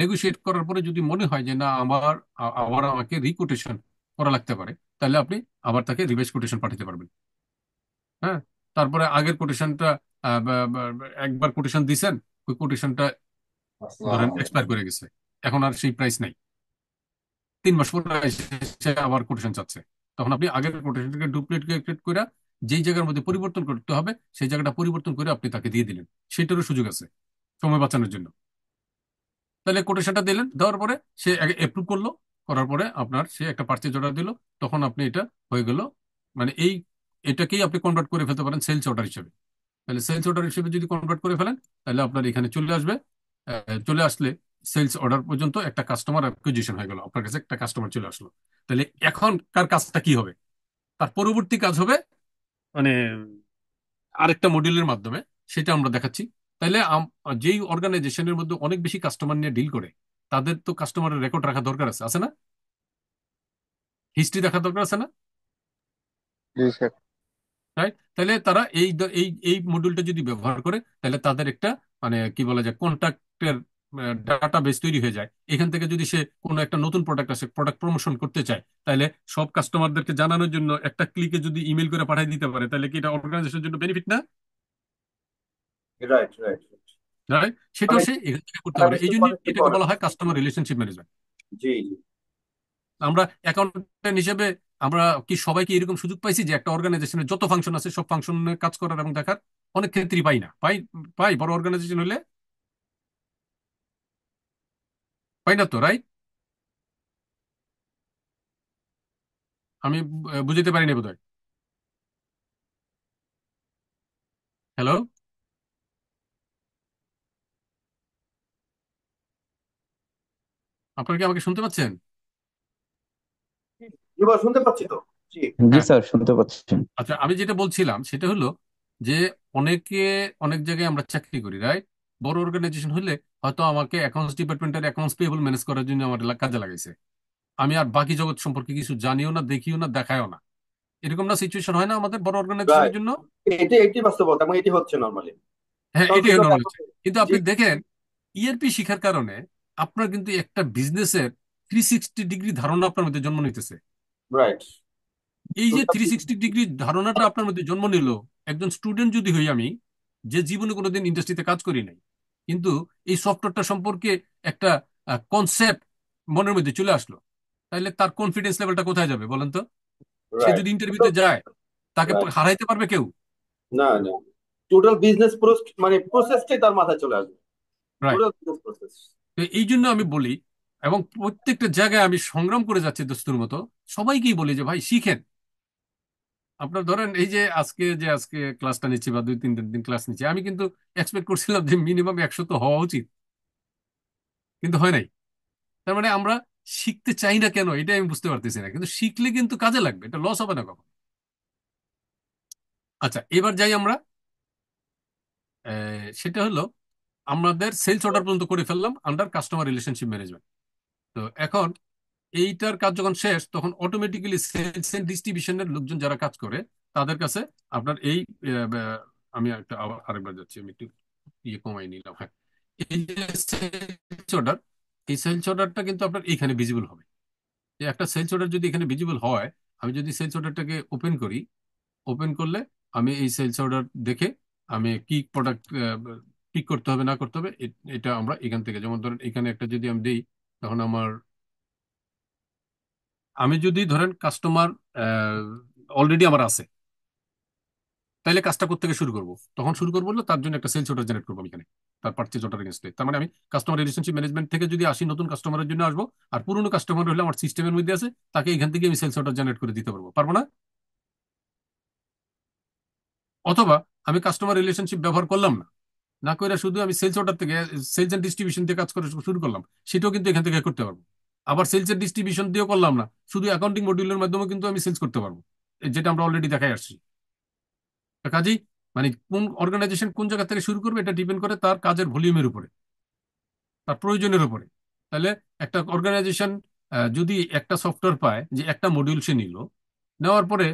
নেগোশিয়েট করার পরে যদি মনে হয় যে না আমার আবার আমাকে রিকোটেশন করা লাগতে পারে তাহলে আপনি আবার তাকে রিভাইজ কোটেশন পাঠাতে পারবেন। হ্যাঁ? তারপরে আগের কোটেশনটা একবার কোটেশন দিছেন ওই কোটেশনটা ধরেন এক্সপায়ার করে গেছে। এখন আর সেই প্রাইস নাই। তিন মাস পরে আবার কোটেশন চাচ্ছে। তখন আপনি আগের কোটেশনটাকে ডুপ্লিকেট করে যেই জায়গার মধ্যে পরিবর্তন করতে হবে সেই জায়গাটা পরিবর্তন করে আপনি তাকে দিয়ে দিলেন। সেটারও সুযোগ আছে। সময় বাঁচানোর জন্য। তাহলে কোটেশনটা দিলেন, দেওয়ার পরে সে অ্যাপ্রুভ করল, করার পরে আপনার সে একটা পার্চেজ অর্ডার দিল, তখন আপনি এটা হয়ে গেল। মানে এই, এটাকেই আপনি কনভার্ট করে ফেলতে পারেন সেলস অর্ডার হিসেবে। তাহলে সেলস অর্ডার হিসেবে যদি কনভার্ট করে ফেলেন, তাহলে আপনার এখানে চলে আসবে চলে আসলে সেলস অর্ডার পর্যন্ত একটা কাস্টমার অ্যাকুইজিশন হয়ে গেল, আপনার কাছে একটা কাস্টমার চলে আসলো। তাহলে এখন কার কাজটা কি হবে? তার পরবর্তী কাজ হবে মানে আরেকটা মডিউলের মাধ্যমে, সেটা আমরা দেখাচ্ছি। তাহলে যেই অর্গানাইজেশনের মধ্যে অনেক বেশি কাস্টমার নিয়ে ডিল করে তাদের তো কাস্টমারের রেকর্ড রাখা দরকার আছে আছে না? হিস্ট্রি রাখা দরকার আছে না? রাইট তাহলে তারা এই এই এই মডিউলটা যদি ব্যবহার করে তাহলে তাদের একটা মানে কি বলা যায় কন্ট্যাক্টের ডাটা বেস তৈরি হয়ে যায়। এখান থেকে যদি সে কোনো একটা নতুন প্রোডাক্ট আসে প্রোডাক্ট প্রমোশন করতে চায় তাহলে সব কাস্টমারদেরকে জানানোর জন্য একটা ক্লিকে যদি ইমেল করে পাঠিয়ে দিতে পারে তাহলে কি এটা অর্গানাইজেশনের জন্য বেনিফিট না? রাইট রাইট রাইট সেটাও সে এখান থেকে করতে পারে এই জন্য এটাকে বলা হয় কাস্টমার রিলেশনশিপ ম্যানেজমেন্ট জি জি। আমরা অ্যাকাউন্টেন্ট হিসেবে আমরা কি সবাইকে এরকম সুযোগ পাইছি যে একটা অর্গানাইজেশনের যত ফাংশন আছে সব কাজ করার এবং দেখার? অনেক ক্ষেত্রেই পাই না। পাই পাই বড় অর্গানাইজেশন হলে? পাই না তো রাইট আমি বুঝতে পারিনি বোধহয়। হ্যালো আপনারা কি আমাকে শুনতে পাচ্ছেন? এবার শুনতে পাচ্ছি তো? জি। জি হ্যাঁ। স্যার শুনতে পাচ্ছি। আচ্ছা আমি যেটা বলছিলাম সেটা হলো যে অনেকে অনেক জায়গায় আমরা চাকরি করি রাইট বড় অর্গানাইজেশন হলে হয়তো আমাকে অ্যাকাউন্টস ডিপার্টমেন্টের অ্যাকাউন্টস পেয়েবল ম্যানেজ করার জন্য আমার কাজে লাগাইছে। আমি আর বাকি জগৎ সম্পর্কে কিছু জানিও না দেখিও না দেখায়ও না। এরকম না সিচুয়েশন হয় না আমাদের বড় অর্গানাইজেশনের জন্য? এটি এটি বাস্তবতা এবং এটি হচ্ছে নর্মালি হ্যাঁ এটাই নর্মাল হচ্ছে। কিন্তু আপনি দেখেন ইআরপি শিখার কারণে আপনার কিন্তু একটা বিজনেসের থ্রি সিক্সটি ডিগ্রি ধারণা আপনার মধ্যে জন্ম নিতেছে। রাইট এই যে থ্রি সিক্সটি ডিগ্রি ধারণাটা আপনার মধ্যে জন্ম নিল একজন স্টুডেন্ট যদি হই আমি যে জীবনে কোনোদিন ইন্ডাস্ট্রিতে কাজ করি নাই কিন্তু এই সফটওয়্যারটা সম্পর্কে একটা কনসেপ্ট মনের মধ্যে চলে আসলো তাহলে তার কনফিডেন্স লেভেলটা কোথায় যাবে বলেন তো? সে যদি ইন্টারভিউতে যায় তাকে হারাইতে পারবে কেউ? না না। টোটাল বিজনেস মানে প্রসেসটাই তার মাথায় চলে আসবে। বিজনেস প্রসেস তো এই জন্য আমি বলি, এবং প্রত্যেকটা জায়গায় আমি সংগ্রাম করে যাচ্ছি দস্তুর মতো, সবাইকেই বলি যে, ভাই, শিখেন। আপনার ধরেন এই যে আজকে যে আজকে ক্লাসটা নিচ্ছি বা দুই তিন দিন ক্লাস নিচ্ছি, আমি কিন্তু এক্সপেক্ট করছিলাম যে মিনিমাম একশো তো হওয়া উচিত। কিন্তু হয় নাই। তার মানে আমরা শিখতে চাই না কেন এটা আমি বুঝতে পারতেছি না। কিন্তু শিখলে কিন্তু কাজে লাগবে, এটা লস হবে না কখন। আচ্ছা এবার যাই আমরা। সেটা হলো আমাদের সেলস অর্ডার পর্যন্ত করে ফেললাম আন্ডার কাস্টমার রিলেশনশিপ ম্যানেজমেন্ট তো এখন এইটার কাজ যখন শেষ, তখন অটোমেটিক্যালি সেলস এন্ড ডিস্ট্রিবিউশনের লোকজন যারা কাজ করে, তাদের কাছে আপনার এই আমি একটা আরেকবার যাচ্ছি, আমি একটু ইয়ে কমাই নিলাম হ্যাঁ। এই যে সেলস অর্ডার এই সেলস অর্ডারটা কিন্তু আপনার এখানে ভিজিবল হবে। একটা সেলস অর্ডার যদি এখানে ভিজিবল হয়, আমি যদি সেলস অর্ডারটাকে ওপেন করি ওপেন করলে আমি এই সেলস অর্ডার দেখে আমি কি প্রোডাক্ট পিক করতে হবে, না করতে হবে এটা আমরা এখান থেকে, যেমন ধরেন এখানে একটা যদি আমি দিই, তখন আমার আমি যদি ধরেন কাস্টমার অলরেডি আমার আছে তাহলে কাজটা করতে শুরু করব? তখন শুরু করব তার জন্য একটা সেলস অর্ডার জেনারেট করব এখানে, তার পারচেজ অর্ডার এগেনস্টে তার মানে আমি কাস্টমার রিলেশনশিপ ম্যানেজমেন্ট থেকে যদি আসি, নতুন কাস্টমারের জন্য আসব, আর পুরনো কাস্টমার হলে আমার সিস্টেমের মধ্যে আছে, তাকে এখান থেকে আমি সেলস অর্ডার জেনারেট করে দিতে পারব। পারব না? অথবা আমি কাস্টমার রিলেশনশিপ ব্যবহার করলাম না না করে শুধু আমি সেলস অর্ডার থেকে সেলস এন্ড ডিস্ট্রিবিউশন দিয়ে কাজ করে শুরু করলাম, সেটাও কিন্তু এখান থেকে করতে পারব আবার সেলস এন্ড ডিস্ট্রিবিউশন দিয়েও করলাম না, শুধু অ্যাকাউন্টিং মডিউলের মাধ্যমে কিন্তু আমি সেলস করতে পারব যেটা আমরা অলরেডি দেখাই আসছি। কাজেই মানে কোন অর্গানাইজেশন কোন জায়গা থেকে শুরু করবে এটা ডিপেন্ড করে তার কাজের ভলিউমের উপরে, তার প্রয়োজনের উপরে। তাহলে একটা অর্গানাইজেশন যদি একটা সফটওয়্যার পায়, যে একটা মডিউল সে নিল, নেওয়ার পরে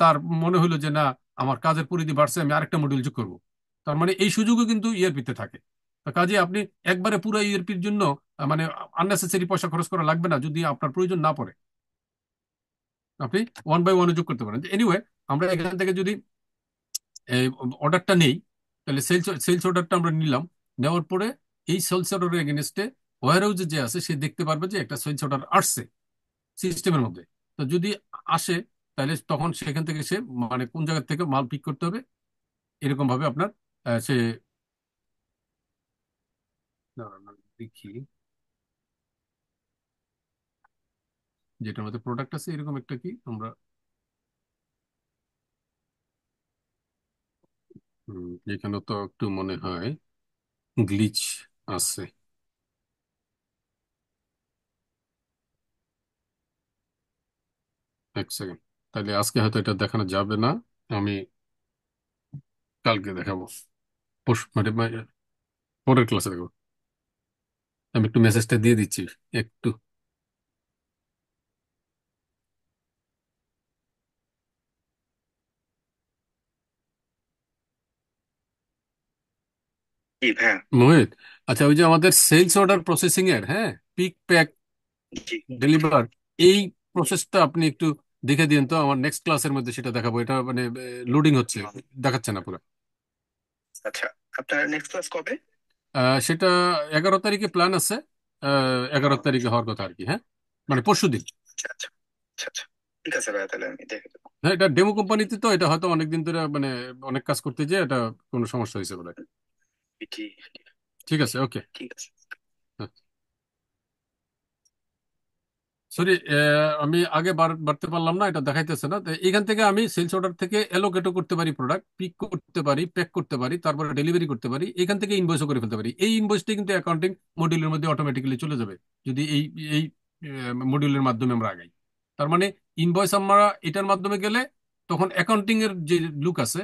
তার মনে হলো যে না, আমার কাজের পরিধি বাড়ছে, আমি আরেকটা মডিউল যোগ করব। তার মানে এই সুযোগও কিন্তু ইআরপিতে থাকে। কাজে আপনি একবারে পুরো ইআরপির জন্য মানে আননেসেসারি পয়সা খরচ করা লাগবে না যদি আপনার প্রয়োজন না পড়ে। আপনি ওয়ান বাই ওয়ানে যোগ করতে পারেন। এনিওয়ে আমরা এখান থেকে যদি অর্ডারটা নেই, তাহলে সেলস সেলস অর্ডারটা আমরা নিলাম। নেওয়ার পরে এই সেলস অর্ডারের এগেনস্টে ওয়ার হাউসে যে আছে, সে দেখতে পারবে যে একটা সেলস অর্ডার আসছে সিস্টেমের মধ্যে। তো যদি আসে, তাহলে তখন সেখান থেকে সে মানে কোন জায়গা থেকে মাল পিক করতে হবে এরকম ভাবে আপনার আমি দেখি যেটার মধ্যে প্রোডাক্ট আছে এরকম একটা কি? আমরা এখানে তো একটু মনে হয় গ্লিচ আছে। এক সেকেন্ড তাহলে আজকে হয়তো এটা দেখানো যাবে না আমি কালকে দেখাবো। মানে মানে পরের ক্লাসে দেখাবো আমি একটু মেসেজটা দিয়ে দিচ্ছি একটু। মোহিত আচ্ছা ওই যে আমাদের সেলস অর্ডার প্রসেসিং এর হ্যাঁ? পিক প্যাক ডেলিভার এই প্রসেসটা আপনি একটু দেখে দিন তো আমার নেক্সট ক্লাসের মধ্যে সেটা দেখাবো। এটা মানে লোডিং হচ্ছে দেখাচ্ছে না পুরো। আচ্ছা। আপনার নেক্সট ক্লাস কবে? সেটা এগারো তারিখে প্ল্যান আছে। এগারো তারিখে হওয়ার কথা আর কি হ্যাঁ? মানে পরশু দিন। আচ্ছা আচ্ছা আচ্ছা আচ্ছা। ঠিক আছে ভাই তাহলে আমি দেখে দেবো। হ্যাঁ এটা ডেমো কোম্পানিতে তো এটা হয়তো অনেকদিন ধরে মানে অনেক কাজ করতে যে এটা কোনো সমস্যা হয়েছে বলে ঠিক আছে ওকে ঠিক আছে। সরি আমি আগে বাড়তে পারলাম না, এটা দেখাইতেছে না। তো এখান থেকে আমি সেলস অর্ডার থেকে অ্যালোকেটও করতে পারি প্রোডাক্ট পিক করতে পারি প্যাক করতে পারি, তারপরে ডেলিভারি করতে পারি এখান থেকে ইনভয়েসও করে ফেলতে পারি। এই ইনভয়েসটি কিন্তু অ্যাকাউন্টিং মডিউলের মধ্যে অটোমেটিক্যালি চলে যাবে, যদি এই এই মডিউলের মাধ্যমে আমরা আগাই। তার মানে ইনভয়েস আমরা এটার মাধ্যমে গেলে তখন অ্যাকাউন্টিং এর যে লুক আছে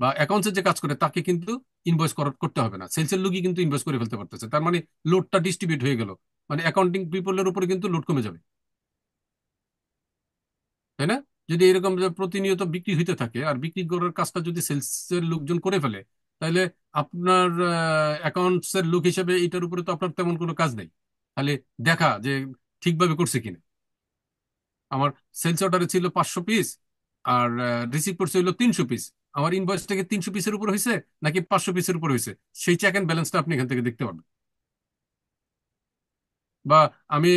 বা অ্যাকাউন্টসের যে কাজ করে, তাকে কিন্তু ইনভয়েস করতে হবে না। সেলসের লুকই কিন্তু ইনভয়েস করে ফেলতে পারতেছে। তার মানে লোডটা ডিস্ট্রিবিউট হয়ে গেল। মানে অ্যাকাউন্টিং পিপলের উপরে কিন্তু লোড কমে যাবে। তাই না? যদি এরকম প্রতিনিয়ত বিক্রি হইতে থাকে আর বিক্রি করার কাজটা যদি সেলসের লোকজন করে ফেলে, তাহলে আপনার অ্যাকাউন্টস এর লোক হিসেবে এটার উপরে তো আপনার তেমন কোনো কাজ নেই। তাহলে দেখা যে ঠিকভাবে করছে কিনা। আমার সেলস অর্ডারে ছিল পাঁচশো পিস আর রিসিভ করছে হলো তিনশো পিস আমার ইনভয়েস থেকে তিনশো পিসের উপর হয়েছে নাকি পাঁচশো পিসের উপর হয়েছে সেই চেক অ্যান্ড ব্যালেন্সটা আপনি এখান থেকে দেখতে পাবেন বা আমি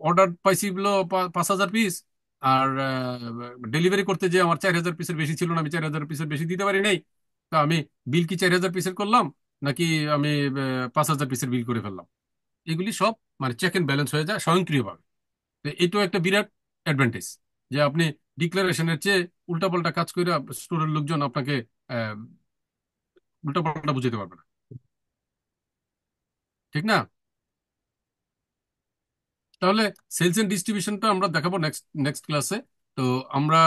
অর্ডার পাইছি হলো পাঁচ হাজার পিস আর ডেলিভারি করতে যে আমার চার হাজার পিসের বেশি ছিল না, আমি চার হাজার পিসের বেশি দিতে পারি নাই, তা আমি বিল কি চার হাজার পিসের করলাম, নাকি আমি পাঁচ হাজার পিসের বিল করে ফেললাম? এগুলি সব মানে চেক এন্ড ব্যালেন্স হয়ে যায় স্বয়ংক্রিয়ভাবে। তো এটাও একটা বিরাট অ্যাডভান্টেজ যে আপনি ডিক্লারেশনের চেয়ে উল্টাপাল্টা কাজ করে স্টোরের লোকজন আপনাকে উল্টাপাল্টা বুঝাতে পারবে না। ঠিক না? তাহলে সেলস এন্ড ডিস্ট্রিবিউশনটা আমরা দেখাবো নেক্সট নেক্সট ক্লাসে তো আমরা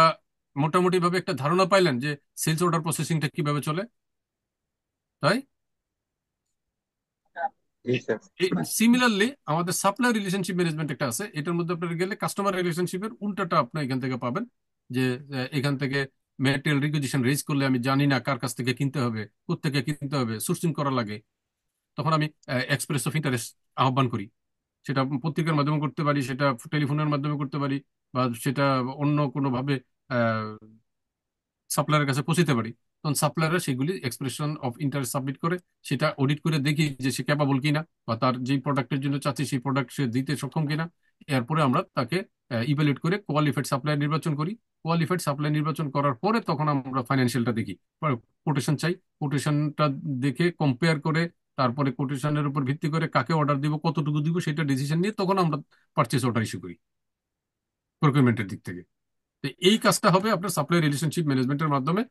মোটামুটি ভাবে একটা ধারণা পাইলেন যে সেলস অর্ডার প্রসেসিংটা কীভাবে চলে। তাই? সিমিলারলি আমাদের সাপ্লাই রিলেশনশিপ ম্যানেজমেন্ট একটা আছে। এটার মধ্যে আপনার গেলে কাস্টমার রিলেশনশিপের উল্টাটা আপনি এখান থেকে পাবেন যে এখান থেকে ম্যাটেরিয়াল রিকুইজিশন রেজ করলে আমি জানি না কার কাছ থেকে কিনতে হবে কোথেকে কিনতে হবে সোর্সিং করা লাগে। তখন আমি এক্সপ্রেস অফ ইন্টারেস্ট আহ্বান করি। সেটা পত্রিকার মাধ্যমে করতে পারি, সেটা টেলিফোনের মাধ্যমে করতে পারি বা সেটা অন্য কোনো ভাবে সাপ্লায়ারের কাছে পৌঁছতে পারি। তখন সাপ্লায়াররা সেগুলি এক্সপ্রেশন অফ ইন্টারেস্ট সাবমিট করে, সেটা অডিট করে দেখি যে সে ক্যাপাবল কিনা বা তার যেই প্রোডাক্টের জন্য চাচ্ছি সেই প্রোডাক্ট সে দিতে সক্ষম কিনা। এরপরে আমরা তাকে ইভ্যালুয়েট করে কোয়ালিফাইড সাপ্লায়ার নির্বাচন করি। কোয়ালিফাইড সাপ্লায়ার নির্বাচন করার পরে তখন আমরা ফাইন্যান্সিয়ালটা দেখি। কোটেশন চাই। কোটেশনটা দেখে কম্পেয়ার করে তারপরে কোটেশনের উপর ভিত্তি করে কাকে অর্ডার দিব, কতটুকু দিব, সেটা ডিসিশন নিয়ে তখন আমরা পারচেস অর্ডার ইস্যু করি প্রকিউরমেন্টের দিক থেকে। তো এই কাজটা হবে আপনার সাপ্লাই রিলেশনশিপ ম্যানেজমেন্টের মাধ্যমে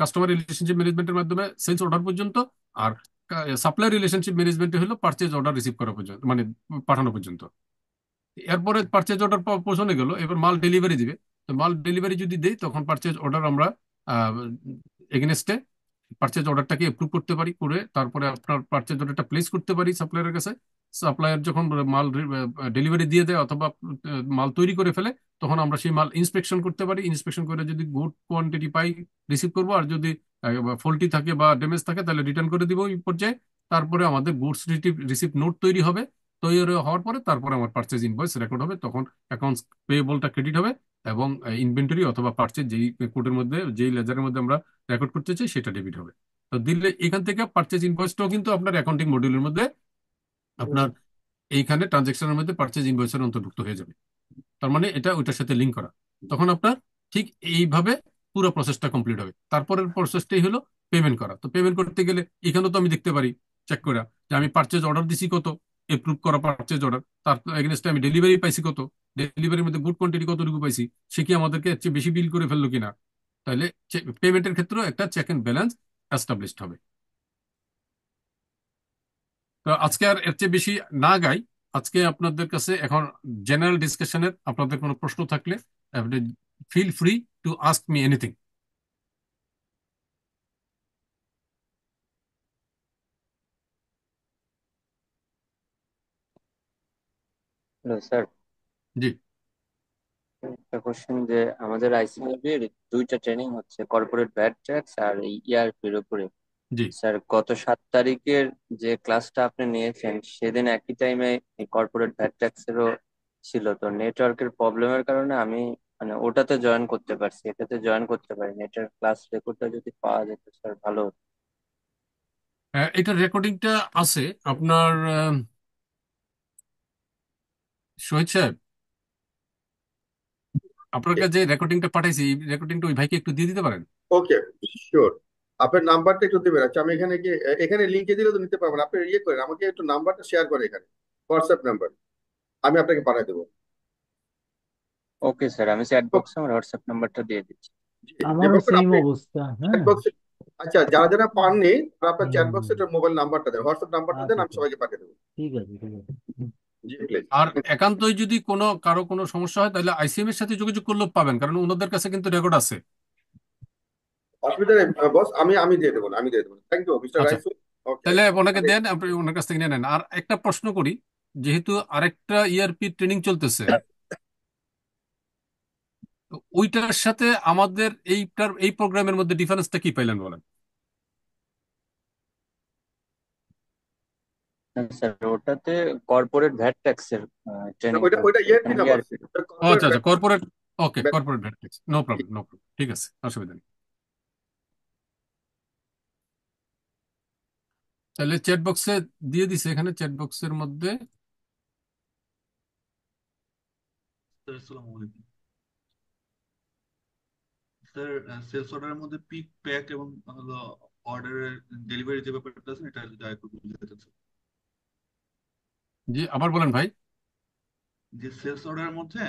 কাস্টমার রিলেশনশিপ ম্যানেজমেন্টের মাধ্যমে সেলস অর্ডার পর্যন্ত, আর সাপ্লাই রিলেশনশিপ ম্যানেজমেন্টে হলো পারচেজ অর্ডার রিসিভ করা পর্যন্ত মানে পাঠানো পর্যন্ত। এরপরে পারচেজ অর্ডার পৌঁছানো গেল, এবার মাল ডেলিভারি দিবে। তো মাল ডেলিভারি যদি দেই, তখন পারচেজ অর্ডার আমরা এগেনস্টে পারচেজ অর্ডারটাকে অ্যাপ্রুভ করতে পারি, করে তারপরে আপনার পারচেজ অর্ডারটা প্লেস করতে পারি সাপ্লায়ারের কাছে। সাপ্লায়ার যখন মাল ডেলিভারি দিয়ে দেয় অথবা মাল তৈরি করে ফেলে, তখন আমরা সেই মাল ইন্সপেকশন করতে পারি। ইন্সপেকশন করে যদি গুড কোয়ান্টিটি পাই রিসিভ করব। আর যদি ফল্টি থাকে বা ড্যামেজ থাকে, তাহলে রিটার্ন করে দিব এই পর্যায়ে। তারপরে আমাদের গুডস রিসিভ নোট তৈরি হবে। তৈরি হওয়ার পরে তারপরে আমার পারচেজ ইনভয়েস রেকর্ড হবে। তখন অ্যাকাউন্টস পেয়েবলটা ক্রেডিট হবে। এবং ইনভেন্টরি অথবা পারচেজ যেই কোডের মধ্যে, যেই লেজারের মধ্যে আমরা রেকর্ড করতে চাই, সেটা ডেবিট হবে। তো দিলে এখান থেকে পারচেজ ইনভয়েসটাও কিন্তু আপনার অ্যাকাউন্টিং মডিউলের মধ্যে আপনার এইখানে ট্রানজেকশনের মধ্যে পারচেজ ইনভয়েসের অন্তর্ভুক্ত হয়ে যাবে। তার মানে এটা ওইটার সাথে লিঙ্ক করা। তখন আপনার ঠিক এইভাবে পুরো প্রসেসটা কমপ্লিট হবে। তারপরের প্রসেসটাই হলো পেমেন্ট করা। তো পেমেন্ট করতে গেলে এখানেও তো আমি দেখতে পারি চেক করে যে আমি পারচেজ অর্ডার দিছি কত? এপ্রুভ করা পারচেজ অর্ডার তার এগেনস্টে আমি ডেলিভারি পাইছি কত? ডেলিভারির মধ্যে গুড কোয়ান্টিটি কতটুকু পাইছি? সে কি আমাদেরকে চেয়ে বেশি বিল করে ফেলল কিনা? তাহলে পেমেন্টের ক্ষেত্রেও একটা চেক এন্ড ব্যালেন্স এস্টাবলিশড হবে। তো আজকে আর এর চেয়ে বেশি না গাই। আজকে আপনাদের কাছে এখন জেনারেল ডিসকাশনের আপনাদের কোনো প্রশ্ন থাকলে feel free to ask me anything hello sir. জি। একটা কোশ্চেন যে আমাদের আইসিএবির দুইটা ট্রেনিং হচ্ছে কর্পোরেট ভ্যাট ট্যাক্স আর এই ইআরপির উপরে। জি। স্যার গত সাত তারিখের যে ক্লাসটা আপনি নিয়েছেন সেদিন একই টাইমে কর্পোরেট ভ্যাট ট্যাক্সেরও ছিল। তো নেটওয়ার্কের প্রবলেমের কারণে আমি মানে ওটাতে জয়েন করতে পারছি এটাতে জয়েন করতে পারি নেটের ক্লাস রেকর্ডটা যদি পাওয়া যেত স্যার ভালো হতো। আহ, এটার রেকর্ডিংটা আছে। আপনার আহ, শহীদ সাহেব আপনার কাছে রেকর্ডিংটা পাঠাইছি রেকর্ডিংটা ওই ভাইকে একটু দিয়ে দিতে পারেন? ওকে শিওর আপনার নাম্বারটা একটু দেবেন। আচ্ছা আমি এখানে গিয়ে এখানে লিঙ্কে দিলে তো নিতে পারবেন। আপনি ইয়ে করেন আমাকে একটু নাম্বারটা শেয়ার করেন এখানে। হোয়াটসঅ্যাপ নাম্বার আমি আপনাকে পাঠিয়ে দেবো। ওকে স্যার আমি চ্যাট বক্সে আমার হোয়াটসঅ্যাপ নাম্বারটা দিয়ে দিচ্ছি। আমারও সেম অবস্থা হ্যাঁ। আচ্ছা যারা যারা পাননি তারা আপনার চ্যাট বক্সে মোবাইল নাম্বারটা দেন। হোয়াটসঅ্যাপ নাম্বারটা দেন আচ্ছা আমি আচ্ছা। সবাইকে পাঠিয়ে দেবো। ঠিক আছে ঠিক আছে। আর একান্তই যদি কোনো কারও কোনো সমস্যা হয় তাহলে আইসিএম এর সাথে যোগাযোগ করলেও পাবেন কারণ ওনাদের কাছে কিন্তু রেকর্ড আছে। অসুবিধা নেই বস আমি আমি দিয়ে দেবো আমি দিয়ে দেবো থ্যাংক ইউ মিস্টার রাইসু তাহলে ওনাকে দেন আপনি ওনার কাছ থেকে নিয়ে নেন। আর একটা প্রশ্ন করি যেহেতু আরেকটা ইআরপি ট্রেনিং চলতেছে ওইটার সাথে আমাদের এইটার এই প্রোগ্রামের মধ্যে ডিফারেন্সটা কি পাইলেন বলেন? স্যার ওটাতে কর্পোরেট ভ্যাট ট্যাক্সের না আচ্ছা আচ্ছা corporate okay corporate VAT tax no problem no problem ঠিক আছে অসুবিধা নেই। তাহলে চ্যাট বক্সে দিয়ে দিছে এখানে চ্যাট বক্সের মধ্যে। স্যার আসসালামু আলাইকুম। স্যার সেলস অর্ডারের মধ্যে পিক প্যাক এবং হলো অর্ডারের ডেলিভারি যে ব্যাপারটা আছে এটা যদি আরেকটু বুঝতে চাচ্ছি। জি আবার বলেন ভাই। যে সেলস অর্ডারের মধ্যে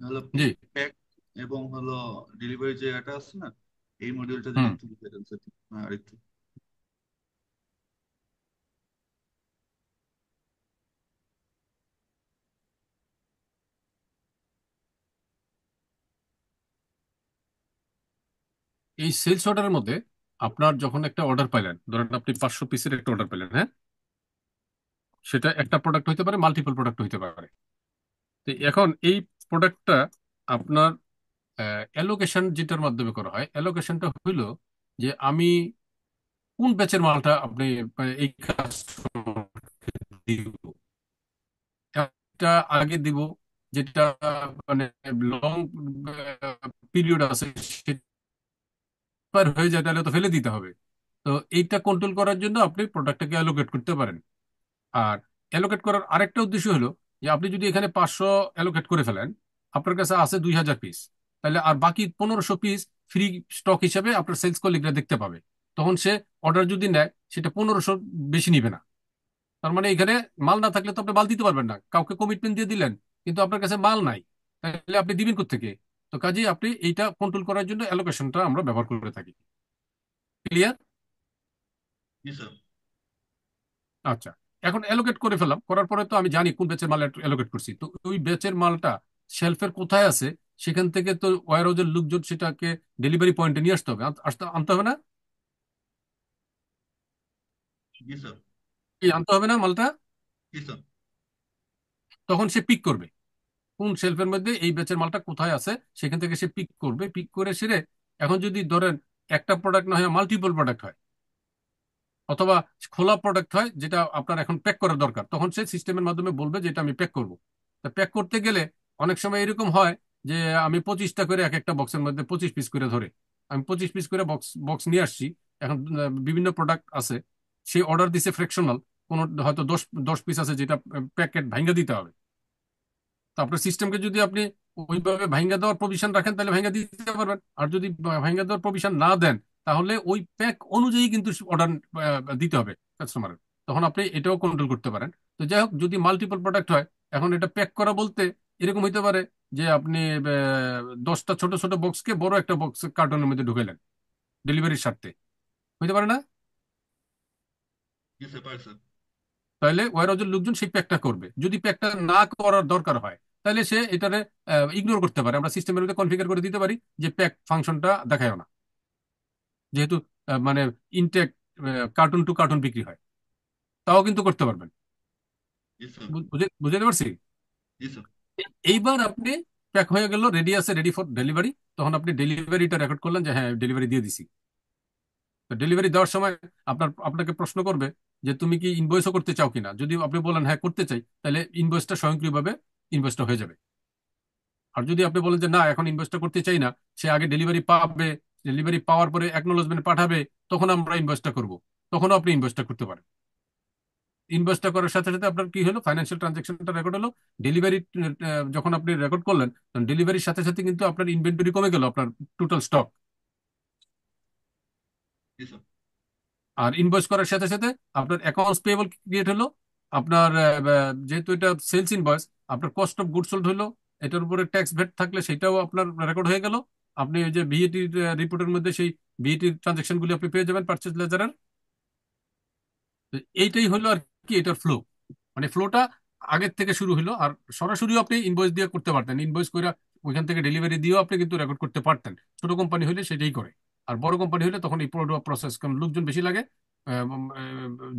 হলো জি। প্যাক এবং হলো ডেলিভারি যে এটা আছে না এই মডিউলটা যদি হুম একটু চান স্যার আর একটু। এই সেলস অর্ডারের মধ্যে আপনার যখন একটা অর্ডার পাইলেন ধরেন আপনি পাঁচশো পিসের একটা অর্ডার পেলেন হ্যাঁ? সেটা একটা প্রোডাক্ট হইতে পারে মাল্টিপল প্রোডাক্ট হইতে পারে। তো এখন এই প্রোডাক্টটা আপনার অ্যালোকেশন যেটার মাধ্যমে করা হয় অ্যালোকেশনটা হইল যে আমি কোন ব্যাচের মালটা আপনি এই কাস্টমারকে দিব। একটা আগে দিব যেটা মানে লং পিরিয়ড আছে, সেটা হয়ে যায়, তাহলে তো ফেলে দিতে হবে। তো এইটা কন্ট্রোল করার জন্য আপনি প্রোডাক্টটাকে অ্যালোকেট করতে পারেন। আর অ্যালোকেট করার আরেকটা উদ্দেশ্য হলো যে আপনি যদি এখানে পাঁচশো অ্যালোকেট করে ফেলেন আপনার কাছে আছে দুই হাজার পিস তাহলে আর বাকি পনেরোশো পিস ফ্রি স্টক হিসেবে আপনার সেলস কলিগরা দেখতে পাবে। তখন সে অর্ডার যদি নেয় সেটা পনেরোশো বেশি নিবে না। তার মানে এখানে মাল না থাকলে তো আপনি মাল দিতে পারবেন না। কাউকে কমিটমেন্ট দিয়ে দিলেন কিন্তু আপনার কাছে মাল নাই। তাহলে আপনি দিবেন কোত্থেকে? তো কাজেই আপনি এইটা কন্ট্রোল করার জন্য অ্যালোকেশনটা আমরা ব্যবহার করে থাকি। ক্লিয়ার আচ্ছা। এখন অ্যালোকেট করে ফেলাম করার পরে তো আমি জানি কোন বেচের মাল অ্যালোকেট করছি। তো ওই বেচের মালটা শেলফের কোথায় আছে সেখান থেকে তো ওয়ার হাউসের লোকজন সেটাকে ডেলিভারি পয়েন্টে নিয়ে আসতে হবে। আসতে আনতে হবে না? কি আনতে হবে না মালটা? তখন সে পিক করবে। কোন শেলফের মধ্যে এই ব্যাচের মালটা কোথায় আছে সেখান থেকে সে পিক করবে। পিক করে সেরে এখন যদি ধরেন একটা প্রোডাক্ট না হয় মাল্টিপল প্রোডাক্ট হয় অথবা খোলা প্রোডাক্ট হয় যেটা আপনার এখন প্যাক করার দরকার, তখন সে সিস্টেমের মাধ্যমে বলবে যে এটা আমি প্যাক করব। তা প্যাক করতে গেলে অনেক সময় এরকম হয় যে আমি পঁচিশটা করে এক একটা বক্সের মধ্যে পঁচিশ পিস করে ধরে। আমি পঁচিশ পিস করে বক্স বক্স নিয়ে আসছি, এখন বিভিন্ন প্রোডাক্ট আছে সে অর্ডার দিছে ফ্র্যাকশনাল কোনো হয়তো দশ দশ পিস আছে যেটা প্যাকেট ভাঙ্গা দিতে হবে। তো আপনার সিস্টেমকে যদি আপনি ওইভাবে ভাঙ্গা দেওয়ার প্রভিশন রাখেন, তাহলে ভাঙ্গা দিতে পারবেন। আর যদি ভাঙ্গা দেওয়ার প্রভিশন না দেন তাহলে ওই প্যাক অনুযায়ী কিন্তু অর্ডার দিতে হবে কাস্টমারের তখন আপনি এটাও কন্ট্রোল করতে পারেন। তো যাই হোক যদি মাল্টিপল প্রোডাক্ট হয় এখন এটা প্যাক করা বলতে এরকম হইতে পারে যে আপনি দশটা ছোট ছোট বক্সকে বড় একটা বক্স কার্টনের মধ্যে ঢুকাইলেন ডেলিভারির স্বার্থে। হইতে পারে না? তাহলে ওয়ারহাউজের লোকজন সেই প্যাকটা করবে। যদি প্যাকটা না করার দরকার হয় তাহলে সে এটারে ইগনোর করতে পারে। আমরা সিস্টেমের মধ্যে কনফিগার করে দিতে পারি যে প্যাক ফাংশনটা দেখায় না। যেহেতু মানে ইনটেক কার্টুন টু কার্টুন বিক্রি হয়। তাও কিন্তু করতে পারবেন। বুঝতে পারছি? এইবার আপনি প্যাক হয়ে গেল রেডি আছে রেডি ফর ডেলিভারি তখন আপনি ডেলিভারিটা রেকর্ড করলেন যে হ্যাঁ ডেলিভারি দিয়ে দিছি। তো ডেলিভারি দেওয়ার সময় আপনার আপনাকে প্রশ্ন করবে যে তুমি কি ইনভয়েসও করতে চাও কিনা? যদি আপনি বলেন হ্যাঁ করতে চাই তাহলে ইনভয়েসটা স্বয়ংক্রিয়ভাবে ইনভয়েসটা হয়ে যাবে। আর যদি আপনি বলেন যে না এখন ইনভয়েসটা করতে চাই না সে আগে ডেলিভারি পাবে ডেলিভারি পাওয়ার পরে অ্যাকনোলজমেন্ট পাঠাবে তখন আমরা ইনভয়েসটা করব। তখনও আপনি ইনভয়েসটা করতে পারেন। ইনভয়েসটা করার সাথে সাথে আপনার কি হলো? ফাইন্যান্সিয়াল ট্রানজাকশনটা রেকর্ড হলো। ডেলিভারি যখন আপনি রেকর্ড করলেন তখন ডেলিভারির সাথে সাথে কিন্তু আপনার ইনভেন্টরি কমে গেল আপনার টোটাল স্টক আর ইনভয়েস করার সাথে সাথে আপনার অ্যাকাউন্টস পেয়েবল ক্রিয়েট হলো। আপনার যেহেতু এটা সেলস ইনভয়েস আপনার কস্ট অফ গুড সোল্ড হলো এটার উপরে ট্যাক্স ভ্যাট থাকলে সেটাও আপনার রেকর্ড হয়ে গেল। আপনি ওই যে ভিএটি রিপোর্টের মধ্যে সেই ভিএটি ট্রানজাকশন গুলি আপনি পেয়ে যাবেন পারচেজ লেজারের এইটাই হলো আর কি, এটার ফ্লো মানে ফ্লোটা আগের থেকে শুরু হলো আর সরাসরিও আপনি ইনভয়েস দিয়ে করতে পারতেন। ইনভয়েস করে ওইখান থেকে ডেলিভারি দিয়েও আপনি কিন্তু রেকর্ড করতে পারতেন। ছোট কোম্পানি হলে সেটাই করে। আর বড় কোম্পানি হলে তখন এই পুরো প্রসেস কারণ লোকজন বেশি লাগে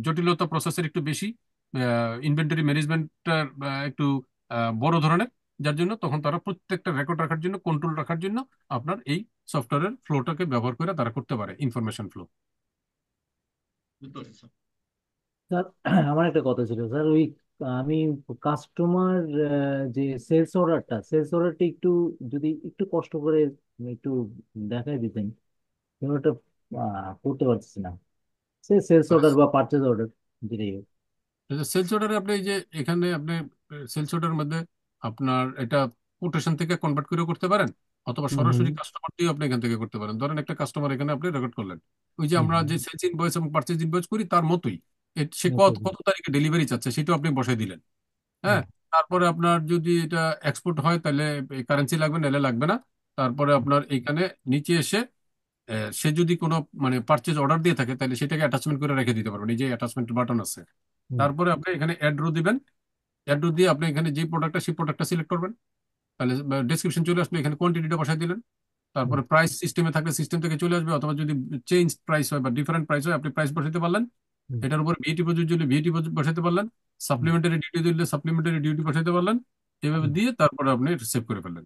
জটিলতা প্রসেসের একটু বেশি ইনভেন্টরি ম্যানেজমেন্টটা একটু বড় ধরনের। যার জন্য তখন তারা প্রত্যেকটা রেকর্ড রাখার জন্য কন্ট্রোল রাখার জন্য আপনার এই সফটওয়্যারের ফ্লোটাকে ব্যবহার করে তারা করতে পারে ইনফরমেশন ফ্লো স্যার স্যার আমার একটা কথা ছিল। স্যার ওই আমি কাস্টমার যে সেলস অর্ডারটা সেলস অর্ডারটা একটু যদি একটু কষ্ট করে একটু দেখাই দিতেন আমি ওটা আহ, করতে পারছি না। সে সেলস অর্ডার বা পারচেজ অর্ডার যেটাই হোক। সেলস অর্ডারে আপনি এই যে এখানে আপনি সেলস অর্ডারের মধ্যে আপনার এটা কোটেশন থেকে কনভার্ট করেও করতে পারেন অথবা সরাসরি কাস্টমার দিয়ে আপনি এখান থেকে করতে পারেন। ধরেন একটা কাস্টমার এখানে আপনি রেকর্ড করলেন। ওই যে আমরা যে সেলস ইনভয়েস এবং পারচেজ ইনভয়েস করি তার মতোই। সে কত কত তারিখে ডেলিভারি চাচ্ছে সেটাও আপনি বসাই দিলেন। হ্যাঁ? তারপরে আপনার যদি এটা এক্সপোর্ট হয় তাহলে কারেন্সি লাগবে নাহলে লাগবে না। তারপরে আপনার এখানে নিচে এসে সে যদি কোনো মানে পারচেজ অর্ডার দিয়ে থাকে তাহলে সেটাকে অ্যাটাচমেন্ট করে রেখে দিতে পারবেন। এই যে অ্যাটাচমেন্ট বাটন আছে। তারপরে আপনি এখানে অ্যাড রো দিবেন। অ্যাড রো দিয়ে আপনি এখানে যে প্রোডাক্টটা সেই প্রোডাক্টটা সিলেক্ট করবেন। তাহলে ডেসক্রিপশন চলে আসবে এখানে কোয়ান্টিটিটা বসাই দিলেন। তারপরে প্রাইস সিস্টেমে থাকলে সিস্টেম থেকে চলে আসবে অথবা যদি চেঞ্জ প্রাইস হয় বা ডিফারেন্ট প্রাইস হয় আপনি প্রাইস বসাতে পারলেন। এটার উপর ভিটি প্রযোজ্য হলে ভিটি বসাতে পারলেন। সাপ্লিমেন্টারি ডিউটি দিলে সাপ্লিমেন্টারি ডিউটি বসাতে পারলেন। এভাবে দিয়ে তারপরে আপনি সেভ করে ফেললেন।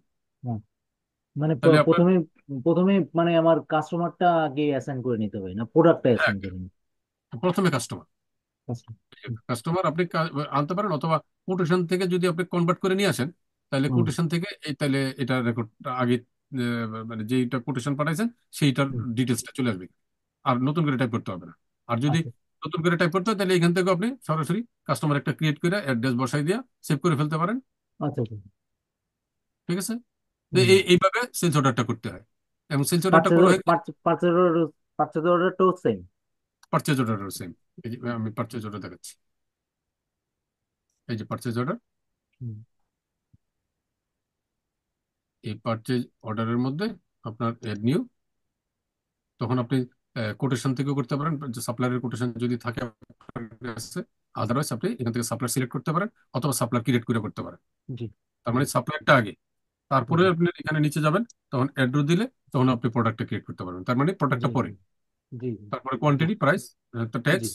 মানে তাহলে আপনার প্রথমে প্রথমে মানে আমার কাস্টমারটা আগে অ্যাসাইন করে নিতে হবে না প্রোডাক্টটা হ্যাঁ। অ্যাসাইন করে নিতে প্রথমে কাস্টমার কাস্টমার কাস্টমার আপনি কা- আনতে পারেন অথবা কোটেশন থেকে যদি আপনি কনভার্ট করে নিয়ে আসেন তাহলে হুম। কোটেশন থেকে এই তাহলে এটা রেকর্ড আগে আহ, মানে যেটা কোটেশন পাঠাইছেন সেইটার হুম। ডিটেলসটা চলে আসবে। আর নতুন করে টাইপ করতে হবে না। আর যদি আচ্ছা। নতুন করে টাইপ করতে হয় তাহলে এখান থেকে আপনি সরাসরি কাস্টমার একটা ক্রিয়েট করে অ্যাড্রেস বসাই দিয়ে সেভ করে ফেলতে পারেন। আচ্ছা আচ্ছা। ঠিক আছে? তো হুম। এই এইভাবে সেলস অর্ডারটা করতে হয়। এবং সেলস অর্ডারটা পার্চেজ করা হয়ে পার্চেজ অর্ডার পার্চেজ অর্ডারটাও সেম পারচেজ অর্ডারও সেম আমি পারচেজ অর্ডার দেখাচ্ছি। এই যে পারচেজ অর্ডার এই পারচেজ অর্ডারের মধ্যে আপনার এড নিউ তখন আপনি কোটেশন থেকেও করতে পারেন সাপ্লায়ারের কোটেশন যদি থাকে আদারওয়াইজ আপনি এখান থেকে সাপ্লায়ার সিলেক্ট করতে পারেন অথবা সাপ্লায়ার ক্রিয়েট করে করতে পারেন। তার মানে সাপ্লায়ারটা আগে। তারপরে আপনি এখানে নিচে যাবেন তখন অ্যাড্রো দিলে তখন আপনি প্রোডাক্টটা ক্রিয়েট করতে পারবেন। তার মানে প্রোডাক্টটা পরে। তারপরে কোয়ান্টিটি প্রাইস ট্যাক্স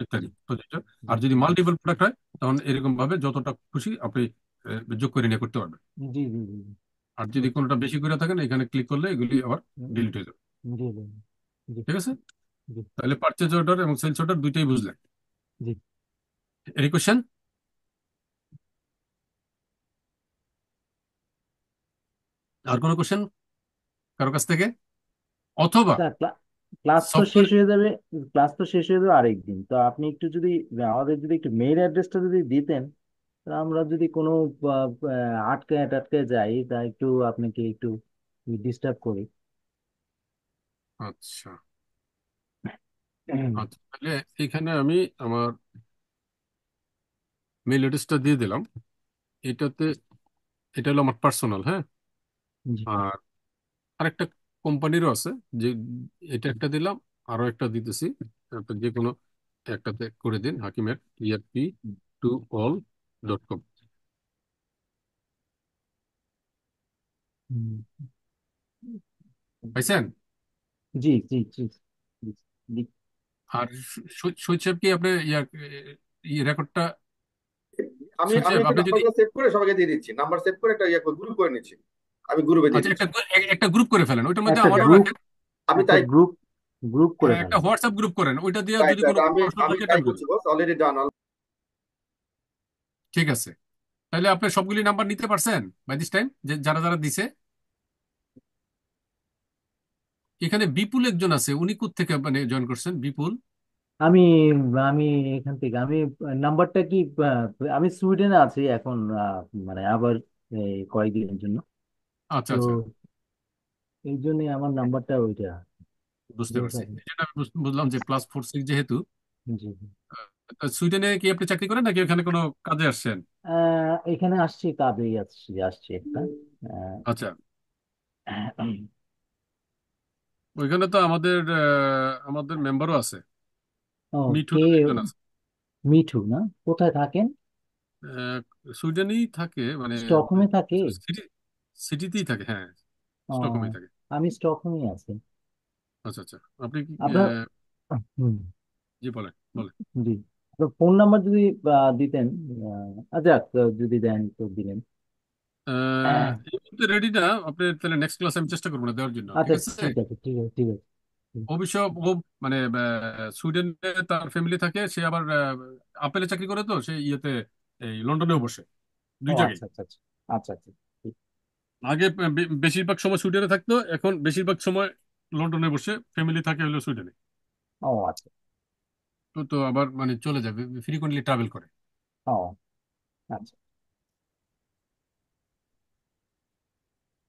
ইত্যাদি প্রযোজ্য আর যদি মাল্টিপল প্রোডাক্ট হয় তখন এরকম ভাবে যতটা খুশি আপনি যোগ করে নিয়ে করতে পারবেন। জি জি জি জি। আর যদি কোনোটা বেশি করে থাকেন এখানে ক্লিক করলে এগুলি আবার ডিলিট হয়ে যাবে। ঠিক আছে? তাহলে পারচেজ অর্ডার এবং সেলস অর্ডার দুইটাই বুঝলেন। জি। এনি কোশ্চেন আর কোনো কোশ্চেন কারও কাছ থেকে? অথবা ক্লাস তো শেষ সফটওয়্যার হয়ে যাবে ক্লাস তো শেষ হয়ে যাবে আরেকদিন। তো আপনি একটু যদি আমাদের যদি একটু মেইল অ্যাড্রেসটা যদি দিতেন তা আমরা যদি কোনো আহ, আহ, আটকায় টাটকায় যাই তা একটু আপনাকে একটু ডিস্টার্ব করি। আচ্ছা। আচ্ছা তাহলে এখানে আমি আমার মেল অ্যাড্রেসটা দিয়ে দিলাম। এটাতে এটা হলো আমার পার্সোনাল হ্যাঁ? জি। আর আরেকটা কোম্পানিরও আছে। যে এটা একটা দিলাম আরও একটা দিতেছি। আপনি যে কোনো একটাতে করে দিন হাকিমের ERP to all dot com পাইছেন? জি জি জি। আর শৈশব কি আপনি ইয়া রেকর্ডটা আমি আমি একটা আপনি যদি সেভ করে সবাইকে দিয়ে দিচ্ছি। নাম্বার সেভ করে একটা ইয়ে গ্রুপ করে নিচ্ছি। আমি গ্রুপে দিয়ে আচ্ছা একটা একটা গ্রুপ করে ফেলেন ওইটার মধ্যে গ্রুপ রাখেন আমি তাই গ্রুপ গ্রুপ করে হ্যাঁ, একটা হোয়াটসঅ্যাপ গ্রুপ করেন ওইটা দিয়ে যদি কোনো আমি প্রশ্ন আমি তাই করছি বস অলরেডি ডান ঠিক আছে। তাহলে আপনি সবগুলি নাম্বার নিতে পারছেন বাই দিস টাইম যে যারা যারা দিছে। এখানে বিপুল একজন আছে উনি থেকে মানে জয়েন করছেন? বিপুল? আমি আমি এখান থেকে আমি নাম্বারটা কি আমি সুইডেনে আছি এখন আহ, মানে আবার কয়েকদিনের জন্য। আচ্ছা তো আচ্ছা। এই জন্য আমার নাম্বারটা ওইটা। বুঝতে পারছি। এই জন্য আমি বুঝ- বুঝলাম যে প্লাস ফোর সিক্স যেহেতু। জি সুইডেনে কি আপনি চাকরি করেন নাকি ওখানে কোনো কাজে আসছেন? আহ, এখানে আসছি কাজেই আসছি আসছি একটা। আহ, আচ্ছা ওইখানে তো আমাদের আহ, আমাদের মেম্বারও আছে। ও মিঠু কে নামে একজন আছে। মিঠু না? কোথায় থাকেন? আহ, সুইডেনেই থাকে মানে স্টকহোমে থাকে? সিটিতেই থাকে হ্যাঁ। ও স্টকহোমেই থাকে। আমি স্টকহোমে আছি। আচ্ছা আচ্ছা। আপনি কি আপনার আহ, হুম। জি বলেন বলেন। জি। আপনার ফোন নাম্বার যদি আহ, দিতেন আহ, আচ্ছা যদি দেন তো দিলেন। আহ, এই মুহূর্তে রেডি না আপনি তাহলে নেক্সট ক্লাসে আমি চেষ্টা করব না দেওয়ার জন্য ঠিক আচ্ছা আছে? ঠিক আছে ঠিক আছে ঠিক আছে। অবশ্য ও মানে আহ, সুইডেনে তার ফ্যামিলি থাকে সে আবার আহ, আপেলে চাকরি করে তো সে ইয়েতে এই লন্ডনেও বসে ও দুই জায়গায়। আচ্ছা আচ্ছা আচ্ছা আচ্ছা আচ্ছা। ঠিক। আগে বেশিরভাগ সময় সুইডেনে থাকতো এখন বেশিরভাগ সময় লন্ডনে বসে ফ্যামিলি থাকে হলো সুইডেনে। ও আচ্ছা। তো তো আবার মানে চলে যাবে ফ্রিকোয়েন্টলি ট্রাভেল করে। ও আচ্ছা।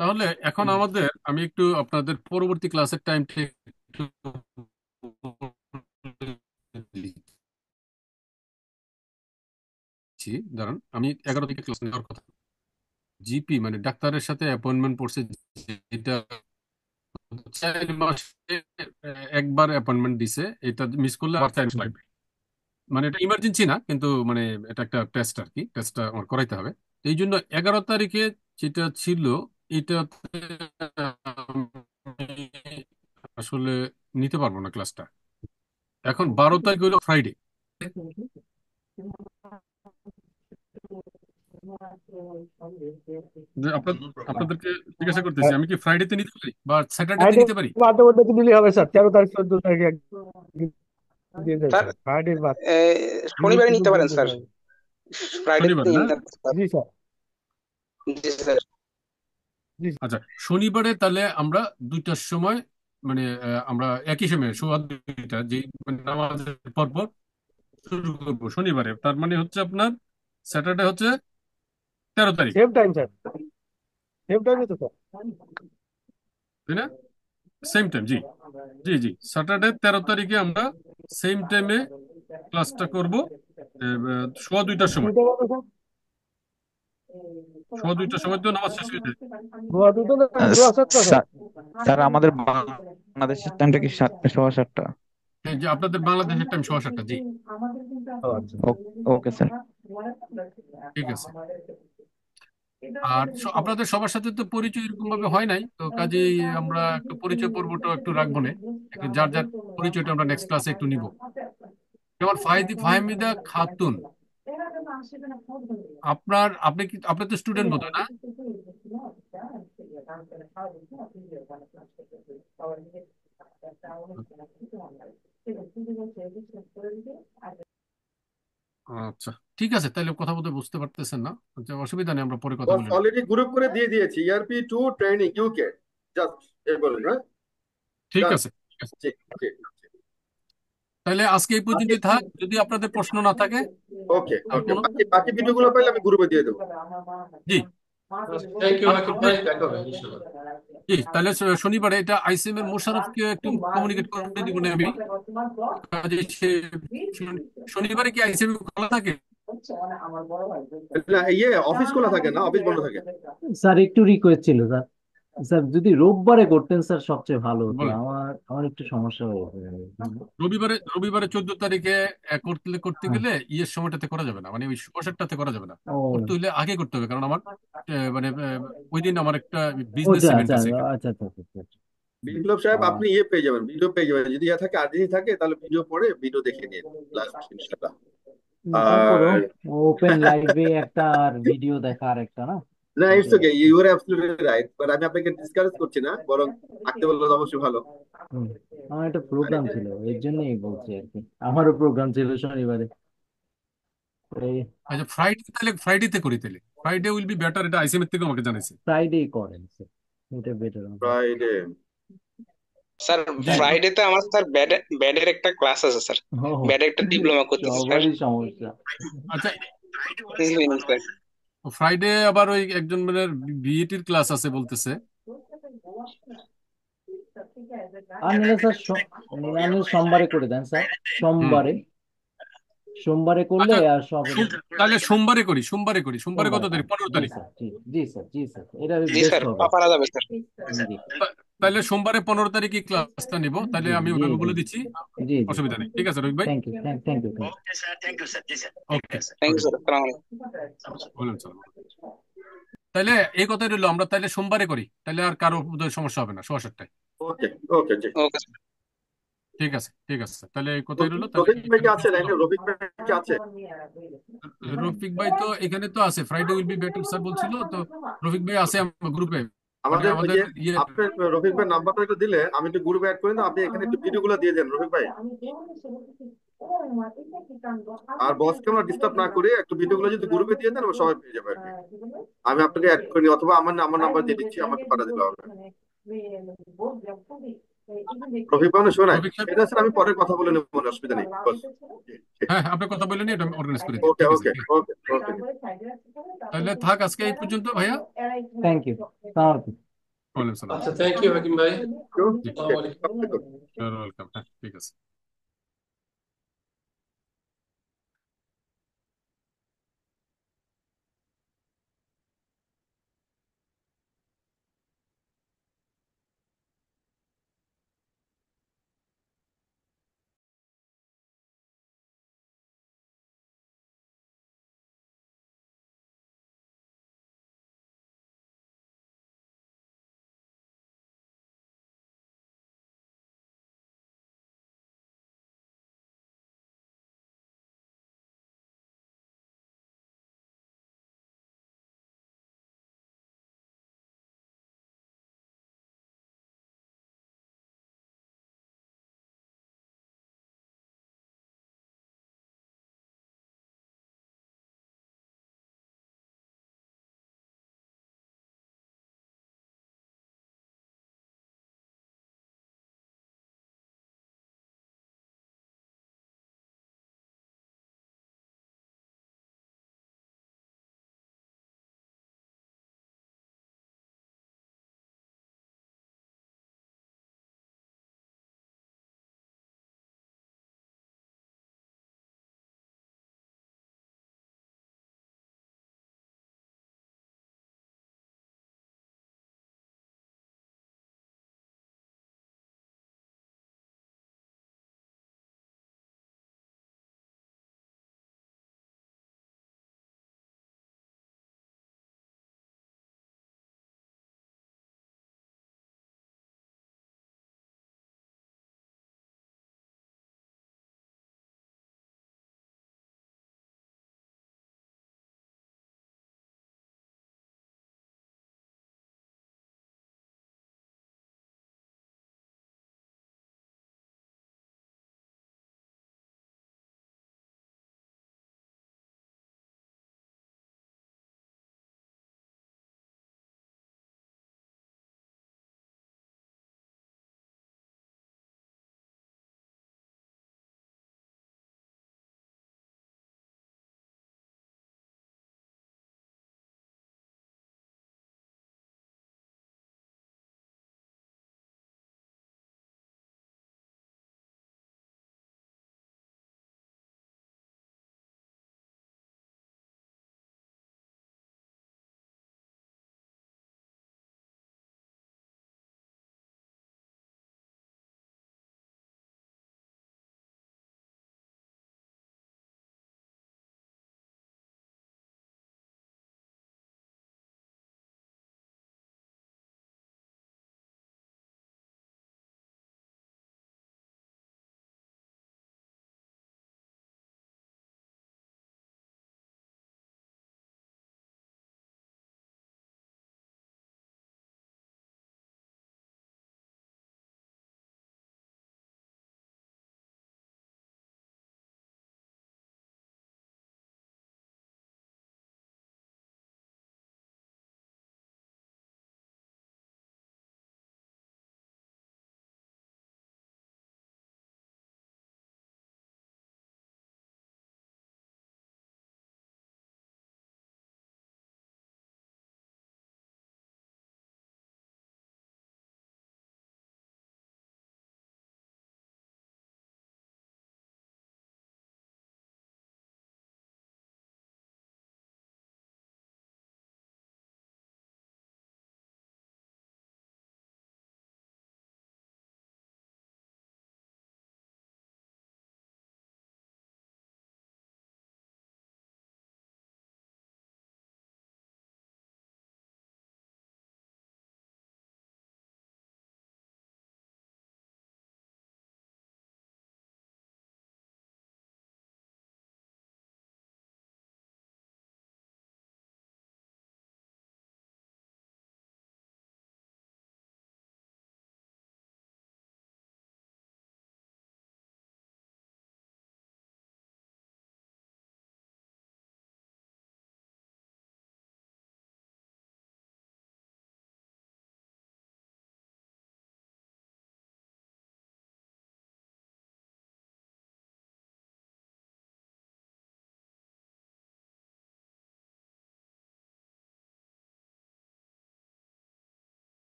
তাহলে এখন আমাদের আমি একটু আপনাদের পরবর্তী ক্লাসের টাইমটা একটু দিচ্ছি। দাঁড়ান আমি এগারো থেকে ক্লাস নেওয়ার কথা। জিপি মানে ডাক্তারের সাথে অ্যাপয়েন্টমেন্ট পড়ছে যেটা চার মাসে একবার অ্যাপয়েন্টমেন্ট দিছে। এটা মিস করলে আবার চার লাগবে। মানে এটা ইমার্জেন্সি না, কিন্তু মানে এটা একটা টেস্ট আর কি টেস্টটা আমার করাইতে হবে। এই জন্য এগারো তারিখে যেটা ছিল আমি আসলে নিতে পারব না ক্লাসটা এখন বারো তারিখ হলো ফ্রাইডে যে আপনার নো প্রবলেম আপনাদেরকে জিজ্ঞাসা করতেছি আমি কি ফ্রাইডেতে নিতে পারি? বা স্যাটারডেতে নিতে পারি? দিলে হবে স্যার। তেরো তারিখ চোদ্দ তারিখ ফ্রাইডে বাদ। শনিবারে নিতে পারেন স্যার। ফ্রাইডে জি স্যার। জি স্যার। আচ্ছা শনিবারে তাহলে আমরা দুইটার সময় মানে আহ, আমরা একই সময় সোয়া দুইটা যে মানে নামাজের পর পর শুরু করব শনিবারে। তার মানে হচ্ছে আপনার স্যাটারডে হচ্ছে তেরো তারিখ সেম টাইম স্যার সেম টাইমে তো স্যার তাই না সেম টাইম জি জি জি স্যাটারডে তেরো তারিখে আমরা সেম টাইমে ক্লাসটা করব সোয়া দুইটার সময় সোয়া দুইটার সময় তো নামাজ শেষ হয়ে যায় স্যার আমাদের বাংলাদেশের টাইমটা কি সাতটা সোয়া সাতটা এই যে আপনাদের বাংলাদেশের টাইম সোয়া সাতটা জি ও আচ্ছা ওকে স্যার ঠিক আছে আর স- আপনাদের সবার সাথে তো পরিচয় এরকম ভাবে হয় নাই তো কাজেই আমরা একটু পরিচয় পর্বটা একটু রাখব না। একটু যার যার পরিচয়টা আমরা নেক্সট ক্লাসে একটু নিব। যেমন ফাহিদি ফাহমিদা খাতুন। আপনার আপনি কি আপনি তো স্টুডেন্ট বোধ হয়। না আচ্ছা ঠিক আছে তাহলে কথা বলতে বুঝতে পারতেছেন না। আচ্ছা অসুবিধা নেই আমরা পরে কথা বলি অলরেডি গ্রুপ করে দিয়ে দিয়েছি ERP to training UK just এই বলুন না ঠিক আছে ঠিক আছে। ঠিক তাহলে আজকে এই পর্যন্তই থাক যদি আপনাদের প্রশ্ন না থাকে। ওকে ওকে বাকি বাকি ভিডিওগুলো পাইলে আমি গ্রুপে দিয়ে দেবো। জি। তাহলে শনিবারে এটা আইসিএম এর মোশাররফকে একটু কমিউনিকেট করে দিব না আমি। শনিবারে কি আইসিএম খোলা থাকে? ইয়ে অফিস খোলা থাকে না অফিস বন্ধ থাকে। স্যার একটু রিকোয়েস্ট ছিল স্যার। স্যার যদি রোববারে করতেন স্যার সবচেয়ে ভালো হতো। বলেন। আমার আমার একটু সমস্যা হয়েছে রবিবারে রবিবারে চোদ্দ তারিখে আহ, করতে করতে হ্যাঁ। গেলে ইয়ের সময়টাতে করা যাবে না। মানে ওই শুভাশারটাতে করা যাবে না। ও। করতে হলে আগে করতে হবে কারণ আমার আহ, মানে আহ, ওই দিন আমার একটা বিজনেস ইভেন্ট আচ্ছা আছে এখানে। আচ্ছা আচ্ছা আচ্ছা আচ্ছা। বিপ্লব সাহেব আহ, আপনি ইয়ে পেয়ে যাবেন ভিডিও পেয়ে যাবেন। যদি ইয়ে থাকে আর্জেন্টি থাকে তাহলে ভিডিও পড়ে ভিডিও দেখে নিন লাস্ট ইনশাল্লাহ তারপরেও আর ওপেন লাইভে একটা আর ভিডিও দেখা আর একটা না? না it's okay you are absolutely right but আমি আপনাকে ডিসকারেজ করছি না বরং বললে অবশ্যই ভালো। আমার একটা প্রোগ্রাম ছিল এর জন্যই বলছি আর কি আমারও প্রোগ্রাম ছিল শনিবারে। আচ্ছা ফ্রাইডে তাহলে ফ্রাইডেতে করি তাহলে। ফ্রাইডে উইল বি বেটার এটা আইসিএম এর থেকে আমাকে জানাইছে। ফ্রাইডে করেন স্যার এটা বেটার ফ্রাইডে স্যার ফ্রাইডেতে আমার স্যার ব্যাড ব্যাডের একটা ক্লাস আছে স্যার ও ব্যাডের একটা ডিপ্লোমা করতেছি স্যার সমস্যা। আচ্ছা ফ্রাইডে আবার ওই একজন মানে বিএটির ক্লাস আছে বলতেছে। আর স্যার আমি সোমবারে করে দেন স্যার। সোমবারে। সোমবারে করলে আচ্ছা আর সব তাহলে সোমবারে করি সোমবারে করি। সোমবারে কত তারিখ? পনেরো তারিখ। স্যার জি স্যার জি স্যার। এটা বেস্ট হবে। পারা যাবে স্যার। তাহলে সোমবারে পনেরো তারিখে ক্লাসটা নিব। তাহলে আমি জি বলে দিচ্ছি। জি জি। অসুবিধা নেই। ঠিক আছে রবি ভাই? Thank you thank thank you okay sir thank you sir G sir okay thank you sir তাহলে এই কথাই রইল আমরা তাহলে সোমবারে করি। তাহলে আর কারও সমস্যা হবে না সোয়া সাতটায়। ওকে ওকে জি। ওকে ঠিক আছে ঠিক আছে তাহলে এই কথাই রইল তাহলে রফিক ভাই কি আছে লাইনে রফিক ভাই কি আছে? রফিক ভাই তো এখানে তো আছে Friday will be better sir বলছিল তো রফিক ভাই আছে গ্রুপে আমাদের ওই আমাদের যে ইয়ে আপনার রফিক ভাই নাম্বারটা একটু দিলে আমি একটু গ্রুপে অ্যাড করে দিই আপনি এখানে একটু ভিডিওগুলো দিয়ে দেন রফিক ভাই। আর বসকে আমরা ডিস্টার্ব না করে একটু ভিডিওগুলো যদি গ্রুপে দিয়ে দেন আমরা সবাই পেয়ে যাবে আর কি। আমি আপনাকে অ্যাড করি অথবা আমার আমার নাম্বার দিয়ে দিচ্ছি আমাকে পাঠা দিলে হবে। রফিক ভাই শোনায় এটা স্যার আমি পরে কথা বলে নেব কোনো অসুবিধা নেই বস। হ্যাঁ আপনি কথা বললেন এটা অর্গানাইজ করে দিই ওকে ওকে ওকে ওকে তাহলে থাক আজকে এই পর্যন্ত ভাইয়া। থ্যাংক ইউ আচ্ছা থ্যাংক ইউ হাকিম ভাই। আসসালামু আলাইকুম হ্যাঁ ঠিক আছে।